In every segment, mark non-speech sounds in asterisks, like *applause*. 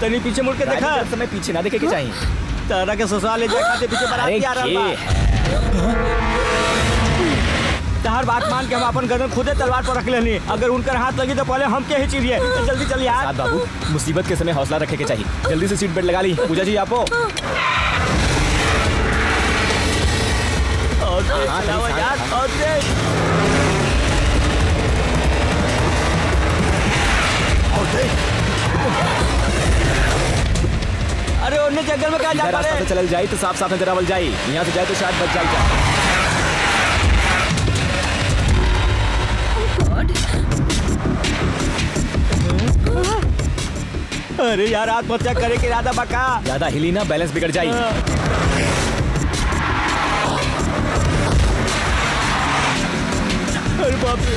तनी पीछे मुड़ के देखा। समय पीछे ना देखे के चाहिए तारा के ससुराल ले जाए खाते पीछे बाराती आ रहा तहार बात। मान के हम अपन गर्दन खुदे तलवार पर रख लेनी। अगर उनकर हाथ लगी तो पहले हम के ही चिरिए तो जल्दी चल यार। बाबू मुसीबत के समय हौसला रखे के चाहिए। जल्दी से सीट बेल्ट लगा ली। पूजा जी आपो और हाँ, हाँ, यार हाँ। और अरे उन्हें जंगल में क्या जा रास्ता से चलल जाई तो साफ़ साफ़ नज़र आवल जाई। यहाँ से जाए तो शायद बच जाई जा अरे यार आत्महत्या करे के इरादा बका। ज़्यादा हिली ना बैलेंस बिगड़ जाई। अरे बाप रे।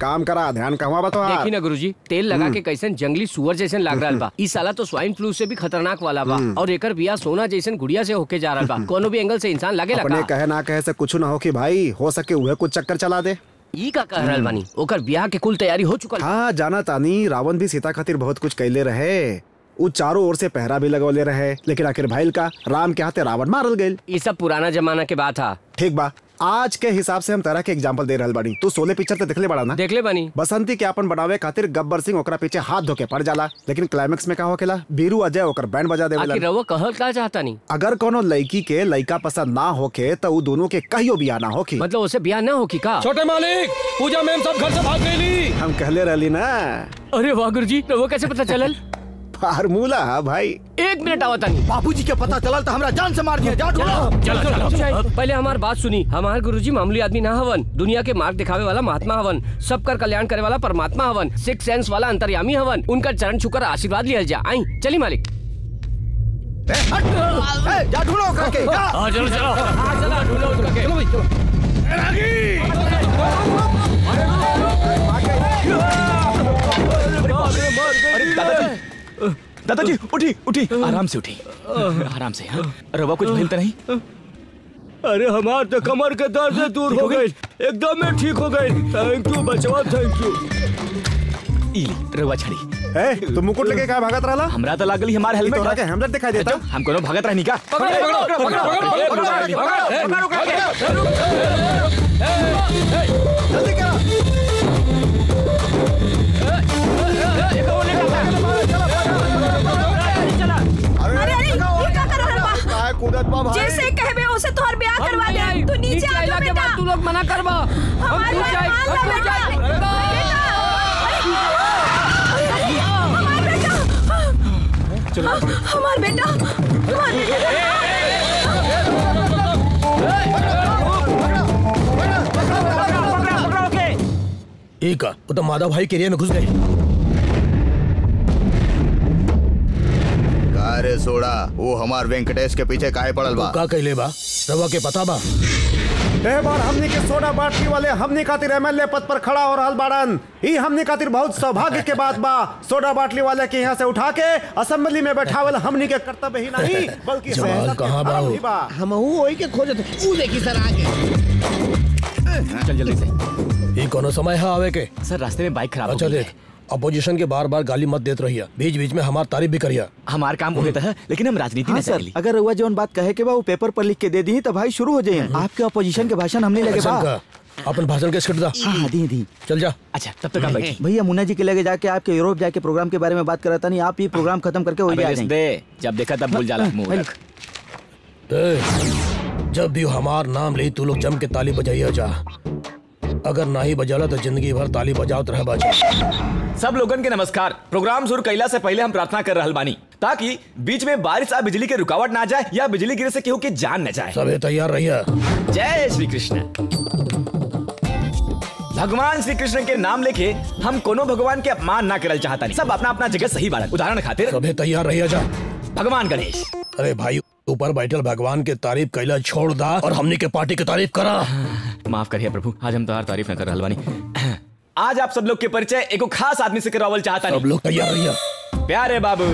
काम करा ध्यान कहवा बा तोहार देखी ना गुरुजी तेल लगा के कैसन जंगली सुअर जैसन लाग रहा बा। ई साला तो स्वाइन फ्लू से भी खतरनाक वाला बा। और एकर बिया सोना जैसन गुड़िया से होके जा रहा बा। *laughs* कोनो भी एंगल से इंसान लागे अपने लगा कहे ना कहे से कुछ ना हो कि भाई हो सके वह कुछ चक्कर चला दे। ई का कह रहल बानी? ओकर बियाह के कुल तैयारी हो चुकल। हाँ जाना तानी रावण भी सीता खातिर बहुत कुछ कैले रहे। उ चारों ओर से पहरा भी लगवले रहे। लेकिन आखिर भाईल का राम के हाथे रावण मारल गए ये सब पुराना जमाना के बात है। ठीक बा। आज के हिसाब से हम तरह के एग्ज़ाम्पल दे रहल बाड़ी। तू सोले पिक्चर तो देखले बड़ा ना? देख ले बानी। बसंती के अपन बनावे खातिर गब्बर सिंह ओकरा पीछे हाथ धोके पड़ जाला। लेकिन क्लाइमेक्स में का होकेला बीरू अजय ओकर बैंड बजा आखिर देवेला रउआ कहल का चाहता नहीं अगर कोनो लड़की के लड़का पसंद ना होके तो उ दोनों के कहियो बिया ना होकी मतलब उसे बियाह न होकी का? छोटे मालिक पूजा मैम सब घर से भाग गई हम कहले रहली ना। अरे वाह गुरुजी रउआ कैसे पता चलल? फार्मूला है भाई। एक मिनट आवता नहीं बाबूजी के पता चलल तो हमरा जान से मार दिया जा ढूंढो चलो चलो चलो। पहले हमार बात सुनी। हमार गुरुजी मामूली आदमी ना हवन। दुनिया के मार्ग दिखावे वाला महात्मा हवन। सबकर कल्याण करे वाला परमात्मा हवन। सिक्स सेंस वाला अंतर्यामी हवन। उनका चरण छूकर आशीर्वाद लिया जा। आई चली मालिक। जा ढूंढो चलो चलो। चलो ढूंढो। अरे दादाजी। दादाजी उठी उठी आराम से उठी आराम से हाँ रवा कुछ भइल तो नहीं अरे हमार तो कमर के दर्द से दूर हो गई एकदम में ठीक हो गई थैंक यू बचवा थैंक यू रवा छड़ी ए तू मुकुट लेके का भागत रहला हमरा तो लागल ही हमार हेलमेट तोरा के बा। दिखाई देता हम कोनो भागत रहनी का जल्दी बा काय कूदत बा भाई। जैसे कहबे उसे तोहर ब्याह करवा दे। तू नीचे आ जा के बेटा। बाद तू लोग मना करबा। हम हमारे कूद जाए हम कूद जाए हमार बेटा हमार बेटा हमार बेटा। एक वो तो माधव भाई के एरिया में घुस गए। का रे सोड़ा वो हमार वेंकटेश के पीछे काहे पड़ल बा? का कहले बा? रवा के पता बा? ए बार हमनी के सोडा बाटली वाले हमनी खातिर एमएलए पद पर खड़ा हो रहल बाड़न। ई हमनी खातिर बहुत सौभाग्य के बात बा। सोडा बाटली वाले के यहाँ से उठा के असेंबली में बैठावल हमनी के कर्तव्य ही नहीं बल्कि कहाँ बा बा। हमहू वही के खोजत ऊ देखी सर आगे। चल जल्दी से। ये कोनो समय है आवे के? सर रास्ते में बाइक खराब हो अच्छा गई देख। है अपोजिशन के बार बार गाली मत देत रहिया। बीच बीच में हमार तारीफ़ भी करिया। हमार काम हो गया था लेकिन हम राजनीति हाँ सर अगर रउआ जौन बात कहे के बा वो पेपर पर लिख के दे दी तो भाई शुरू हो जाए। आपके अपोजिशन के भाषण हमने लगे बा अपन भाषण के स्क्रिप्ट दा। हाँ हाँ, दी दी। चल जा। अच्छा तब तक आप भैया मुन्ना जी के लगे जाके आपके यूरोप जाके प्रोग्राम के बारे में बात करा था नहीं आप ये प्रोग्राम खत्म करके जाएँगे दे जब देखा तब भूल जाला ए, जब भी हमार नाम ले तू लोग जम के ताली बजाइया जा। अगर ना ही बजाला तो ज़िंदगी भर ताली बजावत रह बाजा। सब लोगन के नमस्कार। प्रोग्राम शुरू कैला से पहले हम प्रार्थना कर रहल बानी ताकि बीच में बारिश आ बिजली के रुकावट ना जाए या बिजली गिरे से केहू के जान न जाए। सबे तैयार रहिए जय श्री कृष्ण। भगवान श्री कृष्ण के नाम लेके हम कोनो भगवान के अपमान ना करल चाहता नहीं सब अपना अपना जगह सही बाड़न। उदाहरण खातिर सबे तैयार रहिए जा। भगवान गणेश। अरे भाई ऊपर बैठल भगवान के तारीफ़ कैला छोड़ दा और हमनी के पार्टी की तारीफ़ करा। माफ़ करिए प्रभु आज हम तुम्हारी तारीफ़ न कर रहल आज आप सब लोग के परिचय एगो खास आदमी से करावल चाहता सब लोग तैयार रहिए प्यारे बाबू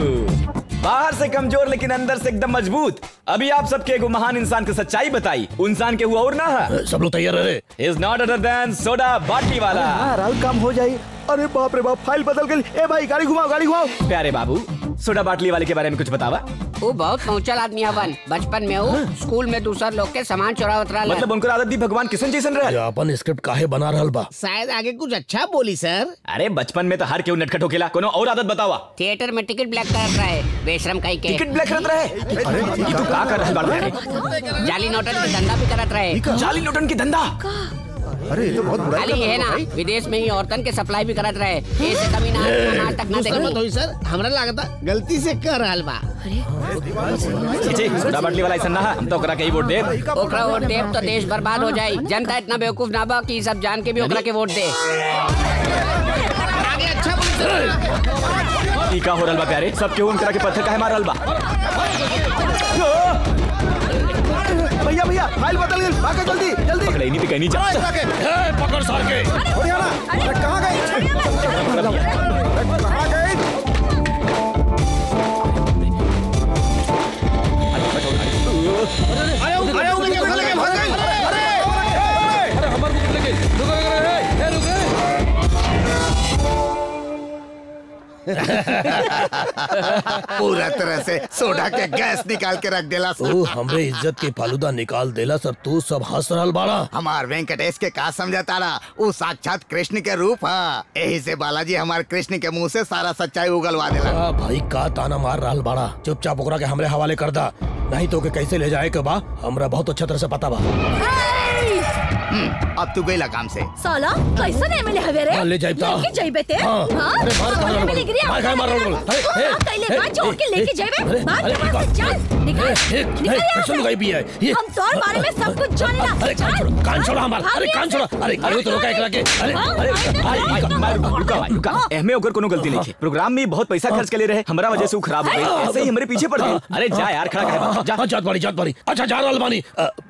बाहर से कमज़ोर लेकिन अंदर से एकदम मज़बूत। अभी आप सबके एगो महान इंसान की सच्चाई बताई। इंसान के हुआ और ना है। सब लोग तैयार रहे। इज़ नॉट अदर देन सोडा बाटी वाला। हाँ काम हो जाए अरे बाप रे बाप फ़ाइल बदल गई। ए भाई गाड़ी घुमाओ गाड़ी घुमाओ। प्यारे बाबू सोडा बाटली वाले के बारे में कुछ बतावा? वो बहुत पहुंचल आदमी हवन बचपन में वो स्कूल में दूसर लोग के सामान चोरावत रहा मतलब उनको आदत दी भगवान किशन जैसन रहे। अपन स्क्रिप्ट काहे बना रहा बा? शायद आगे कुछ अच्छा बोली सर। अरे बचपन में तो हर केहू नटखट होकेला कोनो और आदत बतावा। थिएटर में टिकट ब्लैक करत रहे बेशरम कहीं के। टिकट ब्लैक करत रहे? अरे ये तो का कर रहल बाड़े? जाली नोटन के धंधा भी करत रहे। जाली नोटन की धंधा? अरे ये तो बहुत बुरा खाली है ना। विदेश में ही औरतन के सप्लाई भी करत रहे। ऐसे कमी ना आज तक ना देखी। सर। हमरा लागता गलती से कर रहल बा। छी छी सोडा बाटली वाला ऐसा ना हम तो ओकरा के ही वोट देब। ओकरा वोट देव तो देश बर्बाद हो जाए। जनता इतना बेवकूफ़ ना बा कि सब जान के भी ओकरा के वोट दे। आगे अच्छा बोली सर। का हो रहल बा प्यारे। सब केहू उनकरा के पत्थर काहे मार रहल बा? भैया भैया फ़ाइल बदल गई। भागो जल्दी जल्दी। पकड़े नहीं तो कहीं नहीं जा ए, पकड़ सार के बढ़िया ना अरे कहाँ गई कहाँ गई पूरा तरह से सोडा के गैस निकाल के रख देला तू हमरे इज़्ज़त के फालूदा निकाल देला सर तू सब हंस रहल बाड़ा। हमार वेंकटेश के का समझता रहा? वो साक्षात कृष्ण के रूप है। यही से बालाजी हमार कृष्ण के मुँह से सारा सच्चाई उगलवा देला। आ, भाई का ताना मार रहल बाड़ा। चुपचाप ओकरा के हमरे हवाले कर दा। नहीं तो के कैसे ले जाए के बा? हमरा बहुत अच्छा तरह से पता बा। अब तू गईला काम से। साला कैसन एमएलए हवे रे हाँ, ले जाइब ता। लेके जाइबे ते हाँ। हाँ? अरे, गिरी बाहर कहाँ मार रहल बाड़ू? अरे, हाँ, कैले बा छोड़ के लेके जाइबे अरे, भाग अरे, यहाँ से चल निकल। निकल यहाँ से। लुगाई बिया है? हम तोर बारे में सब कुछ जानेला अरे कान छोड़ो हमार। अरे कान। छोड़ो। अरे अरे तो रोका एकरा के अरे अरे भाई, रुका रुका एहमे ओकर कोनो गलती नहीं है। प्रोग्राम में बहुत पैसा खर्च के ले रहे हमारा वजह से खराब हो गई। ऐसे ही हमारे पीछे पड़ गए अरे जा यार खड़ा काहे? जा। हाँ, जात बाड़ी जात बाड़ी अच्छा जा रहल बानी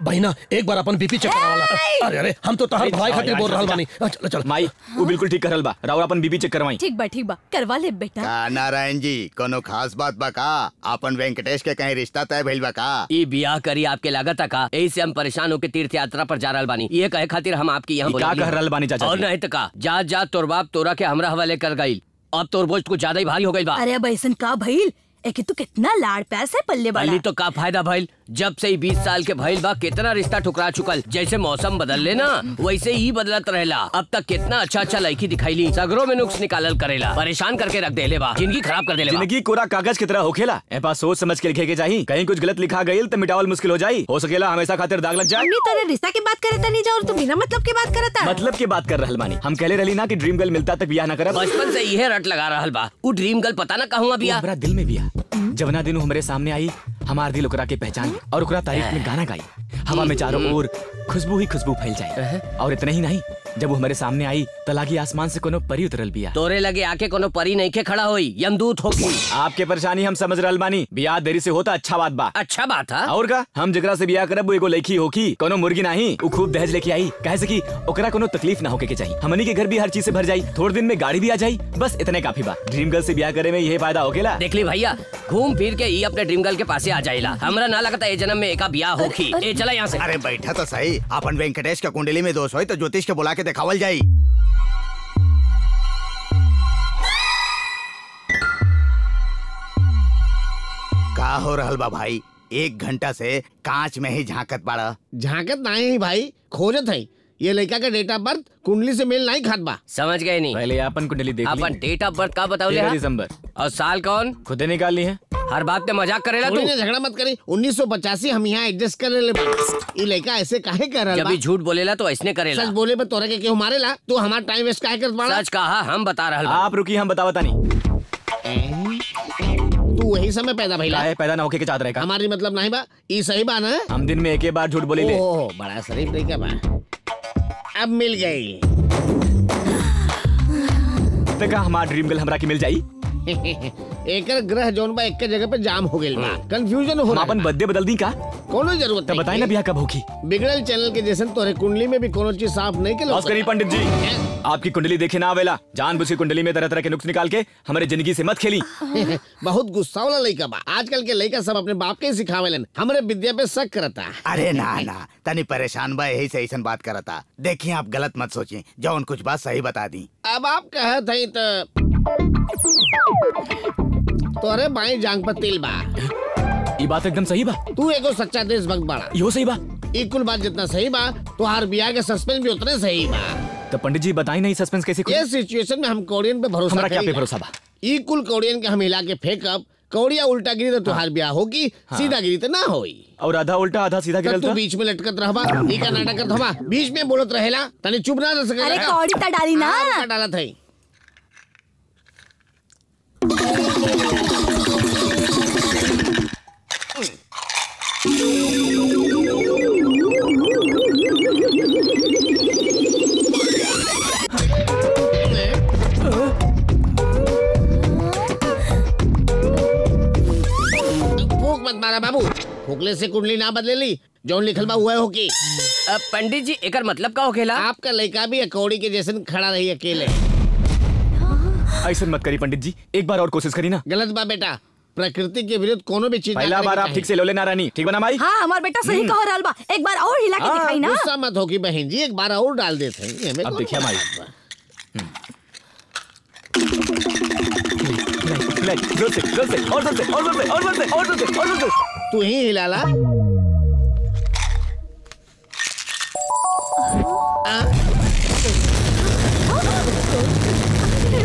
बहिना एक बार अपन बीपी चेक करा वाला अरे अरे हम तो तहर भलाई खातिर बोल रहल बानी। चल चल। माई वो बिल्कुल ठीक करल बा। राउर अपन बीबी चेक करवाई ठीक बा ठीक बा। करवा ले बेटा। का नारायण जी कोनो खास बात बा का? अपन वेंकटेश के कहीं रिश्ता तय भइल बा का? ई बियाह करी आपके लागत का? यही से हम परेशान होकर तीर्थ यात्रा पर जा रहल बानी। ये कहे खातिर हम आपकी यहाँ का कह रहल बानी चाचा और नहीं तो का? जा जा तोर बाप तोरा के हमरा हवाले कर गई अब तोर बोझ कुछ ज़्यादा ही भारी हो गई बा। अरे अब ऐसन का भइल? एके तू कितना लाड़ प्यार से पल्ले पहली बड़ा तो का फ़ायदा भइल? जब से ही बीस साल के भइल बा कितना रिश्ता ठुकरा चुकल। जैसे मौसम बदल ले ना वैसे ही बदलत रहेला। अब तक कितना अच्छा अच्छा लड़की दिखाई ली सगरों में नुक्स निकालल करेला। परेशान करके रख देले बा ज़िंदगी खराब कर देले बा। ज़िंदगी कोरा कागज़ की तरह होखेला। ए पास सोच समझ के लिखे के चाहिए कहीं कुछ गलत लिखा गई तो मिटावल मुश्किल हो जाई। हो सकेला हमेशा खातिर दाग लग जाए। तेरे रिश्ता की बात करता नहीं जा और तू बिना मतलब की बात करता। मतलब की बात कर रहल बानी। हम कहले रहली ना कि ड्रीम गर्ल मिलता तक बियाह ना करब। बचपन से इहे रट लगा रहल बा। उ ड्रीम गर्ल पता ना कहूँ बिया दिल में बिया जवना दिन हमारे सामने आई हमार दिल ओकरा के पहचान और तारीफ़ में गाना गाई हवा में चारों ओर खुशबू ही खुशबू फैल जाए। और इतना ही नहीं जब वो हमारे सामने आई तो लागी आसमान से कोनो परी उतरल बिया। तोरे लगे आके कोनो परी नहीं के खड़ा होई यमदूत होगी। आपके परेशानी हम समझ रहल बानी बियाह देरी से होता अच्छा बात बा। अच्छा बात है? और का? हम जगरा से बियाह करब वो एगो लड़की होकी कोनो मुर्गी नहीं वो खूब दहेज लेके आई। कहे से कि ओकरा कोनो तकलीफ़ ना होके के चाहिए हमनी के घर भी हर चीज़ से भर जाये थोड़े दिन में गाड़ी भी आ जाई बस इतने काफ़ी बात ड्रीम गर्ल से बियाह करे में यही फ़ायदा होकेला देख ली भैया घूम फिर के ई अपने ड्रीम गर्ल के पास आ जाइला हमारा ना लगता है जन्म में एक बियाह होखी। ए चला यहाँ से। अरे बैठा तो सही। अपन वेंकटेश के कुंडली में दोष हो तो ज्योतिष के बुला के दिखावल जाई। का हो रहल बा भाई? एक घंटा से कांच में ही झांकत बाड़ा। झांकत नहीं भाई खोजत है। ये लड़का का डेट ऑफ़ बर्थ कुंडली से मेल नहीं खात बा। समझ गए नहीं। पहले अपन कुंडली देख अपन डेट ऑफ़ बर्थ का बताओ दिसंबर। और साल कौन? खुदे निकाल ली है। हर बात पे मज़ाक करेला तू। झगड़ा मत करी 1985 हम यहाँ एडजस्ट कर ले ये लड़का ऐसे काहे कर रहा जब भी झूठ बोलेला तो ऐसने करेला। सच बोले पर तोरा के क्यों मारेला? तू हमारा टाइम वेस्ट काहे करत बाड़ा? सच कहा हम बता रहल बा। आप रुकी हम बतावता नहीं। तू वही समय पैदा भइला। काहे पैदा ना होके के चाहत रहेगा? हमारी मतलब नहीं बा ई सही बा ना? हम दिन में एक बार झूठ बोली ले बड़ा शरीफ तरीका बा। अब मिल गई। तो हमार ड्रीम गर्ल हमरा की मिल जाई? एकर ग्रह जोन बा एक जगह पे जाम हो बा। कंफ्यूजन हो रहा अपन बर्थडे बदल दी का? कोनो ज़रूरत तो बताई ना बियाह कब होगी। बिगड़ल चैनल के जैसे तोरे कुंडली में भी कोनो चीज़ साफ़ नहीं के करी पंडित जी आपकी कुंडली देखे ना आवेला। जान बुझ कुंडली में तरह तरह के नुक्स निकाल के हमारे ज़िंदगी से मत खेली। *laughs* बहुत गुस्सा वाला लड़का बा। आजकल के लड़का सब अपने बाप के ही सिखावेलन। हमरे विद्या पे शक करता। अरे ना ना। तनी परेशान बा यही से ऐसा बात करता। देखिए आप गलत मत सोचिए। जौन कुछ बात सही बता दी। अब आप कहत हई तो तोरे बाई जांग पर तिल बा। ये बात एकदम सही बा। तू एगो सच्चा देशभक्त बाड़ा। यो सही बा। ई कुल बात जितना सही बा तुहार बियाह के सस्पेंस भी उतने सही बा। तो पंडित जी बताई नहीं सस्पेंस कैसे ये सिचुएशन में हम कौड़ियन पे भरोसा हमरा क्या पे भरोसा बा? ई कुल कौड़ियन के हम हिला के फेंकब कौड़िया उल्टा गिरी तो तुहार ब्याह होगी सीधा गिरी तो ना होई। और आधा उल्टा आधा सीधा गिरल तू बीच में लटकत रहबा ई का नाटक करत हवा बीच में बोलत रहेला तने चुप ना रह सकेला। अरे? कौड़ी ता डाली ना। हाँ, का से कुंडली ना बदले ली जौन लिखल बा हुआ हो की। अब पंडित जी एकर मतलब का होखेला आपका लड़का भी कौड़ी के जैसन खड़ा रही अकेले। ऐसा मत करी पंडित जी एक बार और कोशिश करी ना। गलत बा बेटा प्रकृति के विरुद्ध कोनो भी चीज़ पहला बार आप ठीक से लो लेना रानी ठीक बना माई? हाँ हमार बेटा सही कह रहल बा एक बार और हिला के हाँ, दिखाई ना। गुस्सा मत होगी बहन जी एक बार और डाल देते हैं अब देखिए हमारी। बात बा। ले, ज़ोर से ज़ोर से और ज़ोर से और ज़ोर से और ज़ोर से और ज़ोर से और ज़ोर से। तू ही हिला ला आ, हे भगवान ये हो रहल बा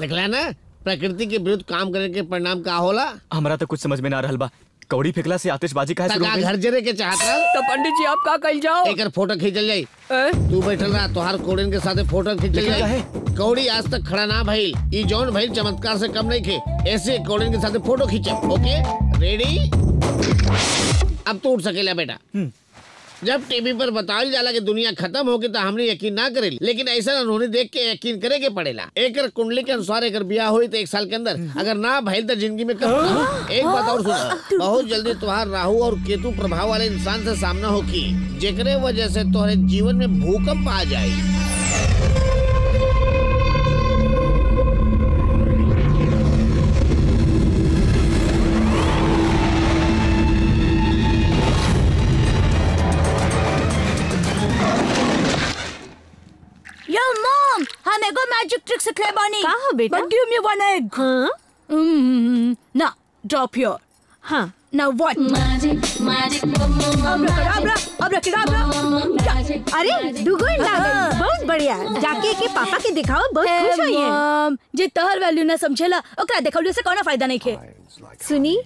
देखला ना प्रकृति के विरुद्ध काम करे के परिणाम का होला। हमारा तो कुछ समझ में ना रहल बा। कौड़ी फेंकला से आतिशबाजी हो घर जरे के चाहत तो पंडित जी आप का कल जाओ? एकर फ़ोटो खींचल जाई तू बैठल रहा तोहार कोड़िन के साथे फ़ोटो खींचल जाई कौड़ी आज तक खड़ा ना भइल। ई जौन भइल चमत्कार से कम नहीं खे। ऐसे कोड़िन के साथे फ़ोटो खींचब ओके? रेडी? अब तू उठ सकेला बेटा। जब टीवी पर बतावल जाला कि दुनिया खत्म होगी तो हमने यकीन ना करे लेकिन ऐसा उन्होंने देख के यकीन करे के पड़ेला। एकर कुंडली के अनुसार एक ब्याह हुई तो एक साल के अंदर अगर ना भइल तो ज़िंदगी में कब एक बात और सुनो। बहुत जल्दी तुम्हार राहु और केतु प्रभाव वाले इंसान से सामना होगी। जेकरे वजह से तुम्हारे जीवन में भूकंप आ जाए mom, हम एगो मैजिक ट्रिक सिखले बानी का हो बेटा? But give me one egg. हाँ Mm, now, drop here. हाँ Now what? अरे गई बहुत बढ़िया। जाके के पापा के दिखाओ बहुत खुश है mom, जे तहर वैल्यू ना समझेला ओकरा देखौले से कोनो फ़ायदा नहीं खे सुनी?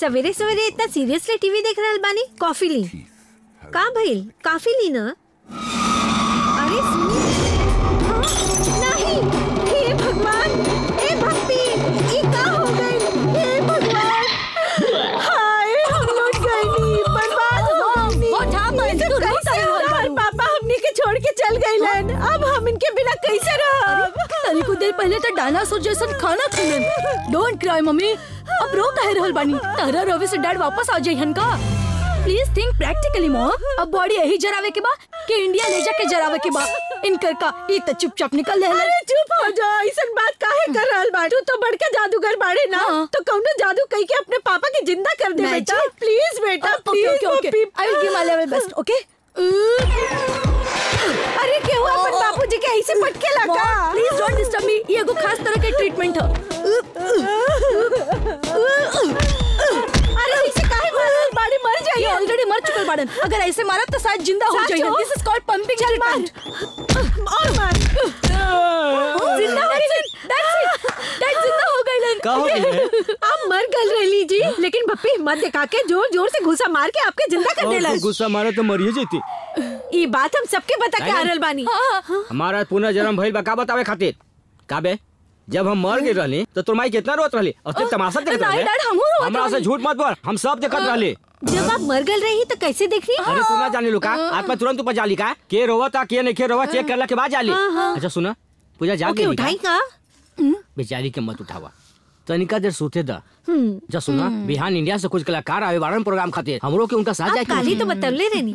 सवेरे सवेरे इतना सीरियसली टीवी देख रहल बानी? कॉफ़ी ली। का भइल? कॉफ़ी ली ना? चल गइलन अब हम इनके बिना कैसे रहब तनी कुछ देर पहले तो डायनासोर जैसन खाना खिलन डोंट क्राई मम्मी। अब रो काहे रहल बानी। तारा रवे से डैड वापस आ जाइहन का। प्लीज़ थिंक प्रैक्टिकली मॉम अब बॉडी यही जरावे के बा कि इंडिया ले जाके जरावे के बा। इनकर का ई त चुपचाप निकल ले अरे चुप हो जा। ऐसन बात काहे कर रहल बा? तू तो बड़का जादूगर बाड़े ना। हाँ। तो कौनो जादू कही के अपने पापा के ज़िंदा कर दे बेटा। प्लीज़ बेटा please okay I will give my level best okay? *laughs* अरे क्यों अपन बापूजी के ऐसे पटके लगा? प्लीज़ डोंट डिस्टर्ब मी ये एगो खास तरह के ट्रीटमेंट है। अरे ऐसे काहे मार? बाड़ी मर जाइए ऑलरेडी मर चुकल बाड़न। अगर ऐसे मारा तो शायद ज़िंदा हो जाइए this is called pumping treatment और मार। ज़िंदा हो गई। दैट्स इट दैट ज़िंदा हो गई का हो गई आप मर गल रही जी। लेकिन पप्पी हिम्मत दिखा के ज़ोर ज़ोर से घुसा मार के आपके ज़िंदा कर देला तो गुस्सा मारा तो मरिए जेती। ये बात हम सबके बता के आ रहल बानी। हमारा पुनर्जन्म भइल बा का बतावे खातिर? का बे जब हम मर गए रहली तो तुर माई कितना रोत रहली? और ते तमाशा देखत नहीं, रहले? डैड, हमहू रोत हमरा से झूठ मत बोल हम सब देखत रहली। जब आप मर गल रही तो कैसे देखी? अरे तू ना जाने लुका। आत्मा तुरंत ऊपर जाली का? के रोवता के नहीं के रोवा चेक करला के बाद जाली हाँ, हाँ। अच्छा सुना। पूजा जाग गई उठाई का? बेचारी के मत उठावा। तनिका देर सोते दा। हम्म। जा सुना बिहान इंडिया से कुछ कलाकार आवे बारन प्रोग्राम खातिर। हमरो के उनका साथ जाए काली तो बतौले रहनी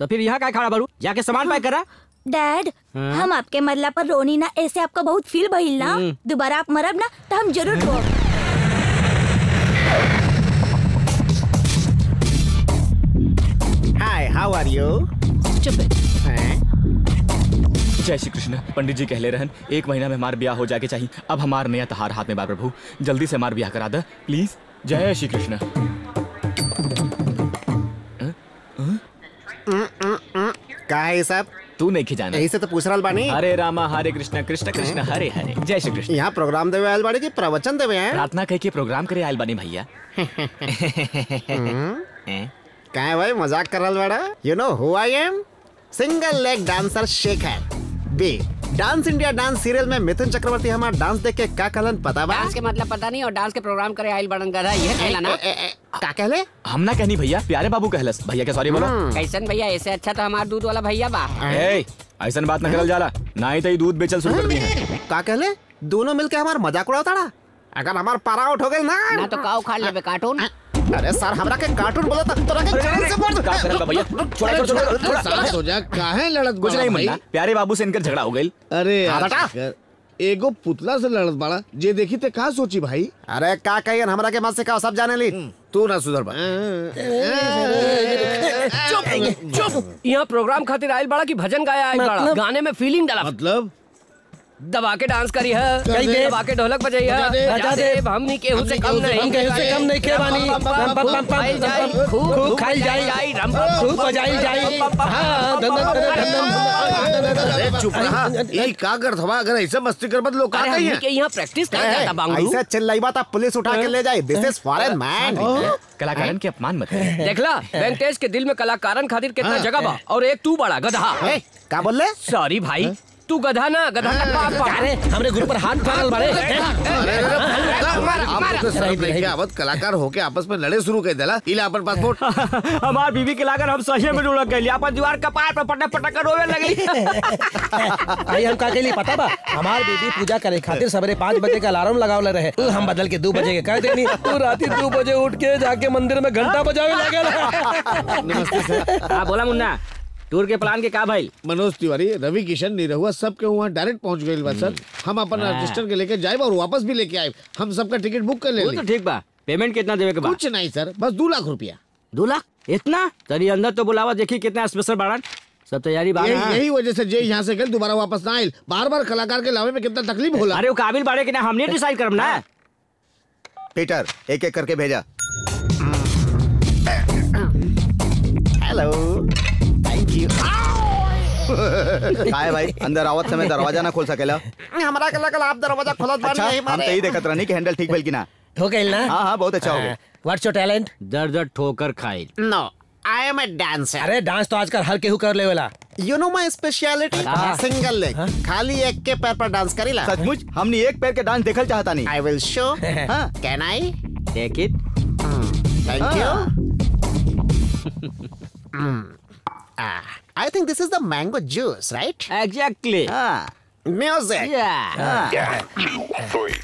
तो फिर यहाँ का खड़ा बारू? जाके सामान पैक करा। डैड हाँ? हम आपके मरला पर रोनी ना ऐसे आपका बहुत फील भइल ना। हम्म। दोबारा आप मरब ना तो हम ज़रूर रो hi how are you Jai Shri Krishna पंडित जी कहले रहन एक महीना में हमार ब्याह हो जाके चाहिए अब हमार नया तहार हाथ में बा प्रभु। जल्दी से हमार ब्याह करा दे प्लीज़ जय श्री कृष्ण। का है सब तू नहीं खिजाना यही से तो पूछ रहा बानी। हरे रामा हरे कृष्णा कृष्ण कृष्ण हरे हरे। जय श्री कृष्ण। यहाँ प्रोग्राम देवे आयल बाड़ी की प्रवचन देवे हैं। प्रार्थना कह के प्रोग्राम करे आयल बानी भैया। *laughs* का है? भाई मज़ाक कर रहा बाड़ा you know who I am single leg dancer Shekhar B Dance India Dance serial में मिथुन चक्रवर्ती हमारा डांस देख के का कहलन पता बा? डांस के मतलब पता नहीं और डांस के प्रोग्राम करे आइल बड़न गधा ये कहला ना? ए, ए, ए, का कहले? हम ना कहनी भैया प्यारे बाबू कहलस। भैया के सॉरी बोलो। कैसन भैया ऐसे अच्छा तो हमार दूध वाला भैया बा? ए ऐसन बात न करल जाला। ना ही तो दूध बेचल शुरू कर दी है। का कहले? दोनों मिलके हमारा मज़ाक उड़ावताड़ा? अगर हमारा पारा आउट हो गए ना? ना तो काऊ खा लेबे कार्टून अरे सर हमरा के कार्टून बोला था तोरा के जान से मार का करल बा भैया? छोड़ा छोड़ा छोड़ा छोड़ा शांत हो जा काहे लड़त कुछ नहीं भाई? मुन्ना। प्यारे बाबू से इनकर झगड़ा हो गई। अरे हाँ, बेटा। एगो पुतला से लड़त बाड़ा जे देखी ते का सोची भाई? अरे का कहियन हमरा के मत से का सब जाने ली। तू ना सुधर बा। चुप चुप। यहाँ प्रोग्राम खातिर आइल बड़ा की भजन गाया आइल बड़ा? गाने में फीलिंग डाला। मतलब? दबा के डांस करी है। कर दे। दबा के ढोलक बजाई है। हमनी केहू से कम नहीं हम केहू से कम नहीं के बानी। पम पम पम खाइल खूब खूब खाइल जाई रम पम खूब बजाइल जाई। हाँ, धन धन धन धन धन। अरे चुप रहा। ई का करत हवा अगर ऐसे मस्ती कर मत लोग का कही हमनी के यहाँ प्रैक्टिस कर जाता बांगड़ू। ऐसे चिल्लाई बात आप पुलिस उठा के ले जाए। दिस इज़ फॉरेन मैन कलाकारन के अपमान मत कर। देखला वेंकटेश के दिल में कलाकारन खातिर कितना जगह बा और एक तू बड़ा गधा। का बोल ले? सॉरी भाई। तू गधा ना गधा का पापा अरे हमरे गुरु पर हाथ उठावल बारे लोग आवत कलाकार होके आपस में लड़े शुरू कर देला इला अपन पासपोर्ट *laughs* हमार बीवी के लागन हम सही में ढूंढ गई अपन दीवार कपार पर पटक पटक कर रोवे लगली। *laughs* आई हम का केली पता बा हमार बेबी पूजा करे खातिर सवेरे पाँच बजे का अलार्म लगावले रहे। उ हम बदल के दो बजे के कर देनी। तू राती दो बजे उठ के जाके मंदिर में घंटा बजावे लागल नमस्ते सर। हाँ बोला मुन्ना। टूर के प्लान के का भाई मनोज तिवारी रवि किशन निरहुआ सबके वहाँ डायरेक्ट पहुँच गए बा सर। हम अपन रजिस्टर के लेके जाए और वापस भी लेके आए हम सबका टिकट बुक कर ले तो ठीक बा। पेमेंट कितना देवे के बा कुछ नहीं सर बस दो लाख रुपया। दो लाख? इतना? तरी अंदर तो बुलावा देखी कितना स्पेशल बाड़न सब तैयारी बा यही यही वजह से जे यहाँ से गए दोबारा वापस ना आए बार बार कलाकार के लावे में कितना तकलीफ़ होला। अरे वो काबिल बाड़े कि ना हमने डिसाइड करम ना। पीटर एक एक करके भेजा। हेलो। यू काय *laughs* भाई अंदर आवत समय दरवाज़ा ना खोल सकेला। हमरा के लगल आप दरवाज़ा खोलत बानी अच्छा हम तो ही देखत रहनी कि हैंडल ठीक भेल कि ना। हो गइल ना? हाँ हाँ बहुत अच्छा हो गया। व्हाट्स योर टैलेंट दर दर ठोकर खाई। No I am a dancer अरे डांस तो आजकल हर केहू कर लेवेला you know my speciality. Single leg खाली एक के पैर पर डांस करीला? सचमुच हमने एक पैर के डांस देखल चाहता नहीं। आई विल शो हाँ। Can I take it thank you Ah, I think this is the mango juice, right? Exactly. Ah, music. Yeah. Ah. Yeah. Two, three.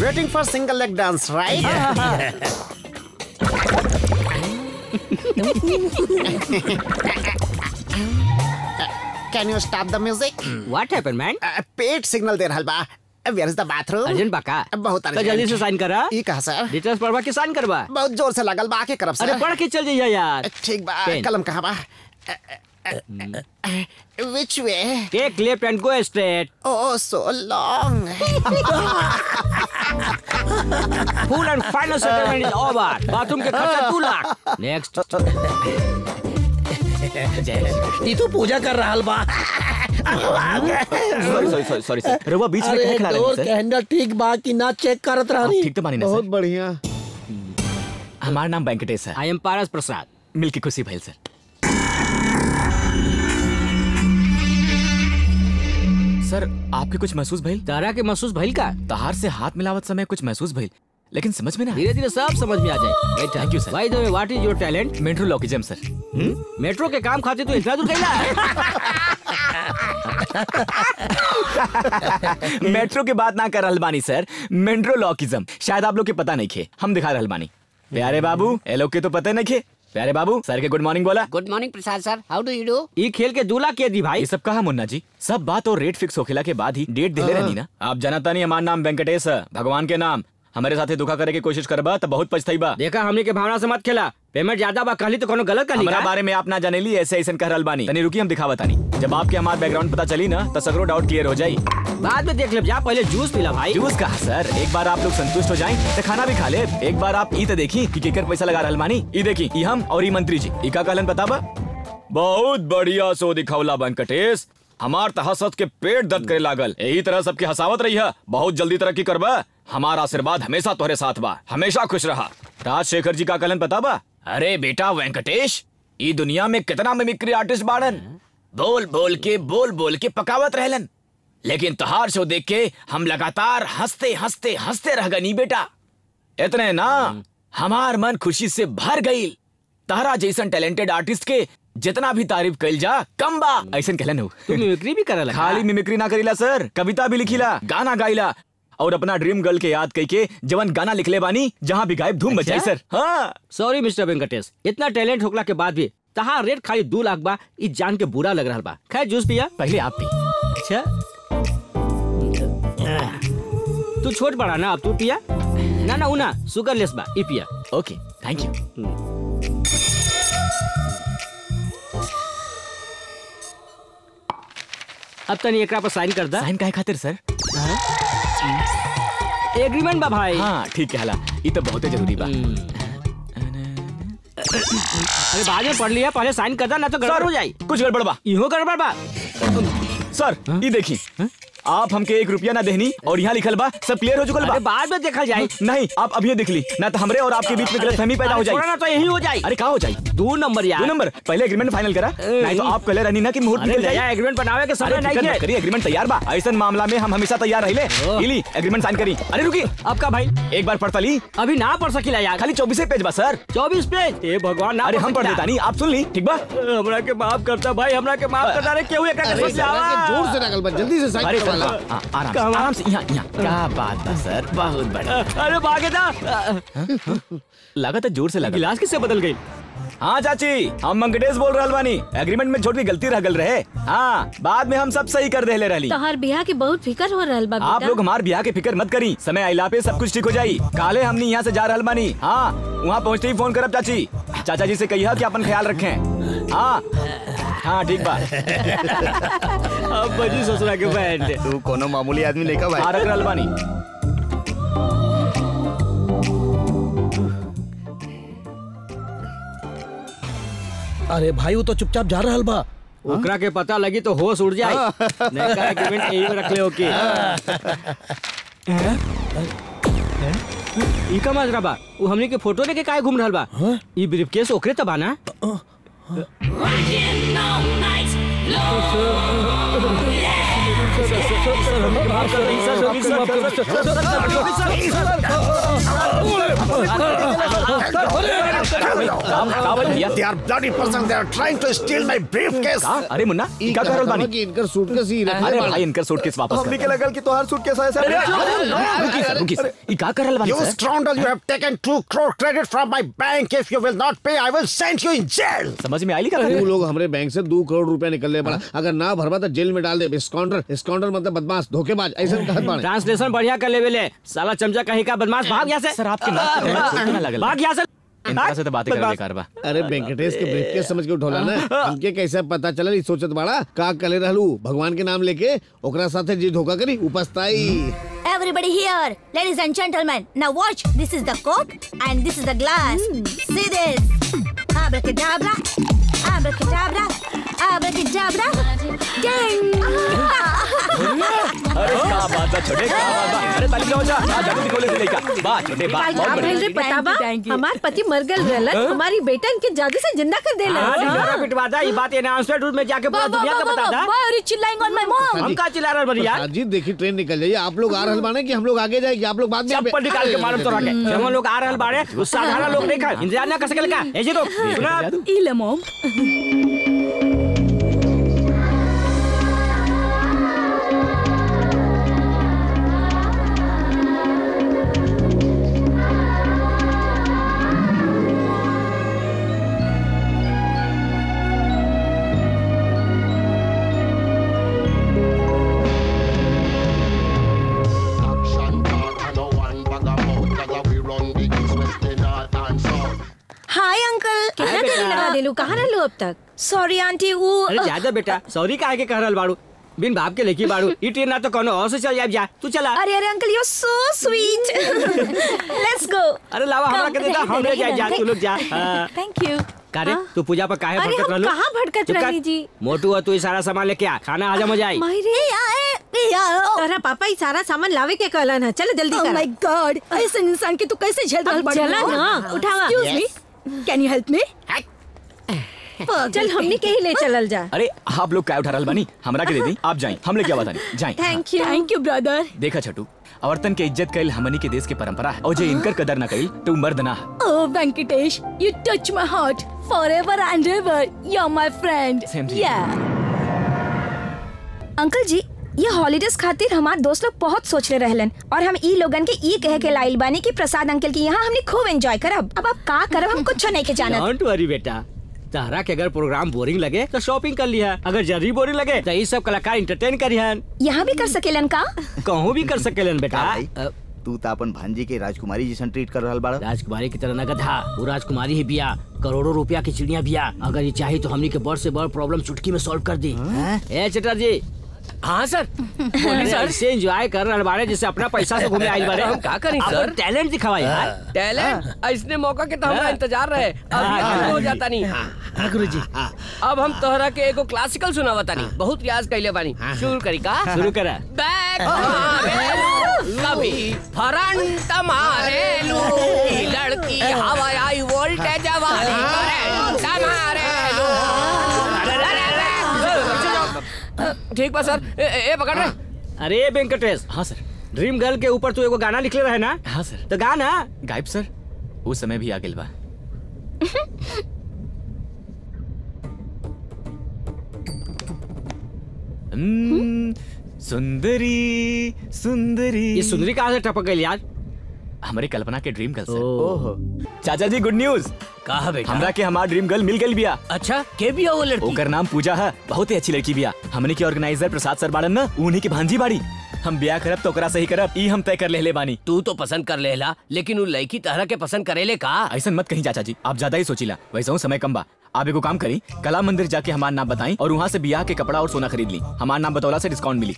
Waiting for single leg dance, right? *laughs* Can you stop the music? Hmm. What happened, man? Uh, paid signal there, Halba. Where is the bathroom urgent बाका बहुत urgent तो जल्दी से sign करा। ई कहा sir details पढ़वा के sign करवा। बहुत ज़ोर से लगल बा के करब सर अरे पढ़ के चल जाइए यार। ठीक बा। कलम कहाँ बा? Which way take left and go straight Oh, so long. Full and final settlement is over bathroom के खर्चा 2 लाख नेक्स्ट तो पूजा कर रहल बा। सॉरी सॉरी सॉरी सॉरी बीच में कहे रही ठीक बा कि ना चेक करत रहनी? ठीक तो मानी ना बहुत बढ़िया। हमारा नाम वेंकटेश है। आई एम पारस प्रसाद मिल की खुशी भइल सर सर आपके कुछ महसूस भइल? तारा के महसूस भइल का? तहार से हाथ मिलावत समय कुछ महसूस भइल। लेकिन समझ में ना धीरे धीरे सब समझ में आ जाए। थैंक यू सर भाई दो what is your talent metrologism sir metro के काम खाते तो इतना दूर गईला मेट्रो के बात ना कर रहल सर मेट्रो मेट्रोलॉकिज्म शायद आप लोग के पता नहीं खे हम दिखा रहल बानी प्यारे बाबू ए लोग के तो पता नहीं खे प्यारे बाबू सर के गुड मॉर्निंग बोला good morning Prasad sir how do you do ये खेल के दूल्हा के दी भाई ये सब कहा मुन्ना जी सब बात और रेट फिक्स होखेला के बाद ही डेट दिले रहनी ना आप जानता नहीं हमार नाम वेंकटेश भगवान के नाम हमारे साथे धोखा करे की कोशिश करबा तो बहुत पछताईबा देखा हमने के भावना से मत खेला। पेमेंट ज़्यादा बा कहली तो कोनो गलत कहली हमारा बारे में आप ना जाने ली ऐसे ऐसे कह रहल बानी। तनी रुकी हम दिखावा तानी जब आपके हमार बैकग्राउंड पता चली ना तो सगरो डाउट क्लियर हो जाई। बाद में देख ले जा पहले जूस पीला भाई। जूस कहा सर एक बार आप लोग संतुष्ट हो जाएँ तो खाना भी खा ले एक बार आप ई तो देखी कि केकर पैसा लगा रहल बानी। ई देखी ई हम और ई मंत्री जी। ई का कहलन बताबा बहुत बढ़िया सो दिखौला वेंकटेश हमार त हंसत के पेट दर्द करे लागल। यही तरह सबके हसावत रही है। बहुत जल्दी तरक्की करबा। हमारा आशीर्वाद हमेशा तोहरे साथ बा। हमेशा खुश रहा। राजशेखर जी का कहलन बताबा अरे बेटा वेंकटेश ई दुनिया में कितना मिमिक्री आर्टिस्ट बाड़न। बोल बोल के बोल बोल के पकावत रहलन। लेकिन तोहार शो देख के हम लगातार हँसते हँसते हँसते रह गनी बेटा। इतने ना हमार मन खुशी से भर गई तारा जैसन टैलेंटेड आर्टिस्ट के जितना भी तारीफ़ कइल जा कम बा। ऐसन कहलन हो। मिमिक्री भी करला? *laughs* खाली मिमिक्री ना करीला सर कविता भी लिखीला। गाना गाइला। और अपना ड्रीम गर्ल के याद कई के जवन गाना लिखले बानी जहाँ भी गायब धूम बजाई अच्छा? सर। हाँ। सॉरी मिस्टर वेंकटेश इतना टैलेंट होखला के बाद भी तहार रेट खाली दो लाख बा ई जान के बुरा लग रहा बा। खैर जूस पिया। पहले आप भी अच्छा? तू छोट बड़ा ना अब तू पिया। ना ना उना शुगर लेस बा ई पिया। ओके थैंक यू अब तनी एकरा पर साइन कर दा। साइन काहे खातिर सर? एग्रीमेंट बा भाई। हाँ ठीक कहला। हला ये तो बहुत ज़रूरी बा। अरे बाद में पढ़ लिया पहले साइन कर दा ना तो गड़बड़ हो जाए। कुछ गड़बड़ बा। इहो गड़बड़ बा। सर ये देखी। आप हमके एक रुपया ना देनी और यहाँ लिखल बा सब क्लियर हो चुकल बा। बाद में देखल जाई। नहीं आप अभी देख ली ना तो हमारे और आपके बीच में गलतफहमी पैदा हो जाए ना तो यही हो जाई। अरे क्या हो जाए दो नंबर यार। दो नंबर? पहले एग्रीमेंट फाइनल करा नहीं तो आप कले रहनी ना कि मुहूर्त निकल जाए एग्रीमेंट बनावे के समय नहीं है। करिए एग्रीमेंट तैयार बा। ऐसा मामला में हम हमेशा तैयार रहिले। इली एग्रीमेंट साइन करी। अरे रुकी। आपका भाई? एक बार पढ़ता ली। अभी ना पढ़ सकीला यार। खाली चौबीस पेज बा सर। चौबीस पेज? ए भगवान अरे हम पढ़ देता नहीं आप सुन ली ठीक बा? हमरा के माफ़ करता भाई हमरा के माफ़ करता। रे केहू एकरा के सोच जरा ज़ोर से नकल बा जल्दी से साइन से आराम से। यहाँ यहाँ। क्या बात है सर? बहुत बढ़िया। अरे भागे था लगा था ज़ोर से लगा। गिलास किससे बदल गई? हाँ चाची हम मंगटेश बोल रहल बानी एग्रीमेंट में छोटी गलती रह गल रहे हाँ। बाद में हम सब सही कर देले रहली। तोहर बियाह के बहुत फिकर हो रहल बा आप लोग हमार ब्याह के फ़िक्र मत करी। समय आइला पे सब कुछ ठीक हो जाये काले हमनी यहाँ ऐसी जा रहा बानी हाँ वहाँ पहुँचते ही फ़ोन करब चाची। चाचा जी ऐसी कही कि अपन ख्याल रखे। हाँ। हाँ ठीक बा। अब बजी ससुरा के बैंड तू कोनो मामूली आदमी का हाँ रख रहल बानी अरे भाई वो तो चुपचाप जा रहा बा ओकरा के पता लगी तो होश उड़ जाए। नया एग्रीमेंट यही में रख ले ओके। ई का मजरा बा। वो हमनी के फ़ोटो लेके काहे घूम रहल बा? ई ब्रीफकेस ओकरे त बा ना? भैया They are bloody person. They are trying to steal my briefcase. अरे मुन्ना क्या कर सूटकेस ही अरे भाई सूटकेस वापस कर कि सूटकेस ऐसे रुकी सर रुकी सर ई कर send you in समझ में आइली का तू लोग हमारे बैंक से दो करोड़ रुपया निकलने पड़ा अगर ना भरवा तो जेल में डाल दे स्काउंडर मतलब बदमाश धोखेबाज ऐसे कहत बाड़े ट्रांसलेशन बढ़िया कर लेवे ले साला चमचा कहीं का बदमाश भाग यहाँ से। सर आपके नाक भाग यहाँ से। इनका से तो बातें करे बेकार बा अरे वेंकटेश के ब्रीफकेस समझ के उठौला ना। हमके कैसे पता चलल ई सोचत बाड़ा का कले रहलू। भगवान के नाम लेके ओकरा साथे जी धोखा करी उपस्ताई। Everybody here, ladies and gentlemen, now watch. This is the coke and this is the glass. See this? Abracadabra, abracadabra, abracadabra. Ding! *laughs* अरे क्या बात बात छोटे क्या बात बा अरे ताली बजाओ जा आ जादू दिखोले से लेका बा छोटे बा बहुत का बढ़िया। भइल रे पता बा हमार पति मर गल हमारी बेटा इनके जादू से ज़िंदा कर देलन हाँ। निगरा दा, ये बात अनाउंसमेंट रूम में जाके पूरा दुनिया को बता दा। Why are you chilling on हम का चिल्ला रहे बनी यार जी देखिए ट्रेन निकल जाइए। आप लोग आ रहल बाने कि हम लोग आगे जाए कि आप लोग बाद में चप्पल निकाल के मारम तोरा के। जब हम लोग आ रहल बाड़े उस साधारण लोग नहीं खा इंतज़ार ना कर सकेल का। तो सुना। Música लगा देलू कहाँ रहलू अब तक? सॉरी आंटी वो अरे ज़्यादा बेटा। सॉरी काहे के कह रहल बाड़ू? बिन बाप के लेके बाड़ू। ई ट्रेन ना तो कोनो और से चल जाए जा। तू चला। अरे अरे uncle you so sweet let's go अरे लावा हमरा के देता हम ले जाए जा तू लोग जा। हाँ। थैंक यू कारे तू पूजा पर काहे अरे भटकत हम रहलू? कहाँ भटकत चुप रहली जी? मोटू और तू ये सारा सामान लेके आ। खाना हजम हो जाए मायरे तोरा पापा ही सारा सामान लावे के कहलन है चल जल्दी कर। my God! ऐसे इंसान के तू कैसे झेल रहल अब बाड़ू? चला ना, उठावा। Excuse me. Can you help me? *laughs* चल हमने के ही ले चलल जा। अरे आप लोग क्या उठा रहल बानी? हमरा के दे दी। आप जाएँ। हम लेके आवा तानी जाएँ thank you Thank you, brother. देखा छटू। औरतन के इज़्ज़त कैल हमनी के देश के परंपरा है। और जे इनकर कदर ना कैल तो मर्द ना। है Oh, Venkatesh, you touch my heart forever and ever. You're my friend. Same to uncle ji ये हॉलीडेज खातिर हमार दोस्त लोग बहुत सोचले रहलन। और हम ई लोगन के ई कह के लाइल बानी कि प्रसाद अंकल के यहाँ हमने खूब एंजॉय करब। अब आप का करब हम कुछ नहीं के जानत। डोंट वरी बेटा। तारा के अगर प्रोग्राम बोरिंग लगे तो शॉपिंग कर लिया। अगर ज़रूरी बोरिंग लगे तो ये सब कलाकार इंटरटेन करिहन। यहाँ भी कर सकेलन का? कहूँ भी कर सकेलन बेटा। तू तो अपन भांजी के राजकुमारी जैसन ट्रीट कर रहा बाड़ा। राजकुमारी की तरह नगद गधा वो राजकुमारी ही बिया करोड़ों रुपया की चिड़िया बिया। अगर ये चाहे तो हमने के बड़ से बड़ प्रॉब्लम चुटकी में सॉल्व कर दी। ए चटर्जी हाँ सर। सर। से एंजॉय कर रहे बारे जिससे अपना पैसा से घूमे आइल बारे हम का करी, सर? टैलेंट दिखावा यार टैलेंट इसने मौका के तो हमरा इंतज़ार रहे। अभी हो जाता नहीं। हाँ गुरुजी। अब हम तोहरा के एगो क्लासिकल सुनावता नहीं। बहुत रियाज कैले बानी। शुरू करी का? शुरू करा। बैक कभी फ्रंट मारेलू। ई लड़की हवाई वोल्टेज वाली करंट मारेलू ठीक बा सर। ए, पकड़ रहे। अरे वेंकटेश। हाँ सर। ड्रीम गर्ल के ऊपर तू एगो गाना लिखले रहे ना? हाँ सर। तो गाना। गायब सर। उस समय भी आ गेल बा। *laughs* हम्म, सुंदरी सुंदरी। ये सुंदरी कहाँ से टपक गई यार? हमारे कल्पना के ड्रीम गर्ल ओहो। चाचा जी गुड न्यूज़ कहा बेटा? हमरा के हमार ड्रीम गर्ल मिल गई बिया। अच्छा के भी वो लड़की? ओकर नाम पूजा है। बहुत ही अच्छी लड़की बिया। हमने के ऑर्गेनाइजर प्रसाद सर बाड़न ना उन्हीं की भांजी बाड़ी। हम ब्याह करब तो ओकरा सही करब ई हम तय कर लेले बानी। तू तो पसंद कर लेला लेकिन वो लड़की तरह के पसंद करेले का? ऐसा मत कहीं चाचा जी आप ज़्यादा ही सोचिला। वैसे हूँ समय कम बा। आप एगो काम करी कला मंदिर जाके हमार नाम बताई और वहाँ से ब्याह के कपड़ा और सोना खरीद ली। हमार नाम बतौला से डिस्काउंट मिली।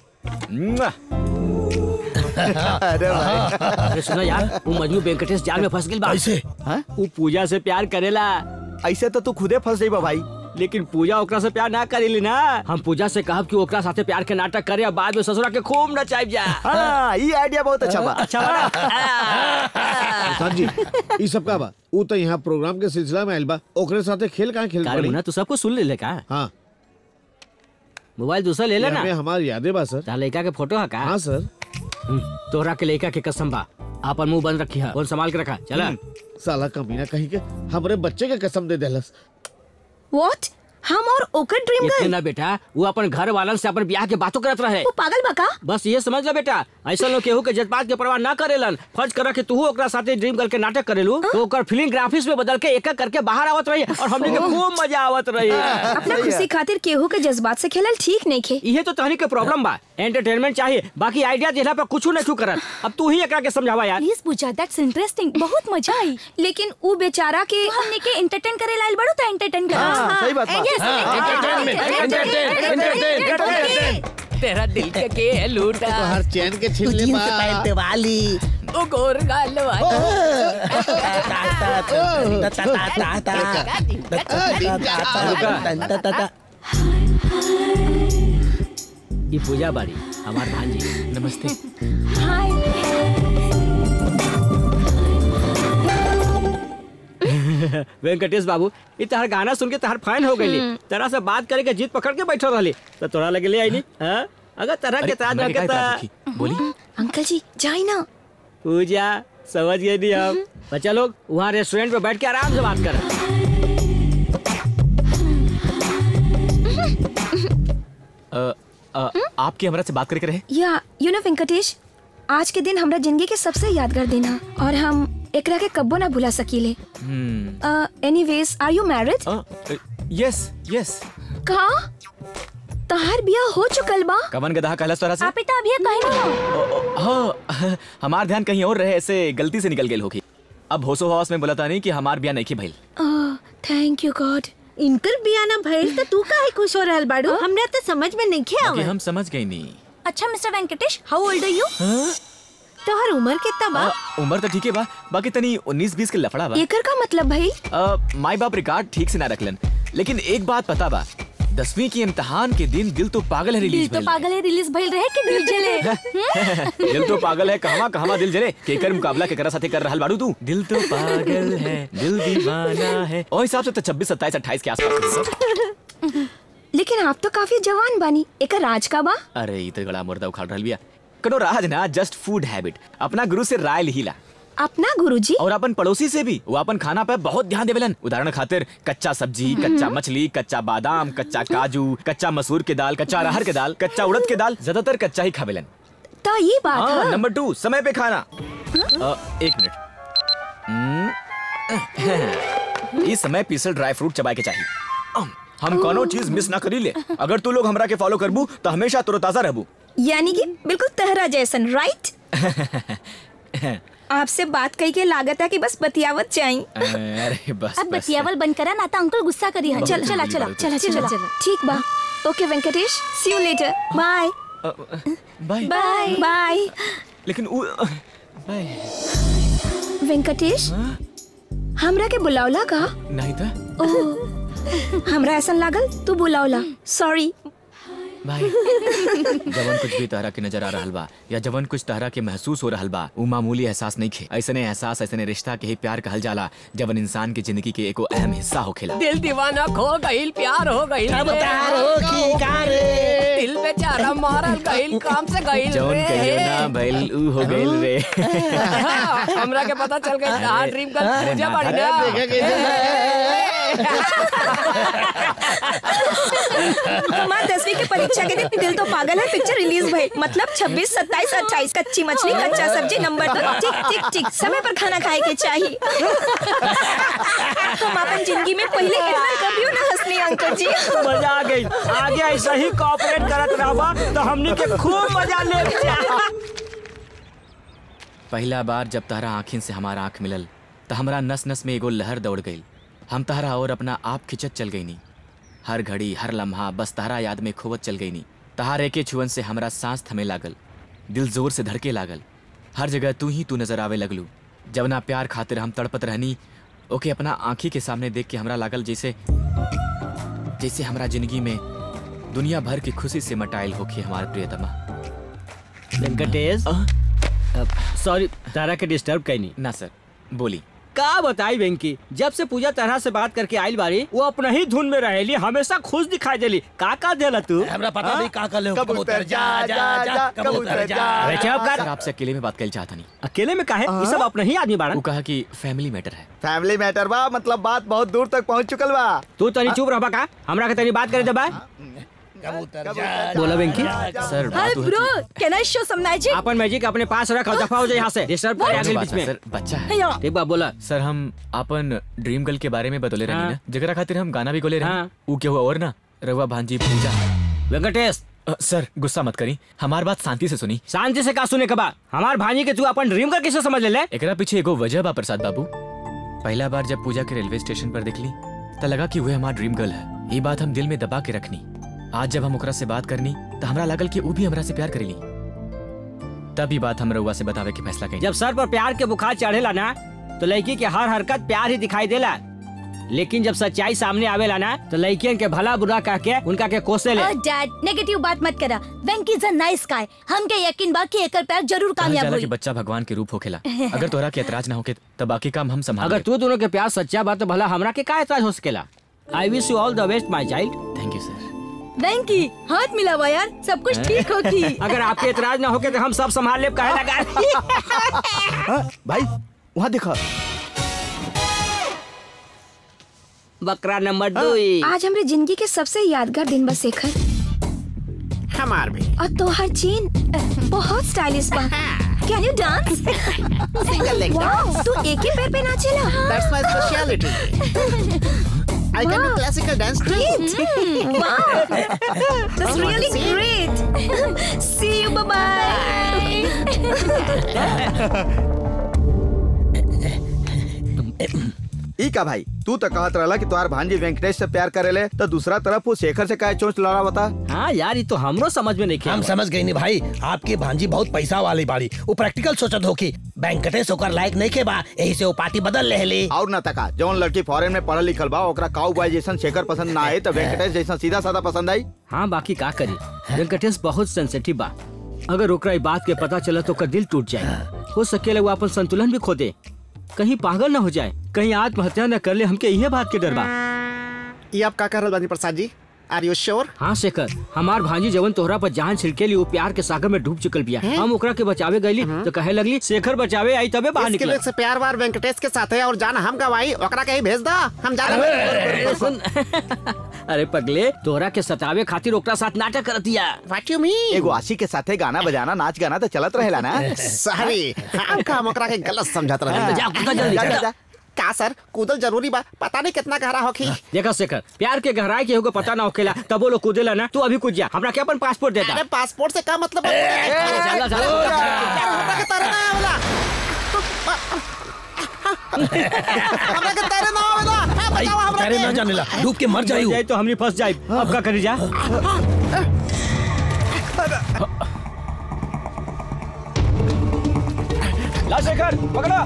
अरे भाई अरे सुना यार वो मजनू वेंकटेश जाल में फंस गई कैसे? वो पूजा से प्यार करेला ऐसे तो तू खुदे फंस जाइबा भाई। लेकिन पूजा ओकरा से प्यार ना करेली ना। हम पूजा से कहब कि ओकरा साथे प्यार के नाटक करे और बाद में ससुरा के खूब नचाइब जा। हाँ ये आइडिया बहुत अच्छा बा। अच्छा बा जी ई सब का बा? ऊ तो यहाँ प्रोग्राम के सिलसिला में आइल बा। ओकरे साथे खेल कहाँ खेल कार मुन्ना तू सबको सुन ले ले का? हाँ। मोबाइल दूसरा ले लेना। हमारी यादें बा सर। तार लड़का के फ़ोटो है का? हाँ सर। तोहरा के लेका के कसम बा। आपन मुँह बंद रखी है। संभाल के रखा। चला। साला कमीना कहीं के हमारे बच्चे के कसम दे देलस। व्हाट हम और ओकर ड्रीम गर्ल। ना बेटा वो अपन घर वालन से अपन ब्याह के बातों करत रहे। वो पागल बा का? बस ये समझ ले बेटा ऐसा लोग केहू के जज्बात के परवाह ना करेलन। फ़र्ज़ कर कि तू ओकरा साथे ड्रीम गर्ल के नाटक करेलू तो ओकर फ़िल्म ग्राफिक्स में बदल के एक एक करके बाहर आवत रही और हमने के खूब मज़ा आवत रही अपना खुशी खातिर केहू के जज्बात से खेलल ठीक नहीं खे। ये तो तहनी के प्रॉब्लम बा। एंटरटेनमेंट चाहिए बाकी आइडिया दिला पर कुछ नहीं करत। अब तू ही एकरा के समझावा यार। प्लीज़ पूजा दैट्स इंटरेस्टिंग बहुत मज़ा आई। लेकिन ऊ बेचारा के हमने के एंटरटेन करे लाइल बड़ो तो एंटरटेन कर। हाँ, सही बात बा। तेरा दिल के के लूटा तो हर चैन के छीन ले बा वाली ओ गोर गाल वाला ये पूजा बाड़ी हमार भांजी नमस्ते *laughs* वेंकटेश बाबू ये तहर गाना सुन के तहर फाइन हो गई तरह से बात करे के जीत पकड़ के बैठो रहली। तो तोरा लगे ले आई नहीं हाँ? अगर तरह के ताज के रखे तो? बोली। अंकल जी जाए ना। पूजा समझ गए नहीं हम। बच्चा लोग वहाँ रेस्टोरेंट पे बैठ के आराम से बात कर। अ, अ, आपके हमरा से बात करके रहे? या यू नो वेंकटेश आज के दिन हमरा ज़िंदगी के सबसे यादगार दिन है और हम एकरा के कब्बो ना भुला सकीले। हम्म। Anyways are you married yes yes का तहार बियाह हो चुकल बा। कवन गधा कहलस तोरा से? आप तो अभी कहीं ना। हाँ *laughs* हमार ध्यान कहीं और रहे ऐसे गलती से निकल गेल होगी अब होशो हवास में बोला था नहीं कि हमार बिया नहीं की भइल थैंक यू गॉड इनकर बियाना भइल त तू काहे खुश हो रहल बाड़ू? हमरा तो समझ में नहीं कि आवत हम समझ गई नहीं अच्छा mister Venkatesh how old are you तोहर उम्र कितना बा? अ, उम्र तो ठीक है बा बाकी तनी 19 20 के लफड़ा बा। एकर का मतलब भाई? माई बाप रिकॉर्ड ठीक से ना रखलन लेकिन एक बात पता बा दसवीं की इम्तिहान के दिन दिल तो पागल है रिलीज़ दिल तो पागल है रिलीज़ भइल रहे कि दिल जले? *laughs* दिल तो पागल है कहवा कहवा दिल जले? केकर मुकाबला केकरा साथे कर रहल बाड़ू तू? दिल तो पागल है दिल दीवाना है। ओ हिसाब से तो 26 27 28 के आसपास। *laughs* लेकिन आप तो काफ़ी जवान बानी। एक राज का बा। अरे ई तो मुर्दा उखाड़ रहल बिया कनो राज ना जस्ट फ़ूड हैबिट अपना गुरु से राय लिहिला अपना गुरुजी? और अपन पड़ोसी से भी। वो अपन खाना पे बहुत ध्यान देवेलन उदाहरण खातिर कच्चा सब्ज़ी कच्चा मछली कच्चा बादाम कच्चा काजू कच्चा मसूर के दाल कच्चा अरहर के दाल कच्चा उड़द के दाल ज़्यादातर कच्चा ही खावेलन तो ये बात हाँ है। नंबर टू समय पे खाना। अ, एक मिनट। हम्म, इस समय पीसल ड्राई फ्रूट चबाए के चाहिए। हम कोनो चीज़ मिस ना करी ले। अगर तू लोग हमरा के फॉलो करबू तो हमेशा तरोताजा रहबू। यानी कि बिल्कुल तहरा जैसन राइट *laughs* आपसे बात कही के लागत है कि बस बतियावत चाहिए अरे बस अब बतियावल बंद करा ना तो अंकल गुस्सा करी है। चल चला चला चला चला। चला ठीक बा। Okay Venkatesh. See you later bye bye bye bye लेकिन उ बाय वेंकटेश हमरा के बुलावला का? नहीं था ओह। हमरा ऐसा लागल तू बुलावला सॉरी भाई जवन कुछ भी तहरा के नज़र आ रहा बा या जवन कुछ तहरा के महसूस हो रहा बा उ मामूली एहसास नहीं खे। ऐसने एहसास ऐसने रिश्ता के ही प्यार कहल जाला जवन इंसान की ज़िंदगी के एको अहम हिस्सा होखेला। दिल दीवाना खो गईल प्यार हो गईल अब प्यार हो की का रे? दिल बेचारा मारल गईल काम से गईल जवन। कहियो ना भइल उ हो गइल रे। हमरा के पता चल गई ड्रीम कर अरे पूजा अरे ना देखा दसवीं के परीक्षा के दिन दिल तो पागल है पिक्चर रिलीज़ भई। मतलब 26 27 28 कच्ची मछली कच्चा सब्ज़ी नंबर दो ठीक ठीक ठीक समय पर खाना खाए के चाहिए। हम अपन ज़िंदगी में पहले इतना कभी ना हंसनी अंकल जी। मज़ा आ गई। आगे ऐसा ही कॉपरेट करत रहबा तो हमनी के खूब मज़ा ले पहला बार जब तहरा आँखिन से हमारा आँख मिलल त हमरा नस नस में एगो लहर दौड़ गई हम तहरा और अपना आप खिंचत चल गई नी हर घड़ी हर लम्हा बस तहरा याद में खोवत चल गई नी तहार एके छुअन से हमरा सांस थमे लागल दिल ज़ोर से धड़के लागल। हर जगह तू ही तू नज़र आवे लगलू। जब ना प्यार खातिर हम तड़पत रहनी ओके अपना आंखी के सामने देख के हमरा लागल जैसे जैसे हमरा ज़िंदगी में दुनिया भर की खुशी से मटाइल होके हमार प्रियतमा। वेंकटेश? सॉरी तारा के डिस्टर्ब कैनी ना सर बोली। का बताई वेंकी? जब से पूजा तरह से बात करके आइल बारी वो अपना ही धुन में रहेली हमेशा खुश दिखाई देली। का का देला तू? हमरा पता नहीं का कर ले कबूतर जा जा जा कबूतर जा। अरे चुप कर आपसे अकेले में बात कर चाहता नहीं। अकेले में काहे? ये सब अपना ही आदमी बाड़ा। वो कहा कि फैमिली मैटर है। फैमिली मैटर बा मतलब बात बहुत दूर तक पहुँच चुकल बा। तू तनी चुप रहबा का? हमरा के तनी बात करे देबा कबूतर बोला वेंकी? सर हाय बात है bro can I show some magic upon magic अपने पास रख दफ़ा हो जाए यहाँ से। डिस्टर्ब करे आगे बीच में। सर बच्चा है। ठीक बा बोला। सर हम अपन ड्रीम गर्ल के बारे में बतौले रही हाँ। ना। जगरा खातिर हम गाना भी गोले रही हाँ। ऊ के हुआ और ना? रवा भांजी पूजा। वेंकटेश। सर गुस्सा मत करी। हमार बात शांति से सुनी। शांति से का सुने के बा हमार भांजी के तू अपन ड्रीम का किसे समझ ले ले एकरा पीछे एगो वजह बा प्रसाद बाबू। पहला बार जब पूजा के रेलवे स्टेशन पर देखली त लगा कि वह हमार ड्रीम गर्ल है। ये बात हम दिल में दबा के रखनी। आज जब हम ओकरा से बात करनी तो हमरा लागल कि ऊ भी हमरा से प्यार करेली। तब ये बात हम रउआ से बतावे के फैसला कई जब सर पर प्यार के बुखार चढ़ेला ना तो लड़की के हर हरकत प्यार ही दिखाई देला। लेकिन जब सच्चाई सामने आवेला ना तो लड़कियन के भला बुरा कह के उनका के कोसे ले। डैड नेगेटिव बात मत करा। Venky is a nice guy. हमके यकीन बा कि एकर प्यार ज़रूर कामयाब होई। बच्चा भगवान के रूप होखेला। *laughs* अगर तोरा के एतराज़ ना होके तब बाकी काम हम संभाल अगर तू दोनों के प्यार सच्चा बात तो भला हमरा के का एतराज़ हो सकेला? I wish you all the best my child thank you sir Venky हाथ मिलावा यार सब कुछ ठीक *laughs* होगी अगर आपके एतराज़ ना होके तो हम सब संभाल लेब काहे लगा। *laughs* हाँ, भाई वहाँ देखा। बकरा नंबर दो आज हमरे ज़िंदगी के सबसे यादगार दिन बा शेखर। हमार भी। और तोहर चीन बहुत स्टाइलिश बा। Can you dance Single leg dance. तू एक ही पैर पे नाचेला। That's my speciality. *laughs* I can do classical dance too. Great. *laughs* Hmm. wow. That's really great. *laughs* See you. Bye bye *laughs* ई का भाई? तू तो कहत रहला कि तुम्हार भांजी वेंकटेश से प्यार करेले तो दूसरा तरफ़ वो शेखर से काहे चोंच लड़ा बता? हाँ यार ये तो हमरो समझ में नहीं हम समझ गई नहीं भाई आपकी भांजी बहुत पैसा वाली बाड़ी। वो प्रैक्टिकल सोचत होकी वेंकटेश होकर लायक नहीं के बा यही से वो पार्टी बदल ले ली और न तका जौन लड़की फॉरेन में पढ़ल लिखल बा ओकरा काउ बॉय जैसन शेखर पसंद ना आए तो *laughs* वेंकटेश जैसा सीधा साधा पसंद आई? हाँ बाकी का करी? वेंकटेश बहुत सेंसिटिव बा। अगर ओकरा बात के पता चला तो ओकर दिल टूट जाए। हो। सकेला वो अपन संतुलन भी खो दे कहीं पागल ना हो जाए, कहीं आत्महत्या न कर ले, हमके यही बात के डर बा। ये आप का कर रहे Prasad ji? Are you sure हाँ शेखर। हमार भांजी जवन तोहरा पर जान छिड़के ली वो प्यार के सागर में डूब चुकल बिया। हम ओकरा के बचावे गईली तो कहे लगली शेखर बचावे आई तबे बाहर निकला लिए से प्यार वार वेंकटेश के साथ है और जान हम गवाई ओकरा कहीं भेज दा। हम जा रहे सुन। *laughs* अरे पगले तोहरा के सतावे खातिर ओकरा साथ नाटक करतिया व्हाट यू मीन एगो आशी के साथे गाना बजाना नाच गाना तो चलत रहेला ना। *laughs* सॉरी हम का ओकरा के गलत समझत रहे। जा, कूदा जल्दी। जा। का सर कूदल ज़रूरी बा। पता नहीं कितना गहरा होखी। देखा शेखर प्यार के गहराई के होगा पता ना होकेला तब लोग कूदेला ना तू अभी कूद जा। हमरा के अपन पासपोर्ट दे दा। अरे पासपोर्ट से का मतलब है? तेरे के। ना जानेला डूब के मर जाए तो हमनी फंस जाए अब का करी जा? ला शेखर पकड़ा।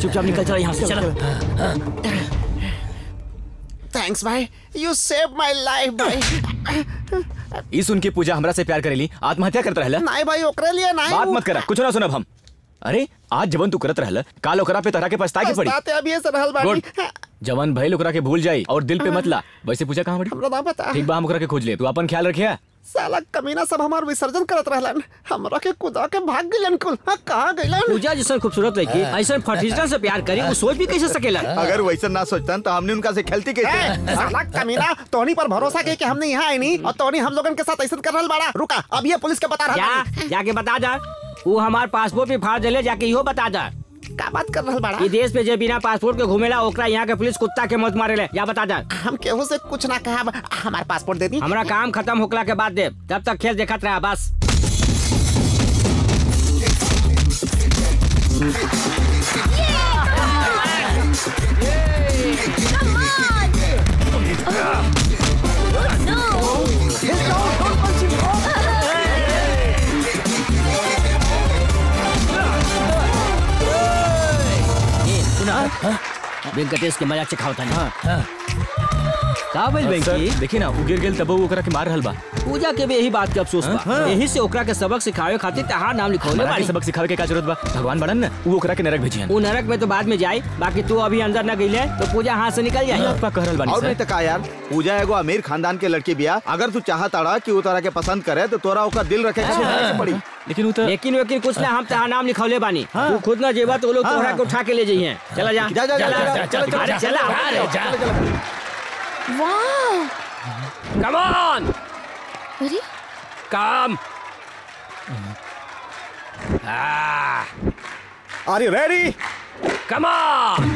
चुपचाप निकल चला यहाँ से चला। थैंक्स भाई। यू सेव माय लाइफ भाई। ई सुन के पूजा हमरा से प्यार करेली। आत्महत्या करत रहला। नहीं भाई ओकरे लिए नहीं। बात मत करा। कुछ ना सुनब हम। अरे आज जवन तू करत रहल काल ओकरा पे तरह के पछताए के पड़ी। पछताते अभी ये रहल बानी जवन भइल ओकरा के भूल जाई और दिल पे मत ला। वैसे पूजा कहाँ बड़ी? हमरा ना पता। ठीक बा हम ओकरा के खोज ले। तू अपन ख्याल रखिया। साला कमीना सब हमार विसर्जन करत रहलन। हमरा के कुदा के भाग गइलन कुल। हाँ, कहाँ गइलन पूजा जैसन खूबसूरत लड़की। ऐसा फटिस्टा से प्यार करी वो सोच भी कैसे सकेला अगर वैसा ना सोचतन तो हमने उनका से खेलती कैसे? साला कमीना तोनी पर भरोसा के कि हमने यहाँ आई नहीं और तोनी हम लोगन के साथ ऐसा कर रहल बाड़ा। रुका अब ये पुलिस के बता रहा जा जाके बता दा वो हमार पासपोर्ट भी फाड़ देले जाके इहो बता दा का बात कर रहल बाड़ा? ई देश पे जे बिना पासपोर्ट के घूमेला ओकरा यहाँ के पुलिस कुत्ता के मौत मारेले। या बता दा। हम केहू से कुछ ना कहा हमारे पासपोर्ट दे दी। हमारा काम खत्म होकला के बाद दे। तब तक खेल देखत रहा बस। ए, सुना वेंकटेश के मज़ाक हाँ। नहीं का बोल सर वेंकी देखी ना उ गिर गेल तब ओकरा के मार रहल बा। पूजा के भी यही बात के अफसोस बा। यही से ओकरा के सबक सिखावे खातिर तहार नाम लिखौले बाड़ी। सबक सिखावे के का ज़रूरत बा? भगवान बड़न ना उ ओकरा के नरक भेजियन। उ नरक में तो बाद में जाए बाकी तू अभी अंदर न गईले तो पूजा हाथ से निकल जाए। आपका कह रहल बानी और नहीं तो का यार पूजा एगो अमीर खानदान के लड़की बिया। अगर तू चाहत अड़ा कि वो तोरा के पसंद करे तो तोरा ओकर दिल रखे के पड़ी। लेकिन उ तो लेकिन वेकिन कुछ ना हम तहार नाम लिखौले बानी। तू खुद ना जेबा तो लोग तोहरा के उठा के ले जाइए चला जा। जा, जा, जा, चला, जा, चला, चला। वाह। कम ऑन अरे। काम are you ready come on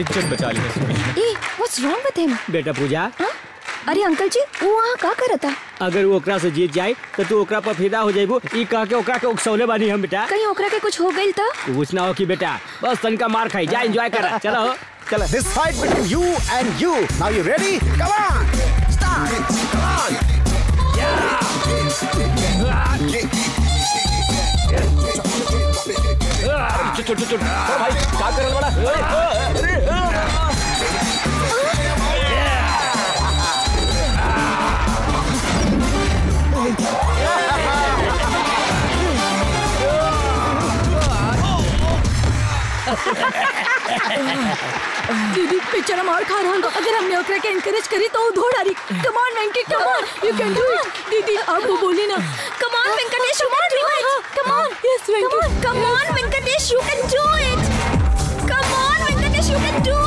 इज़्ज़त बचा ली बस। ए व्हाट्स रॉन्ग विद हिम बेटा पूजा। अरे अंकल जी वो वहाँ का करता अगर वो ओकरा से जीत जाए तो तू ओकरा पर फिदा हो जाइबू ई कह के ओकरा के उकसौले बानी हम बेटा। कहीं ओकरा के कुछ हो गइल त? कुछ ना हो कि बेटा बस तनका मार खाई जा एंजॉय कर चलो। चलो this fight between you and you now you ready come on start come on छोड़ छोड़ छोड़ सर भाई क्या कर रहा बड़ा दीदी पिक्चर मार खा रहा अगर हमने ओकरा के एनकरेज करी तो धो डाली come on Venky come on you can do it दीदी अब वो बोली ना। Come on Venkatesh you can do it come on yes Venky come on Venkatesh you can do it come on Venkatesh you can do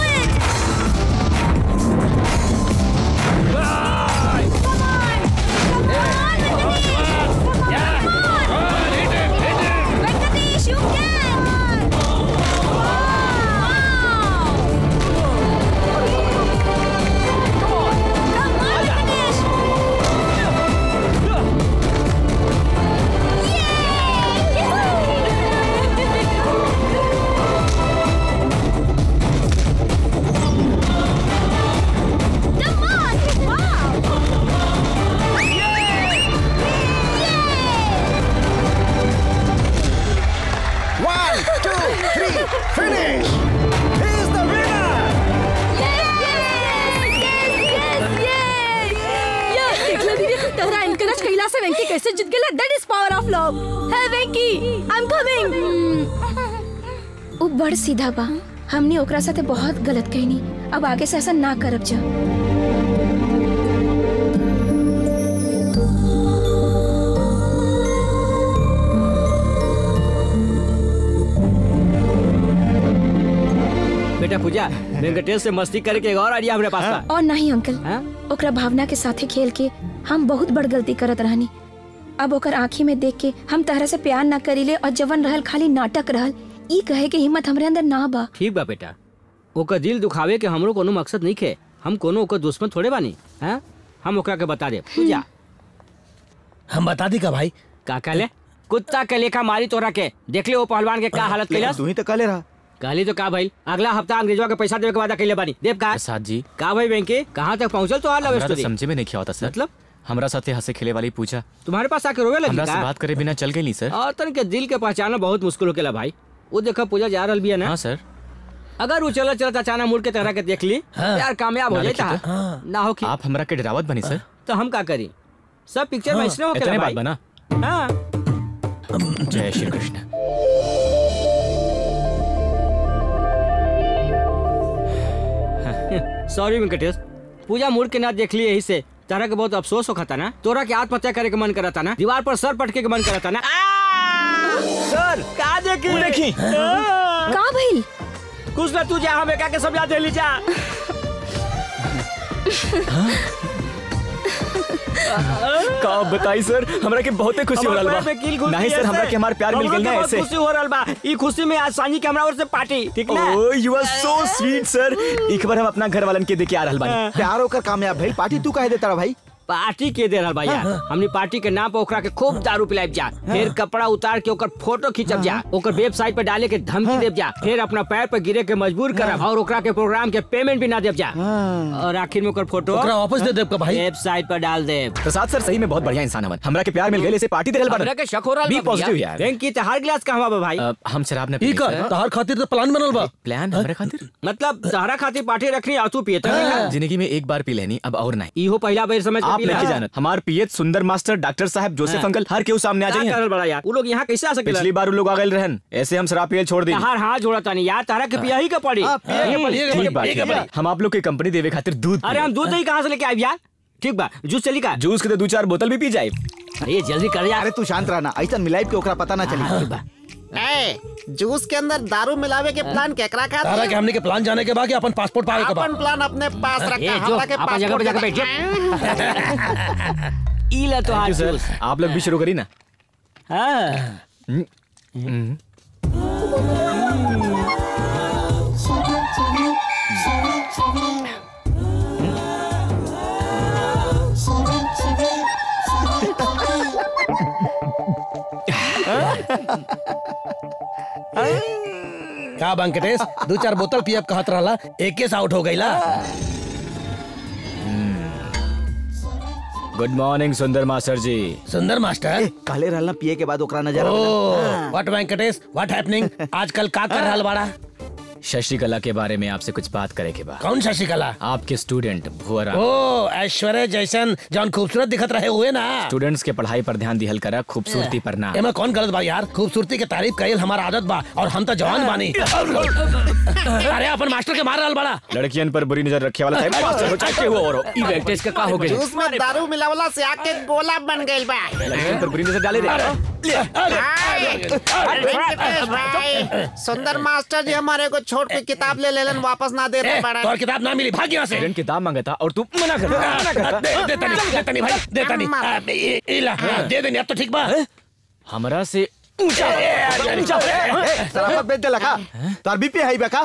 finish! He's the winner! Yes, yes, yes, yes, yes! देख लो दीदी तहरा encourage कइला से वेंकी कैसे जीत गेला that is power of love hey Venky I am coming उ बड़ सीधा बा हमने ओकरा साथे बहुत गलत कहनी अब आगे से ऐसा ना करब जा बेटा पूजा वेंकटेश से मस्ती करके एक और आइडिया हमारे पास था और नहीं अंकल। ओकरा भावना के साथे खेल के हम बहुत बड़ गलती करत रहनी। अब ओकर आँखी में देख के हम तहरा से प्यार ना करीले और जवन रहल खाली नाटक रहल ई कहे के हिम्मत हमरे अंदर ना बा। ठीक बा बेटा। ओकर दिल दुखावे के हमरो कोनो मकसद नहीं खे। हम कोनो ओकर दुश्मन थोड़े बानी हैं? हम ओकरा के बता दे पूजा। हम बता दी का भाई? का कहले कुत्ता के लेखा मारी तोरा के। देख ले वो पहलवान के का हालत कैलस। तू ही तो कहले रहा। कहली तो का भाई अगला हफ़्ता अंग्रेजवा के पैसा देवे के वादा कैले बानी। देव का। प्रसाद जी। का भाई बैंके कहाँ तक पहुँचल तो लव तो स्टोरी? समझे में नहीं क्या होता सर। मतलब? हमरा साथे हंसे खेले वाली पूछा। तुम्हारे पास आके रोवे लगी से का? बात करे बिना चल गई सर। और तन के दिल के पहचाना बहुत मुश्किल होकेला भाई। वो देखा पूजा जा रहल बिया ना। हाँ सर। अगर वो चलत चलत अचानक मुड़ के तरह के देख ली हाँ। यार कामयाब हो जाता देखी है। ना हो कि? आप हमरा के डरावत बनी सर। तो हम का करी? सब पिक्चर में हाँ, इसने हो भाई। बात बना। हाँ। जय श्री कृष्ण। सॉरी वेंकटेश पूजा मुड़ के ना देख लिए यही से। तारा के बहुत अफसोस होता ना? तोरा के आत्महत्या करे के मन करा था ना? दीवार पर सर पटके के मन करा था ना? सर का देखी? देखी। का भइल? कुछ ना तू जा हमें का के समझा दे ली जा *laughs* *laughs* का बताई सर? हमरा के बहुते खुशी हो रहल बा। नहीं सर हमरा के हमार प्यार मिल गेल ना ऐसे। खुशी हो रहल बा। ई खुशी में आज सांझी के हमरा ओर से पार्टी ठीक ना? ओ you are so sweet sir एक बार हम अपना घर वालन के देके आ रहल बानी। प्यार होकर कामयाब भाई पार्टी तू काहे देता रहा भाई। पार्टी के दे रहल बा यार हमनी पार्टी के नाम पर ओकरा के खूब दारू पिलाइब जा। फिर कपड़ा उतार के ओकर फ़ोटो खींचब जा। ओकर वेबसाइट पे डाले के धमकी देब जा। फिर अपना पैर पर गिरे के मजबूर करब और ओकरा के प्रोग्राम के पेमेंट भी ना देब जा। और आखिर में ओकर फ़ोटो ओकरा वापस दे देब का भाई? वेबसाइट पर डाल देब। प्रसाद सर सही में बहुत बढ़िया इंसान हवन हमरा। के प्यार मिल गेल इसे पार्टी दे रहल शक हो बी पॉजिटिव यार। बैंक की तहार गिलास कहवा बा भाई। हम शराब न पी कर तहार खातिर तो प्लान बनल बा। प्लान हमरे खातिर? मतलब तहरा खातिर पार्टी रखनी आतू पिए ज़िंदगी में एक बार पी लेनी अब और नहीं। इहो पहला बेर समझ आप नहीं रहा। जानत। हमार पीएच सुंदर मास्टर डॉक्टर साहब जोसेफ हाँ। अंकल हर केहू सामने आ का जाइए बड़ा यार। वो लोग यहाँ कैसे आ सके पिछली बार वो लोग आ गए रहन। ऐसे हम शराब पियल छोड़ दी तहार हाथ जोड़ा तानी यार तारा के पिया ही के पड़ी। ठीक बात हम आप लोग की कंपनी देवे खातिर दूध अरे हम दूध नहीं कहाँ से लेके आए यार? ठीक बा जूस चली का? जूस के तो दो चार बोतल भी पी जाए अरे जल्दी कर यार। अरे तू शांत रहना। ऐसा मिलाई के ओकरा पता ना चली। ए, जूस के अंदर दारू मिलावे के प्लान केकरा का तारा के हमने के प्लान जाने के बाद अपन पासपोर्ट पावे के अपन प्लान अपने पास रखा ए, जो, हमरा के अपन जगह पे जाके बैठ पासपोर्ट ई ला तो हाथ सर आप लोग भी शुरू करी ना? हाँ। *laughs* का वेंकटेश दो चार बोतल पियब कहत रहला एके से आउट हो गईला। Good morning Sundar master ji. Sundar master. काले रहला पिए के बाद ओकरा नज़र व्हाट वेंकटेश? व्हाट हैपनिंग *laughs* आजकल का कर रहा बाड़ा? शशिकला के बारे में आपसे कुछ बात करे के बाद कौन शशिकला आपके स्टूडेंट भुअरा ओ ऐश्वर्य जैसन जौन खूबसूरत दिखत रहे हुए ना स्टूडेंट्स के पढ़ाई पर ध्यान दिहल करा खूबसूरती पर ना एमे कौन गलत बा यार खूबसूरती के तारीफ़ कईल हमार आदत बा और हम तो जवान बानी अरे अपन मास्टर के मार रहल बड़ा लड़कियन पर बुरी नज़र रखे वाला हो हो का का हो गई जूस में दारू मिलावला से आके गोला बन गइल बा लड़कियन पर बुरी नज़र डाले दे सुंदर मास्टर जी हमारे को छोड़ के किताब ले लेलन वापस ना दे रहे बड़ा तोर किताब ना मिली भाग यहाँ से। स्टूडेंट किताब मांगा था और तू मना कर मना कर दे दे तनी दे तनी भाई दे तनी आ, ई- ई ला, हाँ, दे देनी अब तो ठीक बा हमरा से ऊँचा ऊँचा शराबत बेच दे लगा तार बीपी हाई बका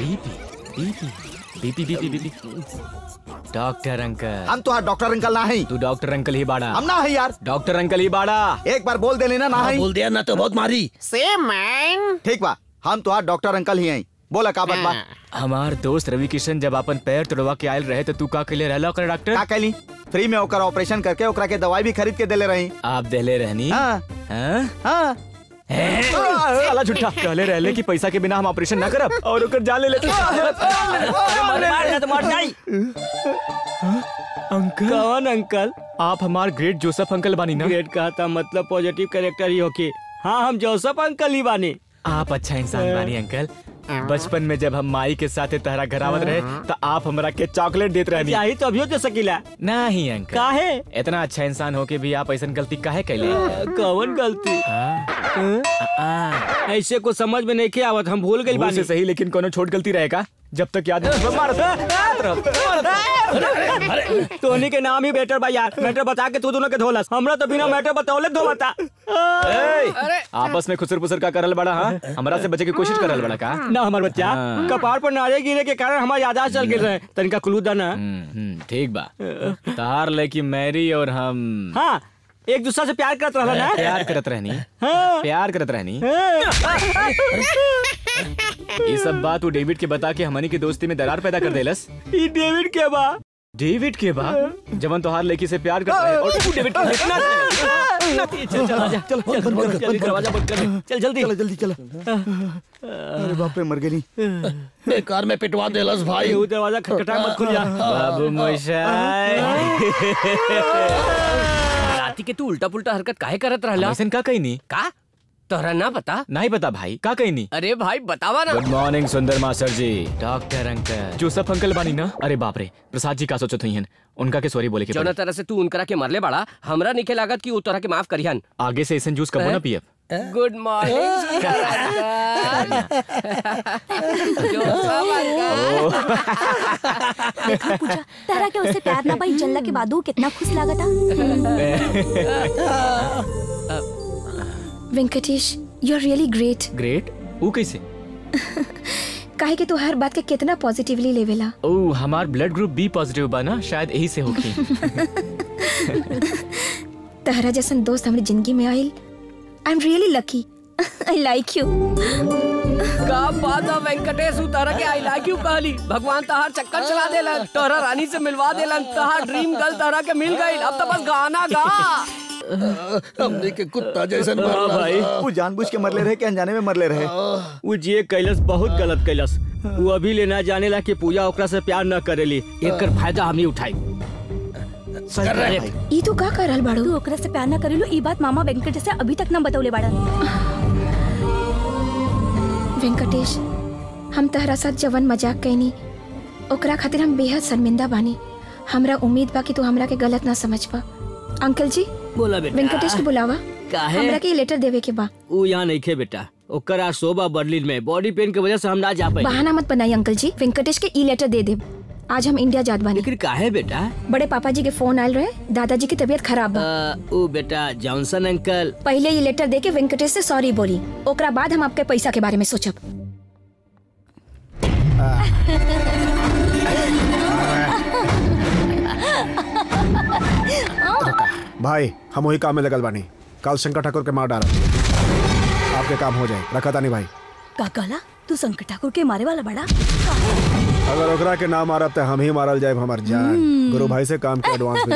BP BP BP BP BP. Doctor uncle. हम तो डॉक्टर अंकल ना है। तू डॉक्टर अंकल ही बाड़ा। हम ना है यार। डॉक्टर अंकल ही बाड़ा। एक बार बोल दे लेना ना हाँ, है। बोल दिया ना तो बहुत मारी। सेम मैन ठीक बा हम तो डॉक्टर अंकल ही हैं। बोला का बात बा हमार दोस्त रवि किशन जब अपन पैर तोड़वा के आयल रहे तो तू का के लिए रहला ओकर डॉक्टर? का कहली फ्री में ओकर ऑपरेशन करके ओकरा के दवाई भी खरीद के देले रही। आप देले रहनी? हाँ। हाँ? हाँ। साला झूठा। कहले रहले कि पैसा के बिना हम ऑपरेशन ना करब और ओकर जान ले ले। अंकल? कौन अंकल? आप हमार ग्रेट जोसेफ अंकल बानी ना? ग्रेट कहा था मतलब पॉजिटिव कैरेक्टर ही होके। हाँ हम जोसफ अंकल ही बानी। आप अच्छा इंसान बानी अंकल। बचपन में जब हम माई के साथ तहरा घरावत रहे तो आप हमरा के चॉकलेट देते रहनी। चाही तो अभियो दे सकीला नहीं अंकल। काहे? इतना अच्छा इंसान हो के भी आप ऐसा गलती काहे कैले कौन गलती? ऐसे को समझ में नहीं के आवत हम भूल गए से सही लेकिन कोनो छोट गलती रहेगा जब तक याद तोनी के नाम ही बेटर बा यार। मैटर बता के तू दोनों के धोलस। हमरा तो बिना मैटर बतावले धोलता। ए, आपस में खुसर पुसर का करल बड़ा हाँ? हमरा से बचे की कोशिश करल बड़ा का? ना हमार बच्चा। हाँ। कपार पर नारे गिरे के कारण हमारे यादाश्त चल गिर रहे तनिका क्लू दा ना हम्म, हम्म, ठीक बा। *laughs* तार लेकी मैरी और हम हाँ एक दूसरा से प्यार करत रहला ना प्यार करत रहनी। हाँ। प्यार करत रहनी। हाँ। ये सब बात वो डेविड के बता के हमनी की दोस्ती में दरार पैदा कर देलस। ई डेविड के बा। डेविड के बा जवन तोहार लड़की से प्यार करता है और तू डेविड के इतना चल चल आजा। चल चल चल जल्दी दरवाज़ा बंद कर। चल जल्दी। चलो जल्दी चलो। अरे बाप रे मर गई बेकार में पिटवा देलस भाई। ये दरवाज़ा खटखटा मत खुल जा। बाबू मोशाय राती के तू उल्टा पुल्टा हरकत काहे करत रहला? ऐसन का कही नहीं का? तोहरा ना पता? नहीं पता भाई का कही नहीं? अरे भाई बतावा ना। Good morning Sundar master ji. Doctor uncle Joseph uncle बानी ना? अरे बाप रे प्रसाद जी का सोचत हुई उनका के सॉरी बोले के जौना। तरह से तू उनकरा के मरले बाड़ा। हमरा निके लागत कि वो तोरा के माफ़ करिहन आगे से ऐसा जूस कबो ना पियब गुड मॉर्निंग देखा तारा के उससे प्यार ना पाई जल्ला के बाद कितना खुश लागता *laughs* *laughs* Venkatesh you are really great great वो कैसे? *laughs* काहे कि तू हर बात के कितना पॉजिटिवली लेवेला ओ हमार ब्लड ग्रुप बी पॉजिटिव बा ना शायद यही से होगी। *laughs* तहरा जैसन दोस्त हमारी ज़िंदगी में oil. I am really lucky I like you का बात है वेंकटेश उतारा के आई लाइक यू कहली। भगवान तहार चक्कर चला देलन तोहरा रानी से मिलवा देलन तहार ड्रीम गर्ल तोहरा के मिल गई अब तो बस गाना गा। *laughs* हमने के कुत्ता जैसन हाँ भाई। वो जानबूझ के मरले रहे कि अनजाने में मरले रहे? वो जे कैलस बहुत गलत कैलस। वो अभी ले ना जाने ला कि पूजा ओकरा से प्यार न करेली एकर फ़ायदा हमनी उठाई। ई तू का करल बाड़ू? तू ओकरा से प्यार ना करेलो ई बात मामा वेंकट से अभी तक ना बतौले बाड़न। वेंकटेश हम तहरा साथ जवन मज़ाक कैनी ओकरा खातिर हम बेहद शर्मिंदा बानी। हमरा उम्मीद बा कि तू हमरा के गलत ना समझ पा। अंकल जी बोला बेटा। वेंकटेश के बुलावा। काहे? हमरा के लेटर देवे के बा। ऊ यहाँ नहीं खे बेटा। ओकर आज शोभा बर्लिन में। बॉडी पेन की वजह से हम ना जा पाए बहाना मत बनाई अंकल जी। वेंकटेश के ई लेटर दे दे। आज हम इंडिया जात बानी। लेकिन काहे बेटा? बड़े पापा जी के फ़ोन आयल रहे। दादाजी की तबीयत खराब बा। ऊ बेटा जॉनसन अंकल। पहले ये लेटर दे के वेंकटेश से सॉरी बोली। ओकरा बाद हम आपके पैसा के बारे में सोचब। *laughs* भाई हम वही काम में लगल बानी। कल शंकर ठाकुर के मार डाल। आपके काम हो जाए। रखा था नहीं भाई। का कहला तू शंकर ठाकुर के मारे वाला बड़ा। अगर ओकरा के ना मारब तो हम ही मारल जाए हमार जान। गुरु भाई से काम के एडवांस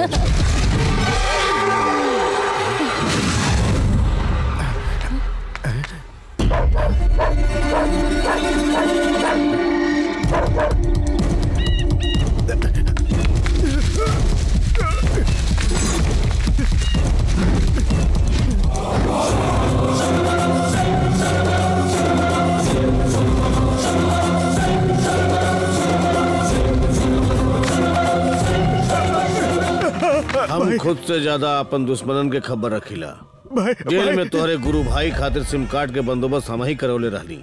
हम खुद से ज़्यादा अपन दुश्मनन के खबर रखिला। भाई जेल में तोहरे गुरु भाई खातिर सिम कार्ड के बंदोबस्त हम ही करौले रहली।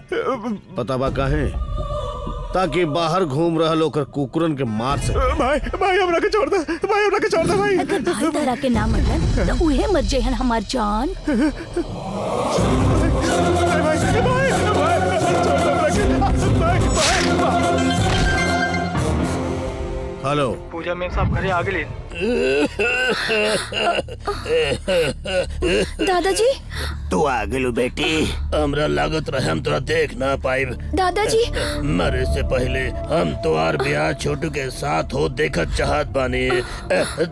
पता बा काहे? ताकि बाहर घूम रहल ओकर कुकुरन के मार से भाई भाई हमरा के छोड़ दे। भाई हमरा के छोड़ दे भाई। अगर भाई तरह के ना मरन तो उहे मर जेहन हमार जान। हेलो। पूजा में साहब घरे आ गए दादाजी? तू आ गेलू बेटी। हमरा लागत रहे हम तोरा देख ना पाइब। दादाजी? मरे से पहले हम तोहार ब्याह छोटू के साथ हो देखत चाहत बानी।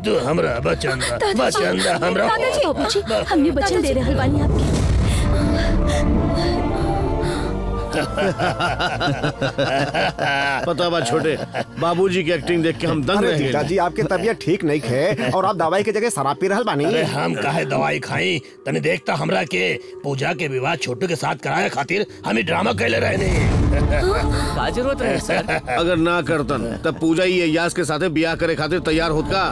तू हमरा बचन दा बचन दा हमरा। दादाजी बाबूजी हमने बचन दे रहल बानी आपके। *laughs* पता बा छोटे बाबूजी की एक्टिंग देख के हम दंग रह गए। जी आपके तबीयत ठीक नहीं है और आप दवाई की जगह शराब पी रहल बानी अरे हम काहे दवाई खाई तने देखता हमरा के पूजा के विवाह छोटू के साथ कराए खातिर हम ही ड्रामा कैले रहने। *laughs* का ज़रूरत रहे सर? अगर ना करतन तब पूजा ही यास के साथे ब्याह करे खातिर तैयार होत का?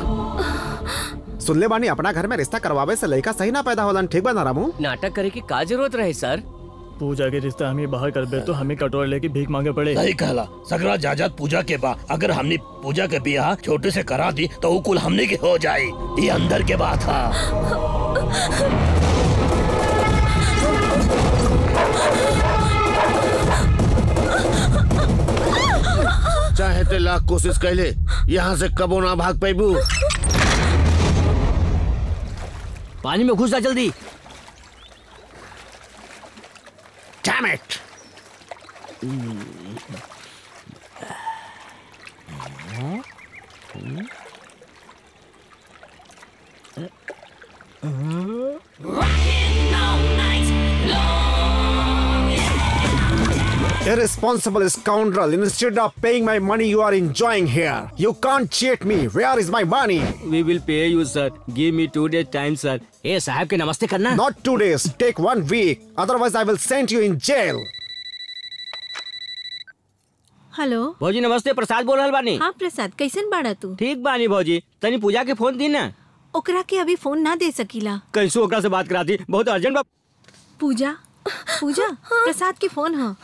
सुन ले बानी अपना घर में रिश्ता करवावे से लड़का सही ना पैदा होलन ठीक बा ना रामू? नाटक करे की का ज़रूरत रहे सर? पूजा के रिश्ता हमें बाहर कर बे तो हमें कटोरे लेके भीख मांगे पड़े। सही कहला। सगरा जायदाद पूजा के बा अगर हमने पूजा के ब्याह छोटू से करा दी तो वो कुल हमने के हो जाए। ये अंदर के बात है। चाहे ते लाख कोशिश कैले यहाँ से कबो ना भाग पैबू पानी में घुस जा जल्दी। Damn it! Rockin' on Irresponsible scoundrel. Instead of paying my money, you are enjoying here. You can't cheat me. Where is my money? We will pay you, sir. Give me two days time, sir. ए साहब के नमस्ते करना Not two days. Take one week. Otherwise, I will send you in jail. Hello भौजी नमस्ते प्रसाद बोल रहल बानी हाँ प्रसाद कैसन बाड़ा तू ठीक बानी भौजी तनी पूजा के फ़ोन दी ना ओकरा के अभी फ़ोन ना दे सकीला कैसो ओकरा से बात करा दी बहुत अर्जेंट बा पूजा पूजा प्रसाद के फ़ोन हाँ।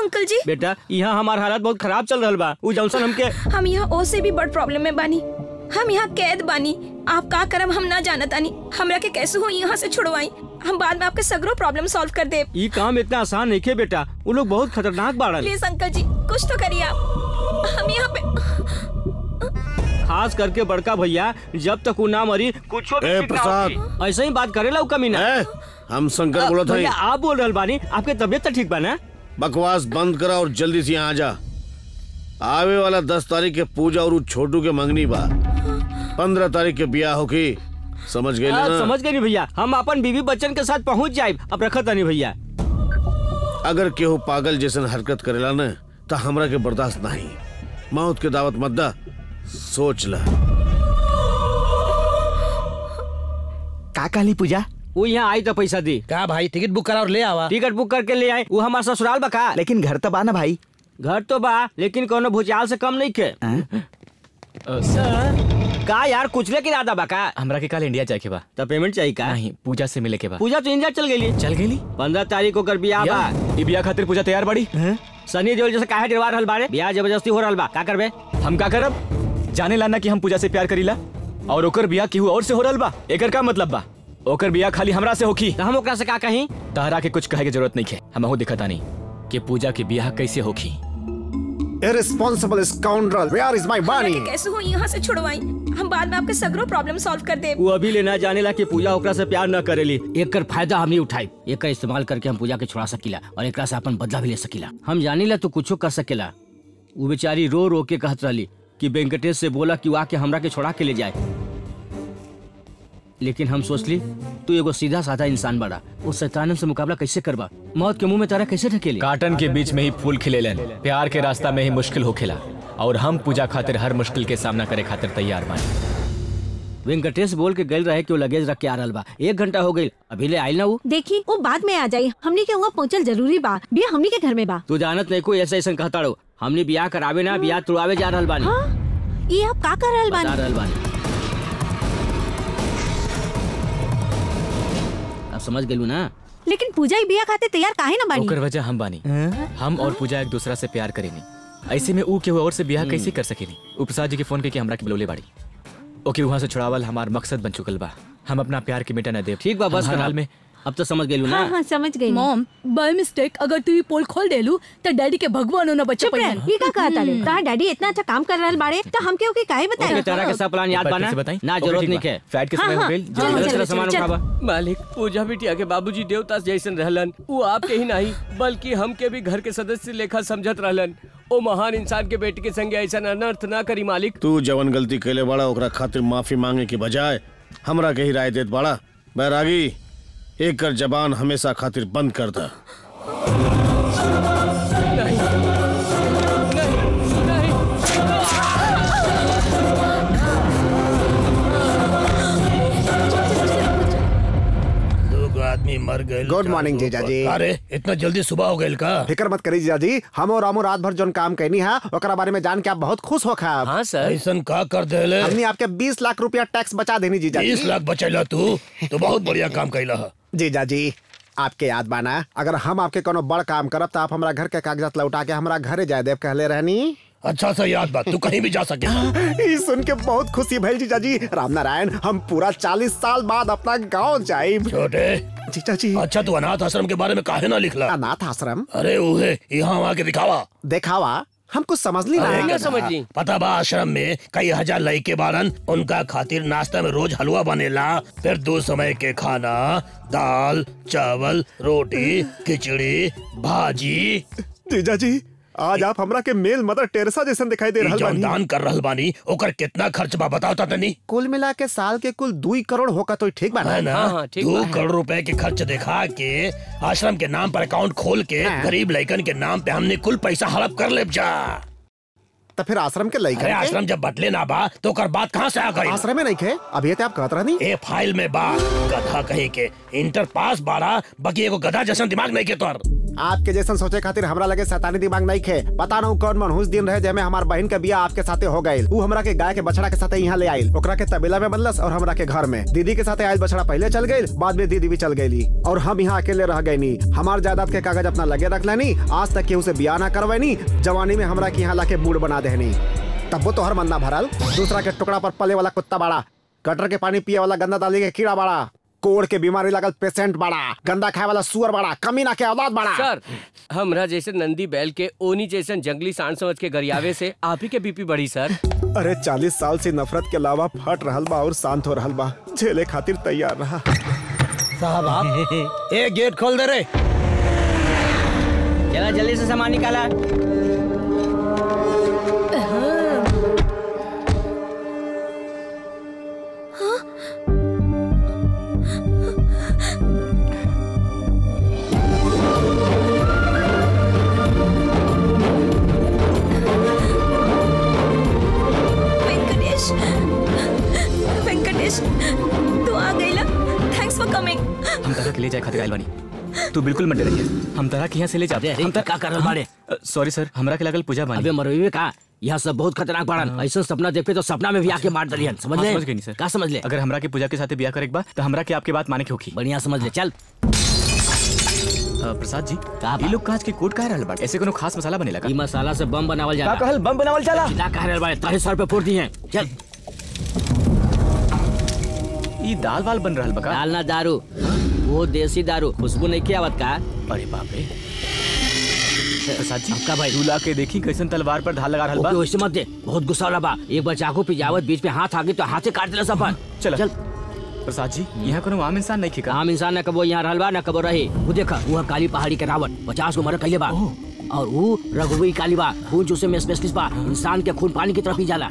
अंकल जी। बेटा यहाँ हमार हालत बहुत खराब चल रहा बा। उ जौनसन हमके हम यहाँ ओ से भी बड़ प्रॉब्लम में बानी। हम यहाँ कैद बानी। आप का करम हम ना जानत आनी। हमरा के कैसे हो यहाँ से छुड़वाई? हम बाद में आपके सगरो प्रॉब्लम सॉल्व कर दे ये काम इतना आसान नहीं खे बेटा। वो लोग बहुत खतरनाक बाड़न प्लीज़ अंकल जी कुछ तो करिए आप। हम यहाँ पे खास करके बड़का भैया जब तक वो ना मरी कुछ ऐसे ही बात करेला उ कमीना। हम शंकर बोलत था। आप बोल रहे बानी आपके तबीयत तो ठीक बा ना? बकवास बंद करा और जल्दी से यहाँ आ जा। आवे वाला दस तारीख के पूजा और छोटू के मंगनी बा। पंद्रह तारीख के ब्याह होगी समझ गए ना? समझ गए भैया हम अपन बीवी बच्चन के साथ पहुँच जाए अब रखत नहीं भैया। अगर केहू पागल जैसन हरकत करेला न तो हमरा के बर्दाश्त नहीं। मौत के दावत मत दा सोच ला। का काली पूजा वो यहाँ आई तो पैसा दी। का भाई टिकट बुक करा और ले आवा। टिकट बुक करके ले आए वो हमारा ससुराल बका लेकिन घर तो बा ना भाई। घर तो बा लेकिन कोनो भुजाल से कम नहीं के। सर का यार कुछ लेके इरादा बा का? हमरा के कल इंडिया जाए के बा। तो पेमेंट चाहिए का? नहीं पूजा से मिले के बा। पूजा तो इंडिया चल गई चल गई? पंद्रह तारीख को कर बियाह बा। ई बियाह खातिर पूजा तैयार बड़ी? सनी देओल जैसे काहे डरवा रहल बारे बियाह ज़बरदस्ती हो रहल बा। का करबे? हम का करब? जाने लाना कि हम पूजा से प्यार करीला? और ओकर बियाह केहू और से हो रहल बा? एकर का मतलब बा? ओकर बियाह खाली हमरा से होखी। हम ओकरा से का कहीं? तहरा के कुछ कहे के ज़रूरत नहीं है हमहू दिखता नहीं कि पूजा के बियाह कैसे होखी। Irresponsible scoundrel. Where is my money? कैसे हो यहाँ से छुड़वाई। हम बाद में आपके सगरो प्रॉब्लम सॉल्व कर दे वो अभी लेना जाने ला कि पूजा ओकरा से प्यार न करेली एकर फ़ायदा हम ही उठाई। एकर इस्तेमाल करके हम पूजा के छुड़ा सकीला और एकरा से अपन बदला भी ले सकीला। हम जानी ला तो कुछो कर सकेला। वो बेचारी रो रो के कहत रहली कि वेंकटेश से बोला कि वो आके हमरा के छोड़ा के ले जाए। लेकिन हम सोच ली तू एगो सीधा साधा इंसान बड़ा। वो शैतान से मुकाबला कैसे करबा? मौत के मुँह में तारा कैसे ढकेली? काटन के बीच में ही फूल खिलेलन प्यार के रास्ता में ही मुश्किल होखेला और हम पूजा खातिर हर मुश्किल के सामना करे खातिर तैयार बानी। वेंकटेश बोल के गल रहे कि वो लगेज रख के आ रहा बा। एक घंटा हो गई अभी ले आई ना वो देखी वो बाद में आ जाई। हमने के वहाँ पहुँचल ज़रूरी बा। बिया हमनी के घर में बा। तू जानत नहीं कोई ऐसा ऐसा कहता रहो। हमने बियाह करावे ना बियाह तुड़ावे जा रहा बानी। ये आप का कर रहल बानी। समझ गलू ना लेकिन पूजा ही बिया खाते तैयार काहे ना बानी? ओकर वजह हम बानी। हम और पूजा एक दूसरा से प्यार करेनी। ऐसे में ऊ के और से बिया कैसे कर सकेनी? ऊ प्रसाद जी के फ़ोन करके हमरा के बुलौले बाड़ी। ओके वहाँ से छुड़ावल हमार मकसद बन चुकल बा। हम अपना प्यार के मिटा न देव ठीक बा बस। हाल में अब तो समझ गेलू ना। हाँ हाँ समझ गई। मॉम बाय मिस्टेक अगर तू ये पोल खोल देलू तो डैडी के भगवान होना बच्चे ये का कहता रे तहां डैडी इतना अच्छा काम कर रहल बाड़े तो हमके ओके काहे ओके बताए तेरा के सब प्लान याद बना बताई? ना ज़रूरत नहीं। के फ़्लाइट के हाँ, समय हो हाँ, गई चलो, जल्दी सामान उठावा मालिक पूजा बिटिया के बाबूजी देवता जैसन रहलन। वो आपके ही नहीं बल्कि हमके भी घर के सदस्य लेखा समझत रहलन। ओ महान इंसान के बेटी के संगे ऐसा अनर्थ ना करी मालिक। तू जवन गलती कैले बड़ा ओकरा खातिर माफ़ी मांगे के बजाय हमरा के ही राय देत बड़ा। बैरागी एक कर जबान हमेशा खातिर बंद कर दा। आदमी मर गए गुड मॉर्निंग जीजा जी अरे इतना जल्दी सुबह हो गए का? फ़िक्र मत करी जीजा जी हम और रामू रात भर जो काम कहनी है ओकरा बारे में जान के आप बहुत खुश हो खा हाँ सर। ऐसा का कर दे हमने आपके 20 लाख रुपया टैक्स बचा देनी जीजा बीस लाख बचैला तू तो बहुत बढ़िया काम कैला है। जीजा जी आपके याद बाना। अगर हम आपके कोनो बड़ काम करब तो आप हमरा घर के कागजात लौटा के हमारा घरे जाए देव कहले रहनी। अच्छा सा याद बात। तू कहीं भी जा सके। *laughs* सुन के बहुत खुशी भइल जीजा जी राम नारायण हम पूरा चालीस साल बाद अपना गाँव जाए छोटे। जीजा जी अच्छा तू अनाथ आश्रम के बारे में काहे ना लिखला? अनाथ आश्रम? अरे उहे यहाँ आके दिखावा। देखावा। हम कुछ समझ नहीं ना समझ ली पता बा आश्रम में कई हज़ार लड़के बारन उनका खातिर नाश्ता में रोज हलवा बनेला। फिर दो समय के खाना दाल चावल रोटी खिचड़ी भाजी। जीजा जी आज आप हमरा के मेल मदर टेरेसा जैसन दिखाई दे रहा रहल बानी। दान कर रहा बानी ओकर कितना खर्च बा बताओ तो तनी। कुल मिला के साल के कुल दो करोड़ होका तो ठीक बा है ना? ना हाँ, हाँ, ठीक दो करोड़ रुपए के खर्च दिखा के आश्रम के नाम पर अकाउंट खोल के हाँ। गरीब लड़कन के नाम पे हमने कुल पैसा हड़प कर ले जा। तो फिर आश्रम के अरे लइकन आश्रम जब बटले ना बा तो ओकर बात कहाँ से आ गई? आश्रम में नहीं खे अभी ते आप कहत रहनी ए फ़ाइल में बा गधा कहे के इंटर पास बाड़ा बाकी एगो गधा जैसन दिमाग नहीं के तोर आपके जैसा सोचे खातिर हमरा लगे शैतानी दिमाग नहीं खे पता ना कौन मनहूस दिन रहे जेमे हमार बहन के बिया आपके साथे हो गइल उ हमरा के गाय के बछड़ा के साथे यहाँ ले आइल ओकरा के तबेला में बदलस और हमरा के घर में। दीदी के साथे आइल बछड़ा पहले चल गइल बाद में दीदी भी चल गईली और हम यहाँ अकेले रह गए नी। हमार जायदाद के कागज़ अपना लगे रख लेनी आज तक केहू से बिया ना करवैनी जवानी में हमरा के यहाँ लाके बूढ़ बना देनी तब वो तोहर मन ना भरल। दूसरा के टुकड़ा पर पले वाला कुत्ता बाड़ा। गटर के पानी पिए वाला गंदा दाली के कीड़ा बाड़ा। कोड़ के बीमारी लगल पेशेंट बाड़ा। गंदा खाए वाला सुअर बाड़ा। कमीना के औलाद बाड़ा। सर हमरा जैसे नंदी बैल के ओनी जैसे जंगली सांड समझ के गरियावे से आप ही के बीपी बढ़ी सर। अरे चालीस साल से नफरत के अलावा फट रहल बा और शांत हो रहल बा। झेले खातिर तैयार रहा। साहब आप एक गेट खोल दे रे। चला जल्दी से सामान निकाला। हम तरह के ले जाए खातिर आइल तू बिल्कुल मत डरिए हम तरह के यहाँ से ले जाते हम का कर रहल बाड़े? सॉरी सर हमरा के लागल पूजा बानी अबे मरवे का यहाँ सब बहुत खतरनाक बाड़न। ऐसा सपना देखे तो सपना में भी आके मार दलियन समझ हाँ, ले समझ गई नहीं सर का समझ ले अगर हमरा के पूजा के साथ ब्याह करे के बा तो हमरा के आपके बात माने के होखी बढ़िया समझ ले चल। प्रसाद जी का ये लोग काज के कोट काहे रहल बाटे ऐसे कोनो खास मसाला बनेला का? ई मसाला से बम बनावल जाला। का कहल बम बनावल चला चिल्ला कह रहल बाड़े? तारे सर पे फोड़ दी हैं चल। ई दाल वाल बन रहल बका दाल ना दारू। वो देसी दारू खुशबू नहीं की आवत का? अरे बाप रे। आपका भाई दूल्हा के देखी कैसन तलवार पर धार लगा रहल बा। वैसे मत दे। बहुत गुस्सा वाला बा। एक बार चाकू पिजावत बीच में हाथ आ गई तो हाथ से काट दिला सफ़र चल। चल। प्रसाद जी यहाँ कोनो आम इंसान नहीं खिका आम इंसान न कबो यहाँ रहल बा न कबो रही। वो देखा वो काली पहाड़ी के रावण पचास उम्र कहिए बा। और वो रघुवी काली बा खून चूसे में स्पेशलिस्ट बा। इंसान के खून पानी की तरफ़ ही जाला।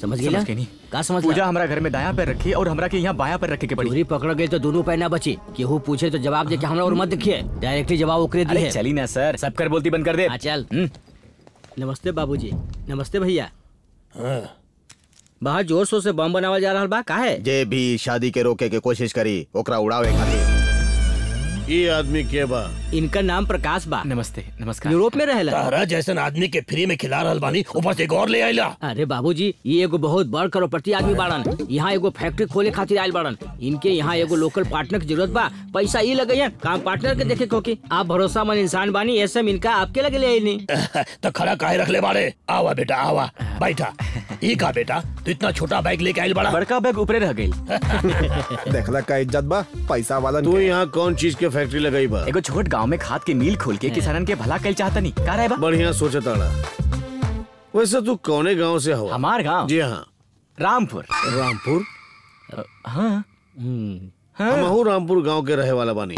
समझ गई समझ नहीं का समझ पूजा हमरा घर में दाया पैर रखी और हमरा के यहाँ बाया पैर रखे के पड़ी। पकड़ गई तो दोनों पैर ना बची। केहू पूछे तो जवाब दे के हमरा और मत देखिए। डायरेक्टली जवाब ओकरे दिए चली ना सर। सब कर बोलती बंद कर दे। हाँ चल। हम्म, नमस्ते बाबूजी। नमस्ते भैया। हाँ। बाहर ज़ोर शोर से बम बनावल जा रहा बा। का है? जे भी शादी के रोके के कोशिश करी ओकरा उड़ावे खातिर। ये आदमी के बा। इनका नाम प्रकाश बा। नमस्ते नमस्कार। यूरोप में रहेला। तारा जैसन आदमी के फ्री में खिला रहल बानी ऊपर से एक और ले आइला। अरे बाबूजी ये एगो बहुत बड़ करोड़पति आदमी बाड़न। यहाँ एगो फैक्ट्री खोले खातिर आयल बाड़न। इनके यहाँ एगो लोकल पार्टनर की ज़रूरत बा। पैसा ये लगे है काम पार्टनर के देखे क्योंकि आप भरोसामंद इंसान बानी ऐसे में इनका आपके लगे ले आइनी *laughs* तो खड़ा काहे रख ले बाड़े? आवा बेटा आवा बैठा। ई का बेटा तू इतना छोटा बैग लेके आइल बड़ा। बड़का बैग ऊपरे रह गई *laughs* देखला का इज़्ज़त बा पैसा वाला तू यहाँ कौन चीज़ के फैक्ट्री लगाई बा? एगो छोट गाँव में खाद के मिल खोल के किसानन के भला कल चाहता नहीं। का रहे बा? बढ़िया सोचा ताड़ा वैसे तू कौने गाँव से हो हमार गाँव? जी हाँ। रामपुर। रामपुर? हाँ। हमहू रामपुर गाँव के रहे वाला बानी।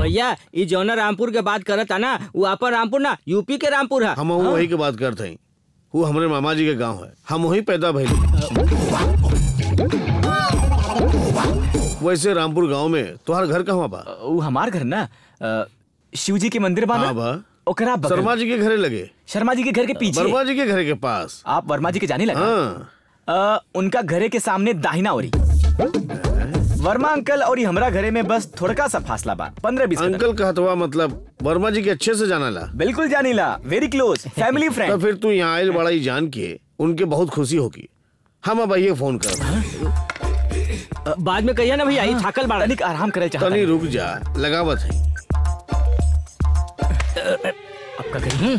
भैया ये जौना रामपुर के बात करत ना वो आपन रामपुर ना यूपी के रामपुर है। हम वही के बात करते हैं वो हमारे मामा जी के गाँव है। हम वही पैदा भइल। वैसे रामपुर गाँव में तुम्हार घर कहाँ बा? वो हमार घर ना। शिव जी के मंदिर बा? हाँ बा। ओकरा बगल। शर्मा जी के घरे लगे। शर्मा जी के घर के पीछे। वर्मा जी के घर के पास। आप वर्मा जी के जाने लगा? हाँ। उनका घरे के सामने दाहिना ओरी। वर्मा अंकल और हमरा घरे में बस थोड़का सा फासला बा पंद्रह बीस अंकल कहतवा मतलब वर्मा जी के अच्छे से जाना ला। बिल्कुल जानी ला। वेरी क्लोज फैमिली तो फ्रेंड फिर तू यहाँ आयल बड़ा ही जान के उनके बहुत खुशी होगी। हम अब आइए फ़ोन कर बाद में कहिए ना भैया ये थाकल बाड़ा। तनिक आराम करे चाहता तनी रुक जा लगावत है। आपका कहीं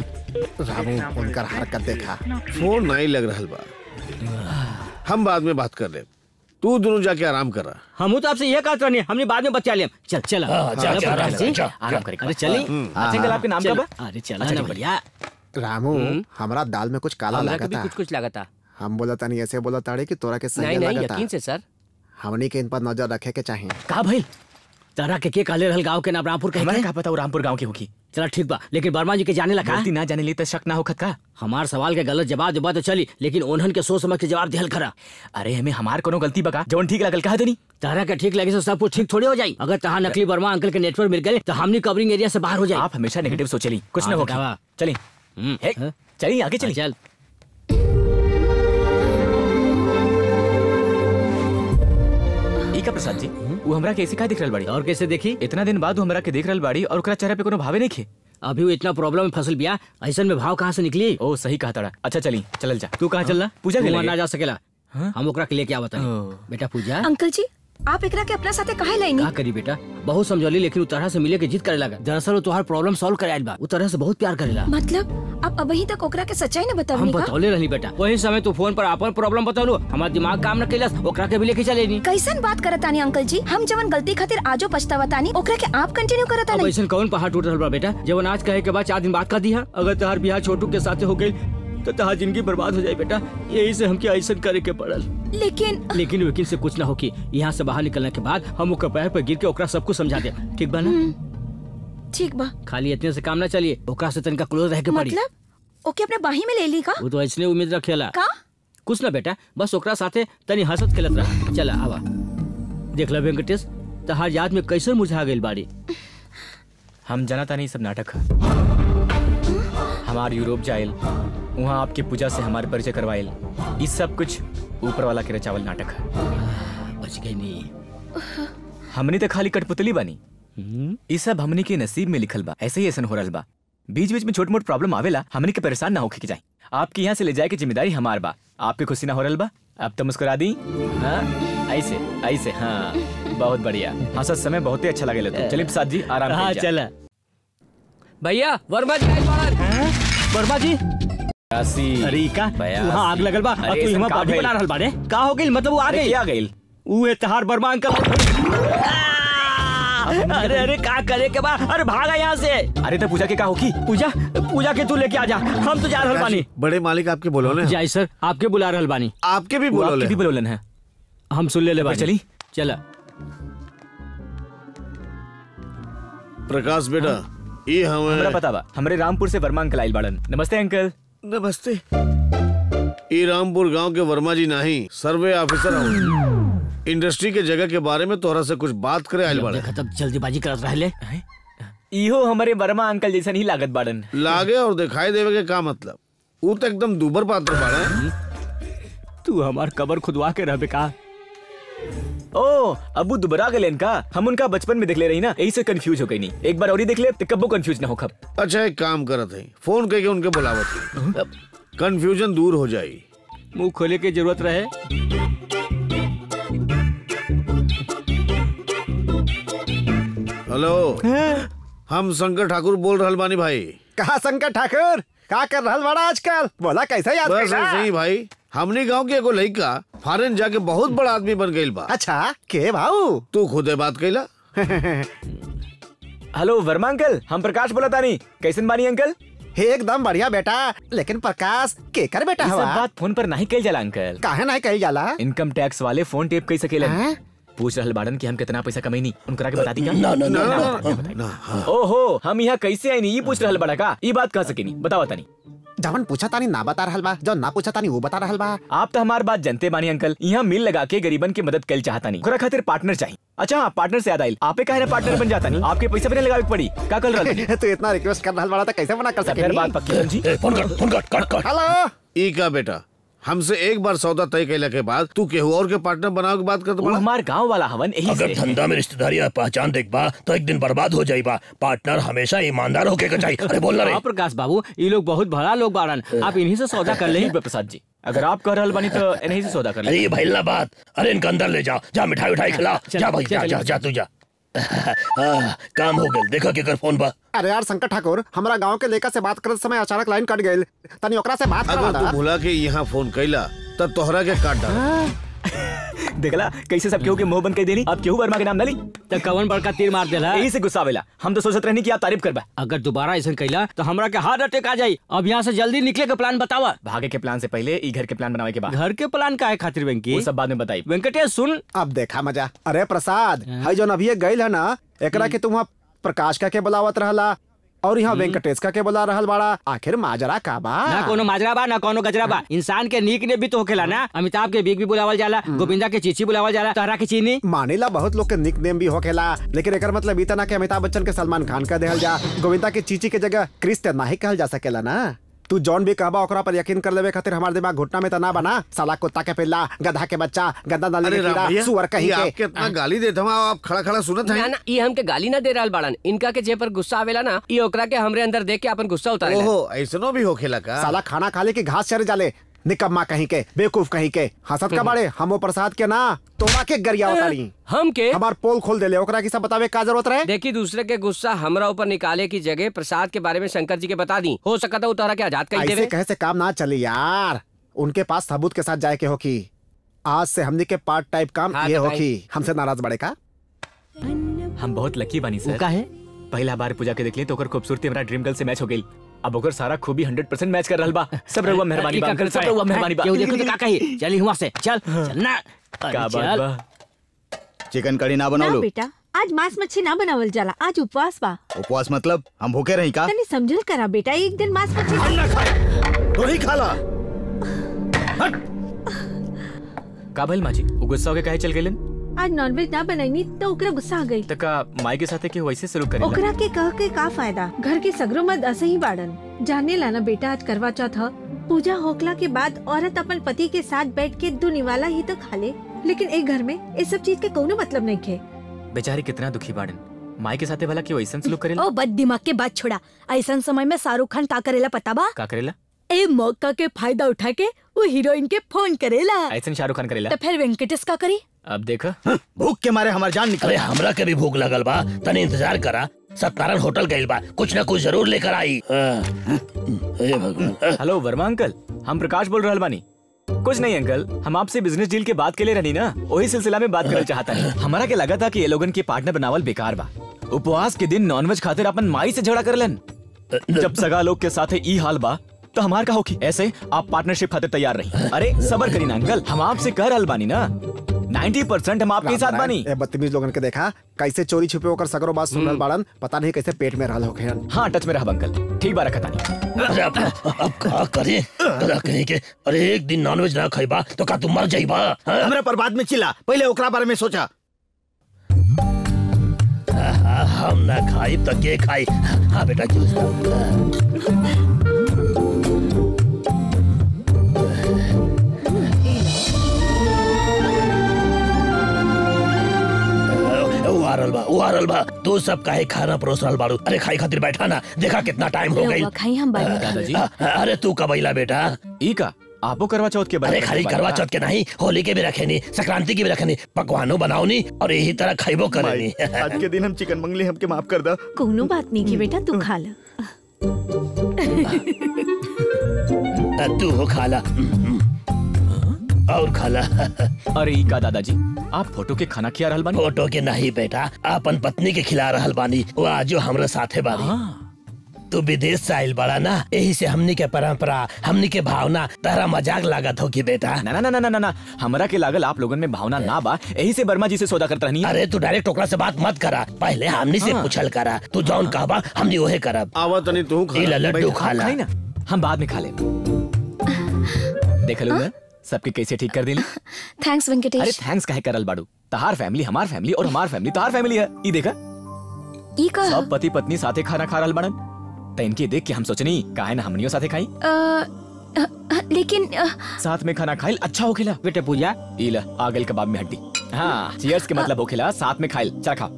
रामू उनकर हरकत देखा। फ़ोन नहीं लग रहा बा। हम बाद में बात कर ले तू दोनों जाके आराम कर रहा। हम तो आपसे ये कहते नहीं हमने बाद में बचा लिया चल चल। हाँ, आराम कर, करे अरे चली अच्छा आपके नाम क्या बा अरे चला अच्छा, बढ़िया। रामू हमारा दाल में कुछ काला लगा था कुछ कुछ लगा था हम बोला तानी ऐसे बोला ताड़े कि तोरा के सही नहीं नहीं यकीन से सर। हमनी के इन पर नज़र रखे के चाहिए। का भाई तारा के के काले रहल गाँव के नाम रामपुर कहे का? पता वो रामपुर गाँव की होगी चला ठीक बा लेकिन वर्मा जी के जाने लगा गलती ना जाने ली तो शक ना होखत का? हमार सवाल के गलत जवाब देबा तो चली लेकिन ओनहन के सोच समझ के जवाब दिहल खरा। अरे हमें हमार कोनो गलती बका जवन ठीक लगल कहा देनी तारा के ठीक लगे तो सब कुछ ठीक थोड़ी हो जाई। अगर तहां नकली वर्मा अंकल के नेटवर्क मिल गए तो हमनी कवरिंग एरिया से बाहर हो जाए आप हमेशा नेगेटिव सोचेली। कुछ ना हाँ, होगा बतावा। चलिए हे, हाँ। चलिए आगे चलिए चल। ई का प्रसाद जी। वो हमरा कैसे का दिख रहा बाड़ी? और कैसे देखी? इतना दिन बाद वो हमरा के दिख रहा बाड़ी और ओकरा चेहरा पे कोनो भावे नहीं खे। अभी वो इतना प्रॉब्लम में फ़सल बिया ऐसा में भाव कहाँ से निकली? ओ सही कहा था अच्छा चली चलल जा। तू कहाँ चलना पूजा के ना जा सकेला। हाँ? हम ओकरा के लेके आवत बेटा पूजा। अंकल जी आप एकरा के अपना साथे काहे लाइनी का करी बेटा? बहुत समझौली लेकिन उ तरह से मिले के जिद करे लगा दरअसल वो तुम्हार प्रॉब्लम सॉल्व करे आइल बा। उ तरह से बहुत प्यार करेला। मतलब? आप अभी तक ओकरा के सच्चाई न हम बतावनी का बतौले रहनी बेटा। वही समय तू फ़ोन पर अपन प्रॉब्लम बतौलू। हमार दिमाग काम न कैलस ओकरा के भी लेके चले नी कैसन बात करत तानी अंकल जी? हम जवन गलती खातिर आजो पछतावतानी ओकरा के आप कंटिन्यू करत अब तानी। कौन पहाड़ टूट रहल बा बेटा? जवन आज कहे के बाद चार दिन बात कर दिया अगर तहार बिहार छोटू के साथे हो गई तो तहार ज़िंदगी बर्बाद हो जाए बेटा। यही से हमके ऐसा करे के पड़ल लेकिन लेकिन वकील से कुछ ना होगी यहाँ से बाहर निकलने के बाद हम ओकर पैर पर गिर के ओकरा सब कुछ समझा दे। ठीक बा ना? ठीक बा। खाली इतने से काम ना चलिए ओकरा से तनिका क्लोज रह के पड़ी। मतलब? ओके अपने बाही में ले ली का? वो तो ऐसने उम्मीद रखेला। का? कुछ ना बेटा बस ओकरा साथे तनी हंसत खेलत रहा। चला आवा। देख ला वेंकटेश तहार याद में कैसे मुझा गइल बाड़ी। हम जाना था नहीं सब नाटक। है हमार यूरोप जाइल। वहाँ आपके पूजा से हमारे परिचय करवाइल ये सब कुछ ऊपर वाला के रचावल नाटक है। बच गई नहीं हमनी तो खाली कठपुतली बनी। ये सब हमनी के नसीब में लिखल बा। ऐसे ही ऐसा हो रहल बा। बीच बीच में छोट मोट प्रॉब्लम आवेला हमनी के परेशान ना होके के जाए आपके यहाँ से ले जाए की ज़िम्मेदारी हमार बा। आपके खुशी ना हो रहल बा। अब तो मुस्कुरा दी। हाँ? ऐसे ऐसे हाँ। बहुत बढ़िया। हाँ सच समय बहुत ही अच्छा लगे तो। चलिए प्रसाद जी आराम हाँ चला। भैया वर्मा जी वर्मा जी? अरे का। वहाँ आग लगल बा। तू का बॉडी बना रहल बाड़े? का हो गइल? मतलब वो आ तहार वर्मा अंकल अरे अरे का करे के बा? अरे भागा यहाँ से। अरे तो पूजा के का होगी पूजा पूजा के तू लेके आ जा। हम तो जा रहल बानी। बड़े मालिक आपके बोलो ने जय सर आपके बुला रहल बानी। आपके भी वो बोलो आपकी ले भी बोलन है। हम सुन ले ले बानी चली? चला। प्रकाश बेटा ये हमरा हमें पता बा हमरे रामपुर से वर्मा अंकल आइल बाड़न। नमस्ते अंकल। नमस्ते। ये रामपुर गाँव के वर्मा जी नहीं सर्वे ऑफिसर हूँ इंडस्ट्री के जगह के बारे में तोहरा से कुछ बात करे आयल बाड़े। खत्म जल्दीबाजी करत रहले। इहो हमारे वर्मा अंकल जैसा ही लागत बाड़न। लागे और दिखाई देवे के का मतलब? वो तो एकदम दूबर पात्र बाड़े। तू हमार कबर खुदवा के रहबे का? ओ अबू दोबारा गए इनका हम उनका बचपन में देख ले रही ना यही से कंफ्यूज हो गई नहीं। एक बार और ही देख ले तो कब्बो कंफ्यूज ना हो खब अच्छा एक काम करत है फ़ोन करके उनके बुलावत कंफ्यूजन दूर हो जाई। मुँह खोले की ज़रूरत रहे? हेलो हम शंकर ठाकुर बोल रहल बानी भाई। कहा शंकर ठाकुर? का कर रहल बड़ा आजकल? बोला कैसे याद बस? ऐसे ही भाई। हमने गाँव के एगो लड़का फॉरेन जाके बहुत बड़ा आदमी बन गई बा अच्छा के भाऊ तू खुदे बात कैला हेलो वर्मा अंकल हम प्रकाश बोला तानी कैसन बानी अंकल एकदम बढ़िया बेटा लेकिन प्रकाश के कर बेटा हवा बात फ़ोन पर नहीं कही जाला अंकल काहे नहीं कही जाला इनकम टैक्स वाले फ़ोन टेप कही सकेलन पूछ रहल बाड़न कि हम कितना पैसा कमैनी उनकरा के बता दी ना, ना, ना, ना, ना, ना, ओहो हम यहाँ कैसे आई नहीं ये पूछ रहल बड़ा का ये बात कह सकेनी बताओ तानी जवन पूछा तानी ना बता रहा बा जो ना पूछा तानी वो बता रहा बा। आप तो हमारे बात जनते मानी अंकल। यहाँ मिल लगा के गरीबन की मदद कल चाहता नहीं खातिर पार्टनर चाहिए अच्छा हाँ पार्टनर से याद आई आपे काहे पार्टनर बन जाता नहीं आपके पैसे भी नहीं लगावे पड़ी। क्या कल रहा *laughs* तो इतना रिक्वेस्ट कर था बड़ा कैसे मना कर सकते बात पक्की समझी? फ़ोन कर फ़ोन कर कट कट। हेलो? ई का बेटा? हमसे एक बार सौदा तय कैला के बाद तू केहू और के पार्टनर बनाओ के बात करत वो बड़ा। हमार गाँव वाला हवन यही अगर धंधा में रिश्तेदारी पहचान देखबा तो एक दिन बर्बाद हो जाइबा पार्टनर हमेशा ईमानदार होके के चाहिए अरे बोल ना रे। हाँ प्रकाश बाबू ये लोग बहुत बड़ा लोग बाड़न। आप इन्हीं से सौदा कर ले प्रसाद जी। अगर आप कर रहल बानी तो इन्हीं से सौदा कर ले। भैला बात। अरे इनका अंदर ले जाओ जा मिठाई उठाई खिला। जा भाई जा जा तू जा। *laughs* काम हो गया। देखा के कर फ़ोन बा। अरे यार संकट ठाकुर हमारा गाँव के लेकर से बात करते समय अचानक लाइन कट गई तनी ओकरा से बात अगर तू भूला के यहाँ फ़ोन कैला तब तोहरा के काट डाला। देखला कैसे सब केहू के मुँह बंद कर देनी अब केहू वर्मा के नाम नली तो कवन बड़का तीर मार देला? यही से गुस्सा आवेला हम तो सोचत रहनी कि आप तारीफ़ करबा। अगर दोबारा ऐसा कैला तो हमरा के हार्ट अटैक आ जाई। अब यहाँ से जल्दी निकले के प्लान बतावा। भागे के प्लान से पहले ई घर के प्लान बनावे के बाद घर के प्लान का है खातिर वेंकी? वो सब बाद में बताई। वेंकटेश सुन। अब देखा मज़ा। अरे प्रसाद है। जो अभी गईल है ना एकरा के तुम प्रकाश का के बुलावत रहला। और यहाँ वेंकटेश का के बोला रहा बड़ा? आखिर माजरा का बा। ना कोनो माजरा बा ना कोनो गजरा बा। इंसान के नीक ने भी तो होखेला ना। अमिताभ के बिग भी बुलावल जाला गोविंदा के चीची बुलावल जाला तहरा के चीनी। मानेला बहुत लोग के निक नेम भी होखेला लेकिन एक मतलब इतना तना के अमिताभ बच्चन के सलमान खान का देहल जा। गोविंदा के चीची के जगह क्रिस्टन ना नाही कहल जा सकेला ना। तू जॉन भी कहबा ओकरा पर यकीन कर लेवे खातिर हमार दिमाग घुटना में तना बना। साला कुत्ता के पिल्ला गधा के बच्चा गंदा नाली के कीड़ा सुअर कहीं के। आपके इतना गाली देता हूँ आप खड़ा खड़ा सुनत ना हैं? ना ई हमके गाली ना दे रहल बाड़न। इनका के जे पर गुस्सा आवेला ना ई ओकरा के हमरे अंदर देख के अपन गुस्सा उतारे ओहो ऐसनो भी होखेला का? साला खाना खा ले की घास चर जाले। निकम्मा कहीं के बेवकूफ़ कहीं के। हंसत का बाड़े हमो प्रसाद के ना तोड़ा के गरिया उतारी। हम के? हमार पोल खोल देले ओकरा की सब बतावे का ज़रूरत रहे? देखी दूसरे के गुस्सा हमरा ऊपर निकाले की जगह प्रसाद के बारे में शंकर जी के बता दी। हो सका था उतारा के आज़ाद कर ऐसे देवे। कहे से काम ना चले यार। उनके पास सबूत के साथ जाए के होकी आज से हमने के पार्ट टाइप काम हाँ, ये होकी हमसे नाराज़ बड़े का? हम बहुत लकी बानी सर का है? पहला बार पूजा के देखली तो खूबसूरती हमरा ड्रीम गर्ल से मैच हो गई। अब ओकर सारा खूबी 100% मैच कर रहल बा सब रहुआ मेहरबानी बा अंकल, सब रहुआ मेहरबानी बा। केहू देखो तो का कही? चल हुआ से चल चल ना। का बात बा? चिकन कड़ी ना ना बनाओ लो बेटा आज मांस मच्छी ना बनावल जाला आज उपवास बा। उपवास मतलब हम भूखे रही का? तनी समझल करा बेटा एक दिन मांस मच्छी तो ही खाला का भइल माजी वो गुस्सा होके काहे चल गेलन आज नॉनवेज ना बनैनी तो ओकरा गुस्सा आ गई। त का माई के साथे के वैसे सलूक करेला ओकरा के कह के का फ़ायदा? घर के सगरो मत ऐसे ही बाड़न। जाने ला ना बेटा आज करवा चौथ। पूजा होकला के बाद औरत अपन पति के साथ बैठ के दो निवाला ही तो खा ले। लेकिन एक घर में इस सब चीज़ के कोनो मतलब नहीं खे। बेचारी कितना दुखी बाड़न। माई के साथे भला के वैसन सलूक करेला? ओ बद दिमाग के बात छोड़ा। ऐसा समय में शाहरुख खान का करेला पता बा का करेला? ए मौका के फ़ायदा उठा के वो हीरोइन के फ़ोन करेला। ऐसा शाहरुख खान करेला? तो फिर वेंकटेश का करी? अब देख। भूख के मारे हमार जान अरे निकले हमरा के भी भूख लगल बा। तनी इंतज़ार करा। सत्यनारायण होटल गइल बा। कुछ ना कुछ ज़रूर लेकर आई। हाँ। हे भगवान। Hello Verma uncle. हम प्रकाश बोल रहल बानी। कुछ नहीं अंकल। हम आपसे बिज़नेस डील के बात के लिए रहनी ना। वही सिलसिला में बात करना चाहता है। हमारा के लगा था कि ये लोगन के पार्टनर बनावल बेकार बा। उपवास के दिन नॉनवेज खातिर अपन माई से झगड़ा करलन जब सगा लोग के साथ ई हाल बा तो हमार का होगी ऐसे आप पार्टनरशिप खातिर तैयार रही। अरे सबर करी ना अंकल। हम आपसे कह रहल बानी ना। 90 परसेंट हम आपके साथ बानी। ए बदतमीज लोगन के देखा कैसे चोरी छुपे होकर सगरो बात सुन बाड़न पता नहीं कैसे पेट में रहल होखे हाँ टच में रहा अंकल ठीक बार रखा अब अब का करे? कहीं के अरे एक दिन नॉनवेज ना खाइबा तो का तू मर जाइबा हाँ? हमरा पर बाद में चिल्ला। पहले ओकरा बारे में सोचा। हम ना खाई तो के खाई? हाँ बेटा जूस रहल बा रहल बा। तू सब काहे खाना परोस रहल बाड़ू? अरे खाई खातिर बैठा ना देखा कितना टाइम हो गई। खाई हम अरे तू कब अइला बेटा? ई का आपो करवा चौथ के अरे खाली करवा चौथ के नहीं होली के भी रखे नी संक्रांति के भी रखे नी पकवानो बनाओ नी और यही तरह खाइबो करे नी आज के दिन हम चिकन मंगली हमके माफ़ कर दो। कोनो बात नहीं की बेटा तू खा ला। तू हो खाला। और खाला। अरे ई का दादाजी आप फ़ोटो के खाना खिया रहल बानी? फ़ोटो के नहीं बेटा अपन पत्नी के खिला रहल बानी वो आजो हमरा साथे बानी। हाँ। तू विदेश से आइल बड़ा ना यही से हमनी के परंपरा हमनी के भावना तारा मज़ाक लागत हो कि बेटा? ना ना ना ना ना ना हमरा के लागल आप लोगन में भावना ना बा यही से वर्मा जी से सौदा करत रहनी। अरे तू डायरेक्ट ओकरा से बात मत करा पहले हमनी से हाँ। पूछल करा तू जौन कहबा हमनी ओहे करब। आवा तनी तू खा लड्डू खा ला। ना हम बाद में खा ले देख लो सबके कैसे ठीक कर दिली थैंक्स वेंकटेश अरे थैंक्स काहे करल बाड़ू। तहार फैमिली हमार फैमिली और हमार फैमिली तहार फैमिली है। ई देखा? ई का सब पति पत्नी साथे खाना खा रहल बाड़न। त इनके देख के हम सोचनी काहे ना हमनियो साथे खाई? अ, लेकिन अ, साथ में खाना खाइल अच्छा होखेला बेटे पूजा। ई ला आ गइल कबाब में हड्डी। हाँ *laughs* चीयर्स के मतलब होखेला साथ में खाइल चल खा।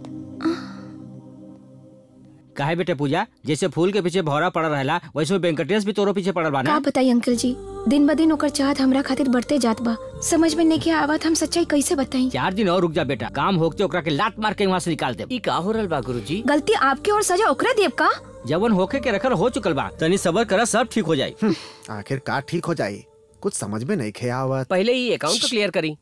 काहे बेटे पूजा जैसे फूल के पीछे भौरा पड़ा रहला वैसे वेंकटेश भी तोरो पीछे पड़ल बा का बताई अंकल जी? दिन ब दिन ओकर चाहत हमरा खातिर बढ़ते जात बा। समझ में नहीं आवत हम सच्चाई कैसे बताई? चार दिन और रुक जा बेटा काम होते ओकरा के लात मार के वहाँ से निकाल दे का हो रहल बा गुरुजी? गलती आपके और सजा ओकरा देव का? जवन होके के रखल हो चुकल बा तनी सबर करा सब ठीक हो जाई। आखिर का ठीक हो जाए कुछ समझ में नहीं खे आवत। पहले ही अकाउंट तो क्लियर करी।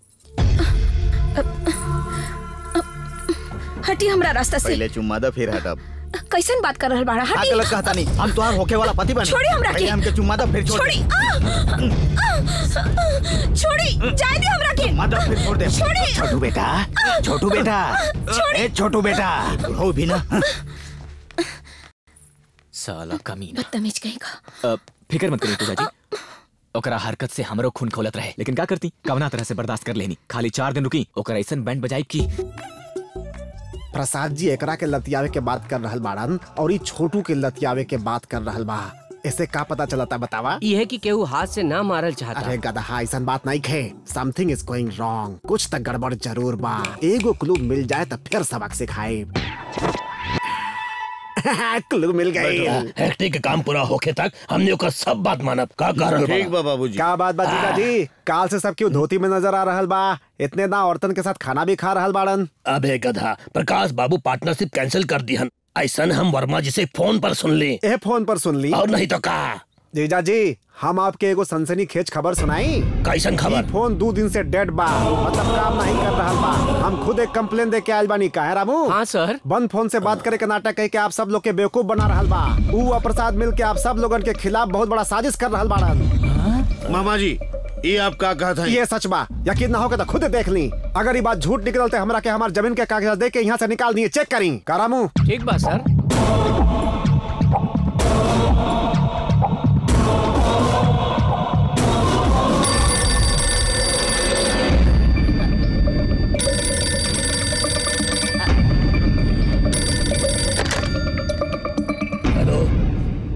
हटी हमरा रास्ता से। पहले चुम्मा दो फिर हटब। कैसन बात कर रहल बाड़ा? हटी। गलत कहता नहीं। हम तुम्हार होके वाला पति बने। छोड़ी हमरा के। हमके चुम्मा दो फिर छोड़ छोड़ी! छोड़ी। जाए दे हमरा के। दो फिर छोड़ दे। छोड़ी। छोटू बेटा छोटू बेटा। ए छोटू बेटा। हो भी ना। साला कमीना। बदतमीज कहीं का? अ, फ़िक्र मत करिए पूजा जी। ओकरा हरकत से हमरो खून खौलत रहे। लेकिन का करती? कवना तरह से बर्दाश्त कर लेनी? खाली चार दिन रुकी ओकरा ऐसन बैंड बजाई की? प्रसाद जी एकरा के लतियावे के बात कर रहल बाड़न और ई छोटू के लतियावे के बात कर रहल बा। ऐसे का पता चलता बतावा? ये है कि केहू हाथ से ना मारल चाहता। अरे गधा ऐसा बात नहीं खे। समथिंग इज़ गोइंग रॉन्ग कुछ तक गड़बड़ ज़रूर बा। एगो क्लू मिल जाए तो फिर सबक सिखाए *laughs* क्लू मिल गई हेक्टिक के काम पूरा होके तक हमने ओकर सब बात मानब का कारण ठीक बा बाबूजी। क्या बात बा जीजा जी? काल से सब क्यों धोती में नज़र आ रहल बा? इतने ना औरतन के साथ खाना भी खा रहल बाड़न। अबे गधा प्रकाश बाबू पार्टनरशिप कैंसिल कर दिहन। ऐसा हम वर्मा जी से फ़ोन पर सुन ली। ए फ़ोन पर सुन ली। और नहीं तो का? जीजा जी हम आपके एगो सनसनी खेच खबर सुनाई। कैसन खबर? फ़ोन दो दिन से डेड बा मतलब काम नहीं कर रहल बा। हम खुद एक कंप्लेन दे के आयल बानी काहे रामू? हाँ सर। बंद फ़ोन से बात करे के नाटक कह के आप सब लोग के बेवकूफ़ बना रहा बा। ऊ और प्रसाद मिल के आप सब लोगन के खिलाफ बहुत बड़ा साजिश कर रहा बाड़न। मामा जी ये आप का कहा था ये सच बा यकीन ना हो तो खुद देख ली। अगर ये बात झूठ निकलते हमरा के हमारे ज़मीन के कागजात दे के यहाँ से निकाल दिए चेक करी। का रामू? ठीक बा सर।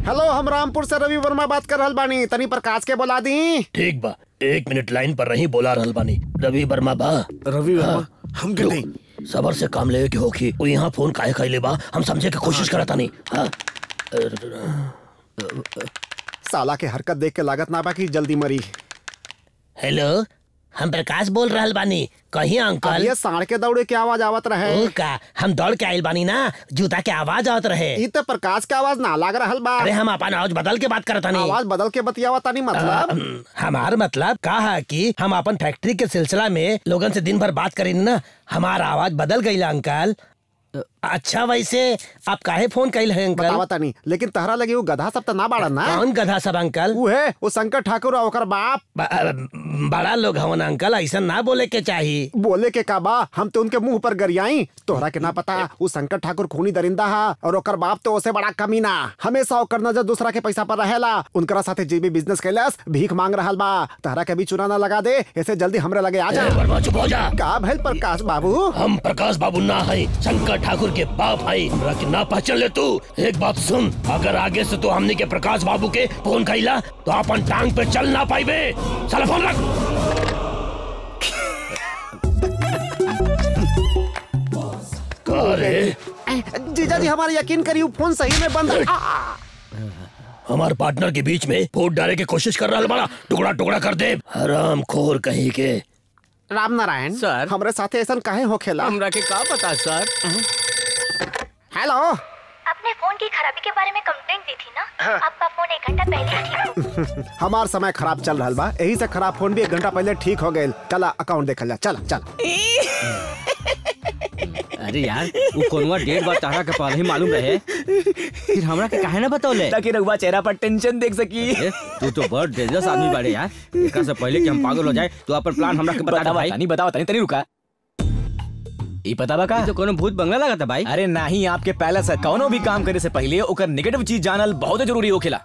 हेलो हम रामपुर से रवि वर्मा बात कर रहल बानी तनी प्रकाश के बोला दी। ठीक बा। एक मिनट लाइन पर रही बोला रहल बानी रवि वर्मा बा। रवि वर्मा हम के नहीं? सबर से काम लेवे के होखी वो यहाँ फ़ोन काहे कैले बा हम समझे के कोशिश करता नहीं हाँ। साला के हरकत देख के लागत ना बा कि जल्दी मरी। हेलो हम प्रकाश बोल रहल बानी। कहीं अंकल। ये साढ़ के दौड़े के आवाज़ आवत रहे। ओ का हम दौड़ के आए बानी ना जूता के आवाज़ आवत रहे। ई तो प्रकाश के आवाज़ ना लग रहा बा। अरे हम अपन आवाज़ बदल के बात करता नहीं आवाज़ बदल के बतियावा तानी मतलब? हमार मतलब का है कि हम अपन फैक्ट्री के सिलसिला में लोगन से दिन भर बात करें ना हमारा आवाज़ बदल गई अंकल। अच्छा वैसे आप काहे फ़ोन कैल है अंकल? बतावा तानी लेकिन तहरा लगे वो गधा सब तो ना बाड़न ना? कौन गधा सब अंकल? वो है वो शंकर ठाकुर और ओकर बाप। ब- बड़ा लोग हवन अंकल ऐसा ना बोले के चाहिए बोले के का बा? हम तो उनके मुँह पर गरियाई। तोहरा के ना पता वो शंकर ठाकुर खूनी दरिंदा है और ओकर बाप तो ओसे बड़ा कमीना। हमेशा ओकर नज़र दूसरा के पैसा पर रहेला। उनकरा साथे जे भी बिज़नेस कैलस भीख मांग रहल बा। तहरा के भी चुना ना लगा दे ऐसे जल्दी हमरे लगे आ जा। चुप हो जा। का भइल प्रकाश बाबू? हम प्रकाश बाबू ना है शंकर ठाकुर के बाप हमरा के ना पहचान ले तू। एक बात सुन अगर आगे से तू हमने के प्रकाश बाबू के फ़ोन कैला तो अपन टांग पे चल ना पाइबे। साला फ़ोन रख। अरे। जीजा जी हमारा यकीन करिए फ़ोन सही में बंद हमार पार्टनर के बीच में फूट डाले की कोशिश कर रहा है बड़ा। टुकड़ा टुकड़ा कर दे। हराम खोर कहीं के। राम नारायण सर। हमारे साथ ऐसा काहे होखेला? हमरा के का पता सर? हेलो। अपने फ़ोन की खराबी के बारे में कंप्लेंट दी थी ना? आपका फ़ोन एक घंटा पहले ठीक हो *laughs* हमार समय खराब चल रहा बा। यही से खराब फ़ोन भी एक घंटा पहले ठीक हो गए चला अकाउंट देखल जा चल चल। अरे यार वो कोनवा डेढ़ बार तारा के पहले ही मालूम रहे। फिर हमरा के काहे ना बतौले? ताकि रघुआ चेहरा पर टेंशन देख सकी। तू तो बहुत डेंजरस आदमी बाड़े यार। एकरा से पहले कि हम पागल हो जाए तो अपन प्लान हमरा के बता दे भाई। तनी बतावा तनी तनी रुका। ई पता बा का? तो कोनो भूत बंगला लगा था भाई। अरे नहीं आपके पहले से कौनो भी काम करे से पहले ओकर नेगेटिव चीज़ जानल बहुत ज़रूरी होखेला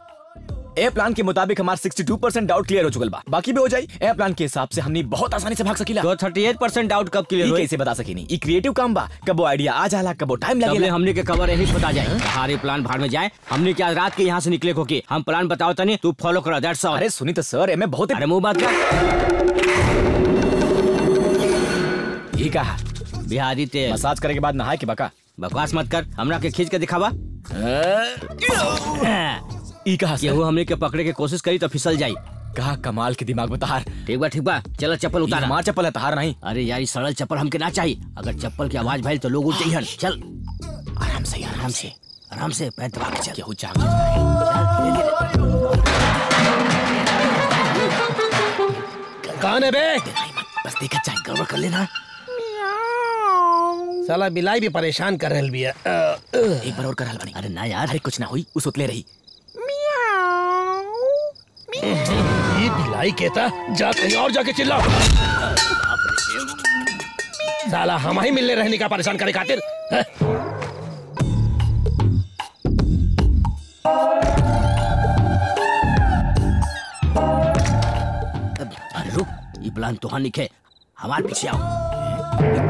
ए प्लान के मुताबिक हमार 62% डाउट क्लियर हो चुकल बा। बाकी भी हो जाई ए प्लान के हिसाब से हमनी बहुत आसानी से भाग सकीला। तो 38% डाउट कब क्लियर कैसे बता सकेनी ई क्रिएटिव काम बा। कबो आइडिया आ जाला कबो टाइम तबले लगेला हमने के कवर यही बता जाए हमारे प्लान भाड़ में जाए। हमने क्या रात के यहाँ से निकले को की हम प्लान बताओ तनी तू फॉलो करो दैट्स ऑल अरे सुनी तो सर एमे बहुत अरे मुँह बात कर। ई कहा बिहारी तेल मसाज करे के बाद नहाए के बका। बकवास मत कर हमरा के खींच के दिखावा। ई कहा केहू हमने के पकड़े के कोशिश करी तो फिसल जाई। कहा कमाल के दिमाग में तहार ठीक बा ठीक बा। चलो चप्पल उतार। हमार चप्पल है तहार नहीं। अरे यार सड़ल चप्पल हमके ना चाहिए अगर चप्पल की आवाज़ भइल तो लोग उठ जइहन। चल। आराम से आराम से। आराम से पैर दबा के चल। केहू जाग कौन है बे? बस देखा चाहे गड़बड़ कर लेना। साला बिलाई भी परेशान कर रहल बिया। अ। एक बार और कर बनी। अरे ना यार अरे कुछ ना हुई उस उतले रही। ये भिलाई कहता जा कहीं और जाके चिल्ला साला हम ही मिलने रहने का परेशान करे खातिर हैं? रुक ये प्लान तुहार निके हमारे पीछे आओ।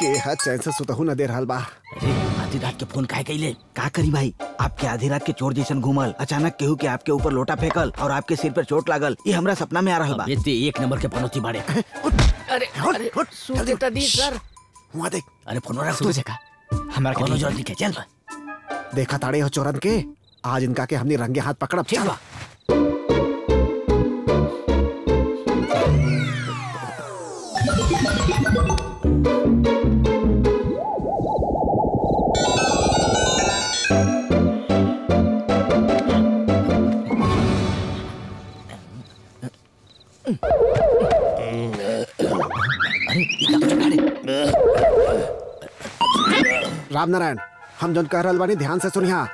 के हा चैन से सुतहू न दे रहल बा। अरे आधी रात के फ़ोन काहे कइले? का करी भाई? आपके आधी रात के चोर जैसन घूमल अचानक केहू के आपके ऊपर लोटा फेंकल और आपके सिर पर चोट लागल ये हमरा सपना में आ रहल बा। एक नंबर के पनौती बाड़े। अरे अरे जल्दी दी सर। वहाँ देख। अरे फ़ोन रख तू तू जगह। हमारा कोनो के नहीं है चल देखा ताड़े हो चोरन के? आज इनका के हमने रंगे हाथ पकड़ब। चल। राम नारायण हम जौन कह बानी, ध्यान से सुनिया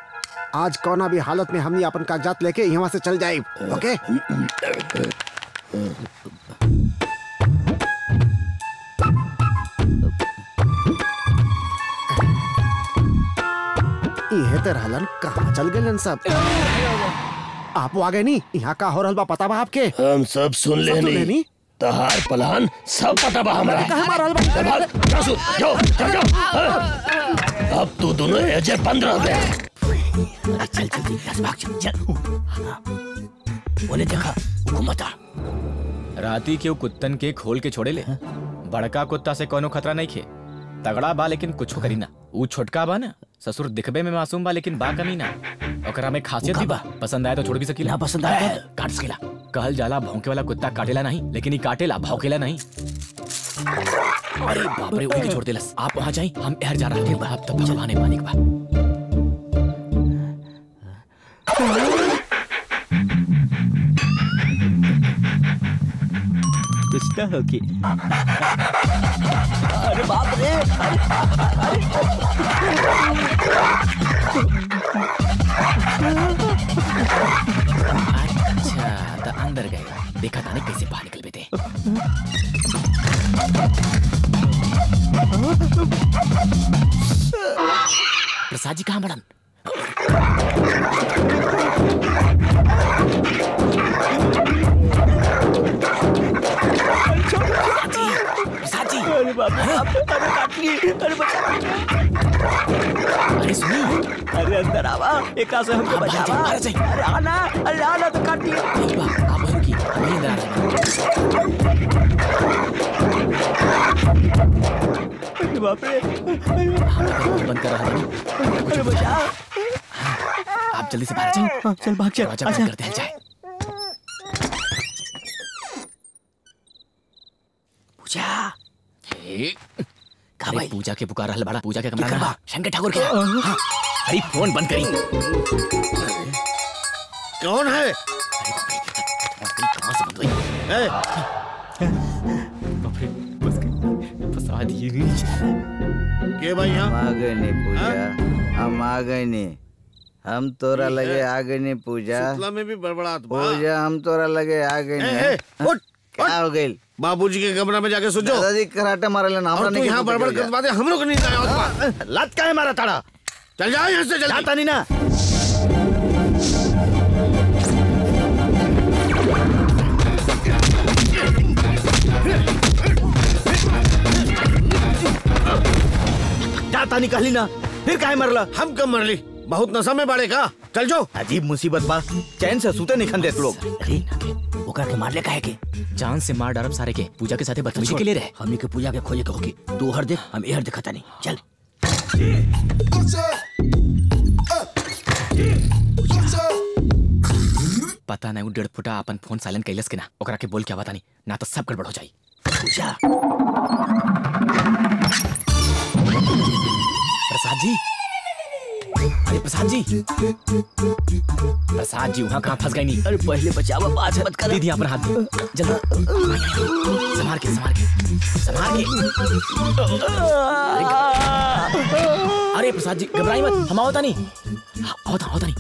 आज कौना भी हालत में हमनी अपन कागजात लेके यहाँ से चल जाए ओके? इहे ते रहलन, कहाँ चल गए सब? आप आ गए नी यहाँ का हो रहल बा पता बा आपके। हम सब सुन लेनी। लेनी? तहार प्लान सब पता बा हमरा। हाँ। अब तू दोनों एजे बंद रह चल चल चल दस भाग चल चल। बोले देखा घुमता राती के कुत्तन के खोल के छोड़े ले? बड़का कुत्ता से कोनो खतरा नहीं खे। तगड़ा बा लेकिन कुछ करी ना। ऊ छोटका बा ना। ससुर दिखबे में मासूम बा लेकिन बा कमी ना। ओकरा में खासियत भी बा पसंद आए तो छोड़ भी सकीला। ना पसंद आए? काट सकीला। कहल जाला भौंके वाला कुत्ता काटेला नहीं लेकिन ई काटेला भौंकेला नहीं। अरे बाप रे उनके के छोड़ देलस। आप वहाँ जाई हम एहर जा रहे थे बाप तो भगवान है मालिक बा कुछ तो होगी अरे बाप रे अच्छा तो अंदर गए। देखा था ना कैसे बाहर निकल बेटे प्रसाद जी कहाँ बड़न अरे अंदर आवा से हमको बचावा अरे आना अरे आना तो काट लिया अरे बाप रे बंद कर रहा है अरे बचा आप जल्दी से बाहर जाओ चल भाग चल दरवाज़ा बंद कर दिया जाए पूजा कहा भाई? पूजा के पुकार रहल बड़ा पूजा के कमरा में। शंकर ठाकुर के हाँ, अरे फ़ोन बंद करी। कौन है? कहाँ से बंद हुई? फंसा दिए के भाई हम आ गए नी पूजा। हम आ गए नी हम तोरा लगे आ गए नी पूजा। सुतला में भी बड़बड़ात बा। पूजा हम तोरा लगे आ गए नी उठ, क्या हो गई? बाबूजी के कमरा में जाके सो जाओ दादाजी कराटे मारे लेना और तू यहाँ बड़बड़ कर बातें हम लोग नहीं आया लात का है मारा ताड़ा। चल जाओ यहाँ से जल्दी। जाता नहीं ना। जाता निकाली ना। फिर काहे मरला? हम कब मरली बहुत नशा में बाड़े का। चल जो। अजीब मुसीबत बा। चैन से सूते निखन देत लोग। ओकरा के मार ले काहे के? जान से मार डारब सारे के। पूजा के साथे बदतमीजी के लिए रहे। हमनी के पूजा के खोजे के होगी तू हर देख हम एहर देखता नहीं। चल। पता नहीं डेढ़ फुटा अपन फ़ोन साइलेंट कैलस के ना। ओकरा के बोल के बता नहीं। ना तो सब गड़बड़ हो जाई। पूजा। प्रसाद जी। अरे प्रसाद जी। प्रसाद जी वहाँ कहाँ फंस गए नहीं? अरे पहले बचाव बात मत कर। दीदी अपना हाथ जल्दी। संभाल के संभाल के। संभाल के। अरे प्रसाद जी घबराई मत। हम आओ नहीं। आओ था आओ था नहीं।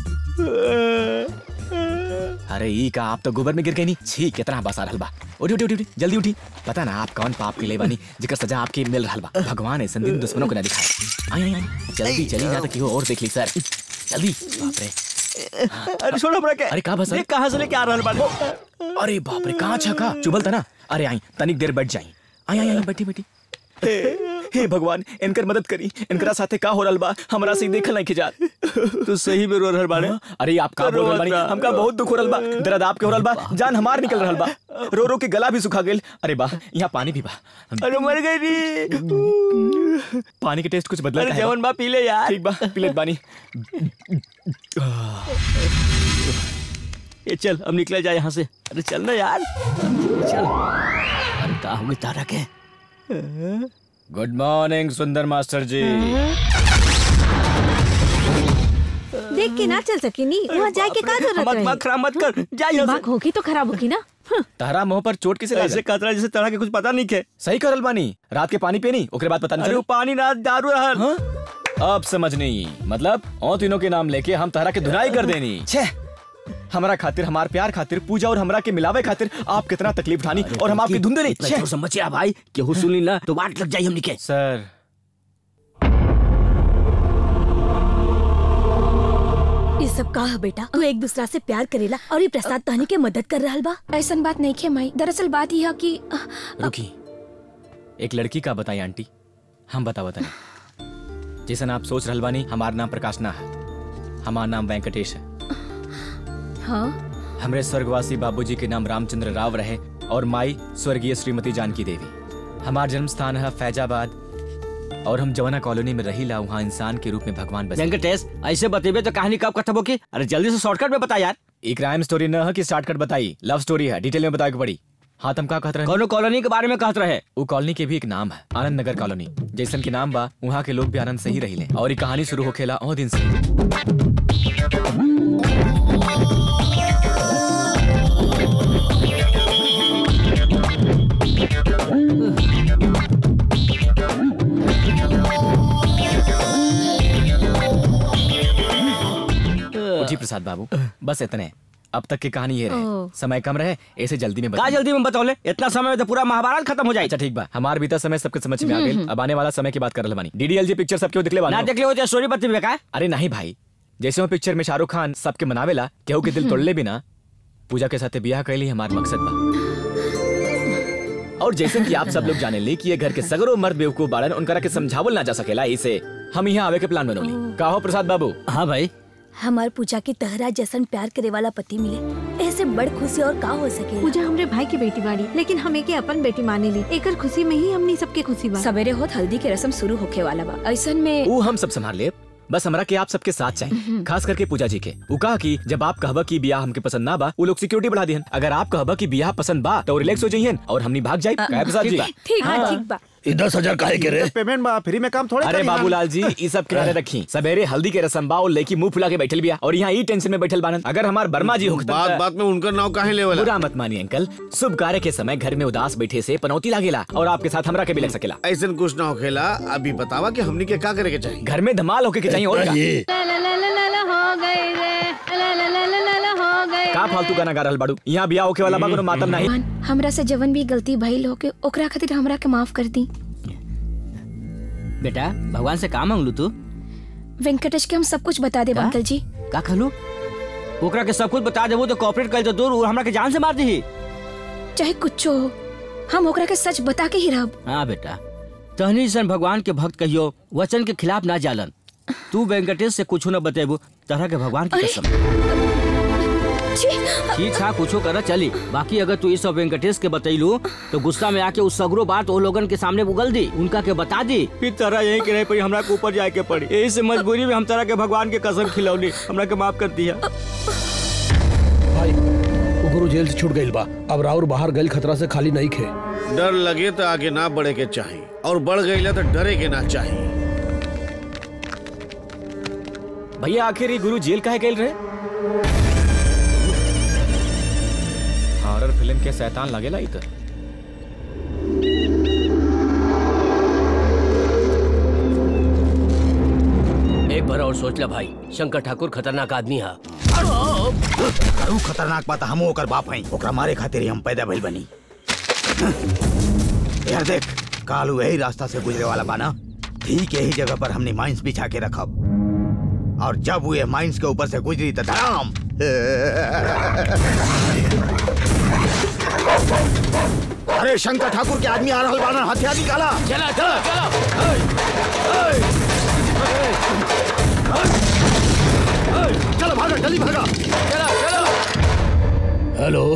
अरे ई का आप तो गोबर में गिर गई नहीं। छी कितना बस रहल बा। उठी उठी उठी जल्दी उठी। पता ना आप कौन पाप के ले बानी जिकर सजा आपके मिल रहल बा। भगवान ऐसा दिन दुश्मनों को ना दिखाए। आई आई जल्दी चली जा तो केहू और देख ली सर। जल्दी। बाप रे अरे छोड़ो बड़ा के अरे का बस? कहाँ से लेके आ रहल बाड़े अरे बाप रे कहाँ छका? चुभल था ना। अरे आई तनिक देर बैठ जाई। आई आई आई बैठी बैठी। हे भगवान इनकर मदद करी। इनकरा साथे का हो रहल बा? हमरा से देखल नहीं खिजात। तू सही में रो रहल बाड़े। अरे आप का बोल रहल बानी हमका बहुत दुख हो रहल बा। दर्द आपके हो रहल बा। जान हमार निकल रहल बा। रो रो के गला भी सुखा गेल। अरे बा यहाँ पानी भी बा। अरे मर गई नी पानी के टेस्ट कुछ बदला अरे जवन बा पी ले यार। ठीक बा पी लेत बानी। ये चल अब निकला जाए यहाँ से। अरे चल ना यार। चल। अरे का होगी तारा के? Good morning Sundar master ji. देख के ना चल सकी नी वहाँ जाए के का ज़रूरत मत मत खराब मत कर जा यहाँ दिमाग होगी तो खराब होगी ना? हम्म, तारा मुँह पर चोट किसे ऐसे कतरा जैसे तरह के कुछ पता नहीं के सही करल बानी रात के पानी पियनी ओकरे बाद पता नहीं अरे पानी ना दारू रहल हाँ? अब समझ नहीं मतलब और तीनों के नाम लेके हम तारा के धुनाई कर देनी। छे हमारा खातिर हमार प्यार खातिर पूजा और हमरा के मिलावे खातिर आप कितना तकलीफ़ उठानी और हम आपकी धुंधे नहीं ज़ोर भाई केहू सुनी ना तो बात लग जाई हमनी के। सर। ये सब का है बेटा? तू एक दूसरा से प्यार करेला और ये प्रसाद तहनी के मदद कर रहा बा। ऐसन बात नहीं खे माई। दरअसल बात यह कि अ, रुकी। एक लड़की का बताई आंटी। हम बता बताए जैसन आप सोच रहा बानी हमार नाम प्रकाश ना है। हमार नाम वेंकटेश है। हाँ? हमरे स्वर्गवासी बाबूजी के नाम रामचंद्र राव रहे और माई स्वर्गीय श्रीमती जानकी देवी। हमार जन्म स्थान है फैजाबाद और हम जवाना कॉलोनी में रही ला वहाँ इंसान के रूप में भगवान बसे। वेंकटेश ऐसे बतेबे तो कहानी कब खत्म होगी? अरे जल्दी से शॉर्टकट में बता यार। एक क्राइम स्टोरी न है कि शॉर्टकट बताई। लव स्टोरी है डिटेल में बताए के पड़ी। हाँ तुम का कहत रहे? कॉलोनी के बारे में कहते रहे। वो कॉलोनी के भी एक नाम है आनंद नगर कॉलोनी। जैसन के नाम बा वहाँ के लोग भी आनंद से ही रहिले। और ये कहानी शुरू होखेला ओ दिन से। जी प्रसाद बाबू बस इतने। अब तक की कहानी ये रहे। समय कम रहे ऐसे जल्दी में का बताइए। जल्दी में बतौले इतना समय में तो पूरा महाभारत खत्म हो जाए अच्छा ठीक बा हमार बीता समय सबके समझ में आ हम्म, गई हम्म। अब आने वाला समय की बात कर रहे बानी डीडीएलजे पिक्चर सबके दिखले ना देख ले स्टोरी बतेबे का अरे नहीं भाई। जैसे वो पिक्चर में शाहरुख खान सबके मनावेला केहू के दिल तोड़ले बिना पूजा के साथे बियाह कैली हमार मकसद बा और जैसे कि आप सब लोग जाने ली कि ये घर के सगरो मर्द बेवकूफ़ बाड़न उनकरा के समझावल ना जा सकेला इसे। हम यहाँ आवे के प्लान बनोली का हो प्रसाद बाबू? हाँ भाई। हमार पूजा की तहरा जैसन प्यार करे वाला पति मिले। ऐसे बड़ खुशी और का हो सके? पूजा हमरे भाई की बेटी बाड़ी लेकिन हमें के अपन बेटी माने ली। एकर खुशी में ही हमनी सबके खुशी बा। सवेरे होत हल्दी के रस्म शुरू होखे वाला बा। ऐसन में वो हम सब संभाल ले बस हमारा के आप सबके साथ चाहिए खास करके पूजा जी के। वो कहा कि जब आप कहबा की बियाह हमके पसंद ना बा वो लोग सिक्योरिटी बढ़ा दिहन। अगर आप कहबा की बियाह पसंद बा तो रिलैक्स हो जाइए और हमनी भाग जाए ठीक बा। ठीक बा ये दस हज़ार काहे के रे पेमेंट बा फ्री में काम थोड़े अरे। बाबूलाल जी ये सब किनारे रखी सवेरे हल्दी के रसम बा और लड़की मुँह फुला के बैठल बिया और यहाँ ई टेंशन में बैठल बानन अगर हमार वर्मा जी होता बात बात में उनका नाव काहे लेवला बुरा मत मानिए अंकल शुभ कार्य के समय घर में उदास बैठे से पनौती लागेला और आपके साथ हमरा के भी लग सकेला ऐसा कुछ ना होखेला अभी बतावा कि हमनी के का करे के चाहिए घर में धमाल होके के चाहिए और का? फालतू गाना गा रहल बाड़ू यहाँ बियाह होके वाला बा कोनो मातम नहीं हमरा से जवन भी गलती भइल होके ओकरा खातिर हमरा के माफ़ कर दी बेटा भगवान से का मांगलू तू? वेंकटेश के हम सब कुछ बता देब अंकल जी। का कहलू ओकरा के सब कुछ बता देबो तो कॉपरेट कर दो दूर और हमरा के जान से मार दी। चाहे कुछ हो हम ओकरा के सच बता के ही रहब। हाँ बेटा तहनी सन भगवान के भक्त कहियो वचन के खिलाफ ना जालन। तू वेंकटेश से कुछ न बतेबू तरह के भगवान की कसम। ठीक ठाक कुछो कर चली बाकी अगर तू इस सब वेंकटेश के बतैलू तो गुस्सा में आके उस सगरो बात वो लोगन के सामने उगल दी उनका के बता दी। फिर तरह यही के रहे पड़ी हमरा के ऊपर जाए के पड़ी। यही से मजबूरी में हम तरह के भगवान के कसम खिलौली हमरा के माफ़ कर दिया। भाई गुरु जेल से छूट गई बा। अब राउर बाहर गइल खतरा से खाली नहीं खे। डर लगे तो आगे ना बढ़े के चाहिए और बढ़ गई तो डरे के ना चाहिए भैया आखिर ये गुरु जेल काहे गए रहे? हॉरर फ़िल्म के शैतान लगेला इधर एक बार और सोच ला भाई शंकर ठाकुर खतरनाक आदमी है। अरू खतरनाक बात हम ओकर बाप हई ओकरा मारे खातिर हम पैदा भइल बनी। यार देख कालू यही रास्ता से गुजरे वाला बाना ठीक यही जगह पर हमने माइंस बिछा के रखब। और जब वो ये माइंस के ऊपर से गुजरी तो धड़ाम। *laughs* अरे शंकर ठाकुर के आदमी आ रहा बाना हथियार निकाला। चला चला चला। चलो भागा जल्दी भागा। चला चला। हेलो।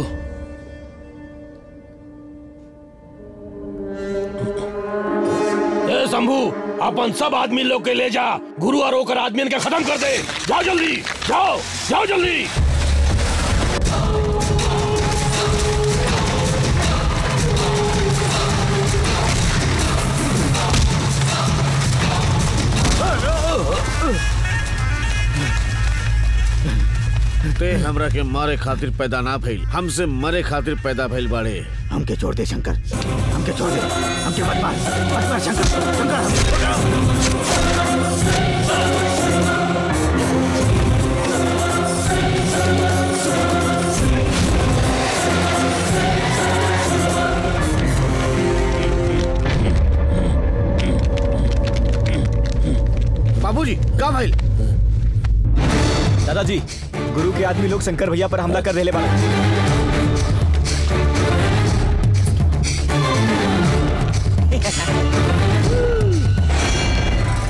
शंभू अपन सब आदमी लोग के ले जा। गुरु और ओकर आदमी के खत्म कर दे। जाओ जल्दी जाओ जाओ जल्दी। ते हमरा के मारे खातिर पैदा ना भइल। हमसे मरे खातिर पैदा भइल बाड़े। हमके छोड़ दे शंकर। हमके छोड़ दे। हमके मत मार मत मार शंकर। शंकर। बाबूजी का भइल? दादाजी गुरु के आदमी लोग शंकर भैया पर हमला कर रहे बाला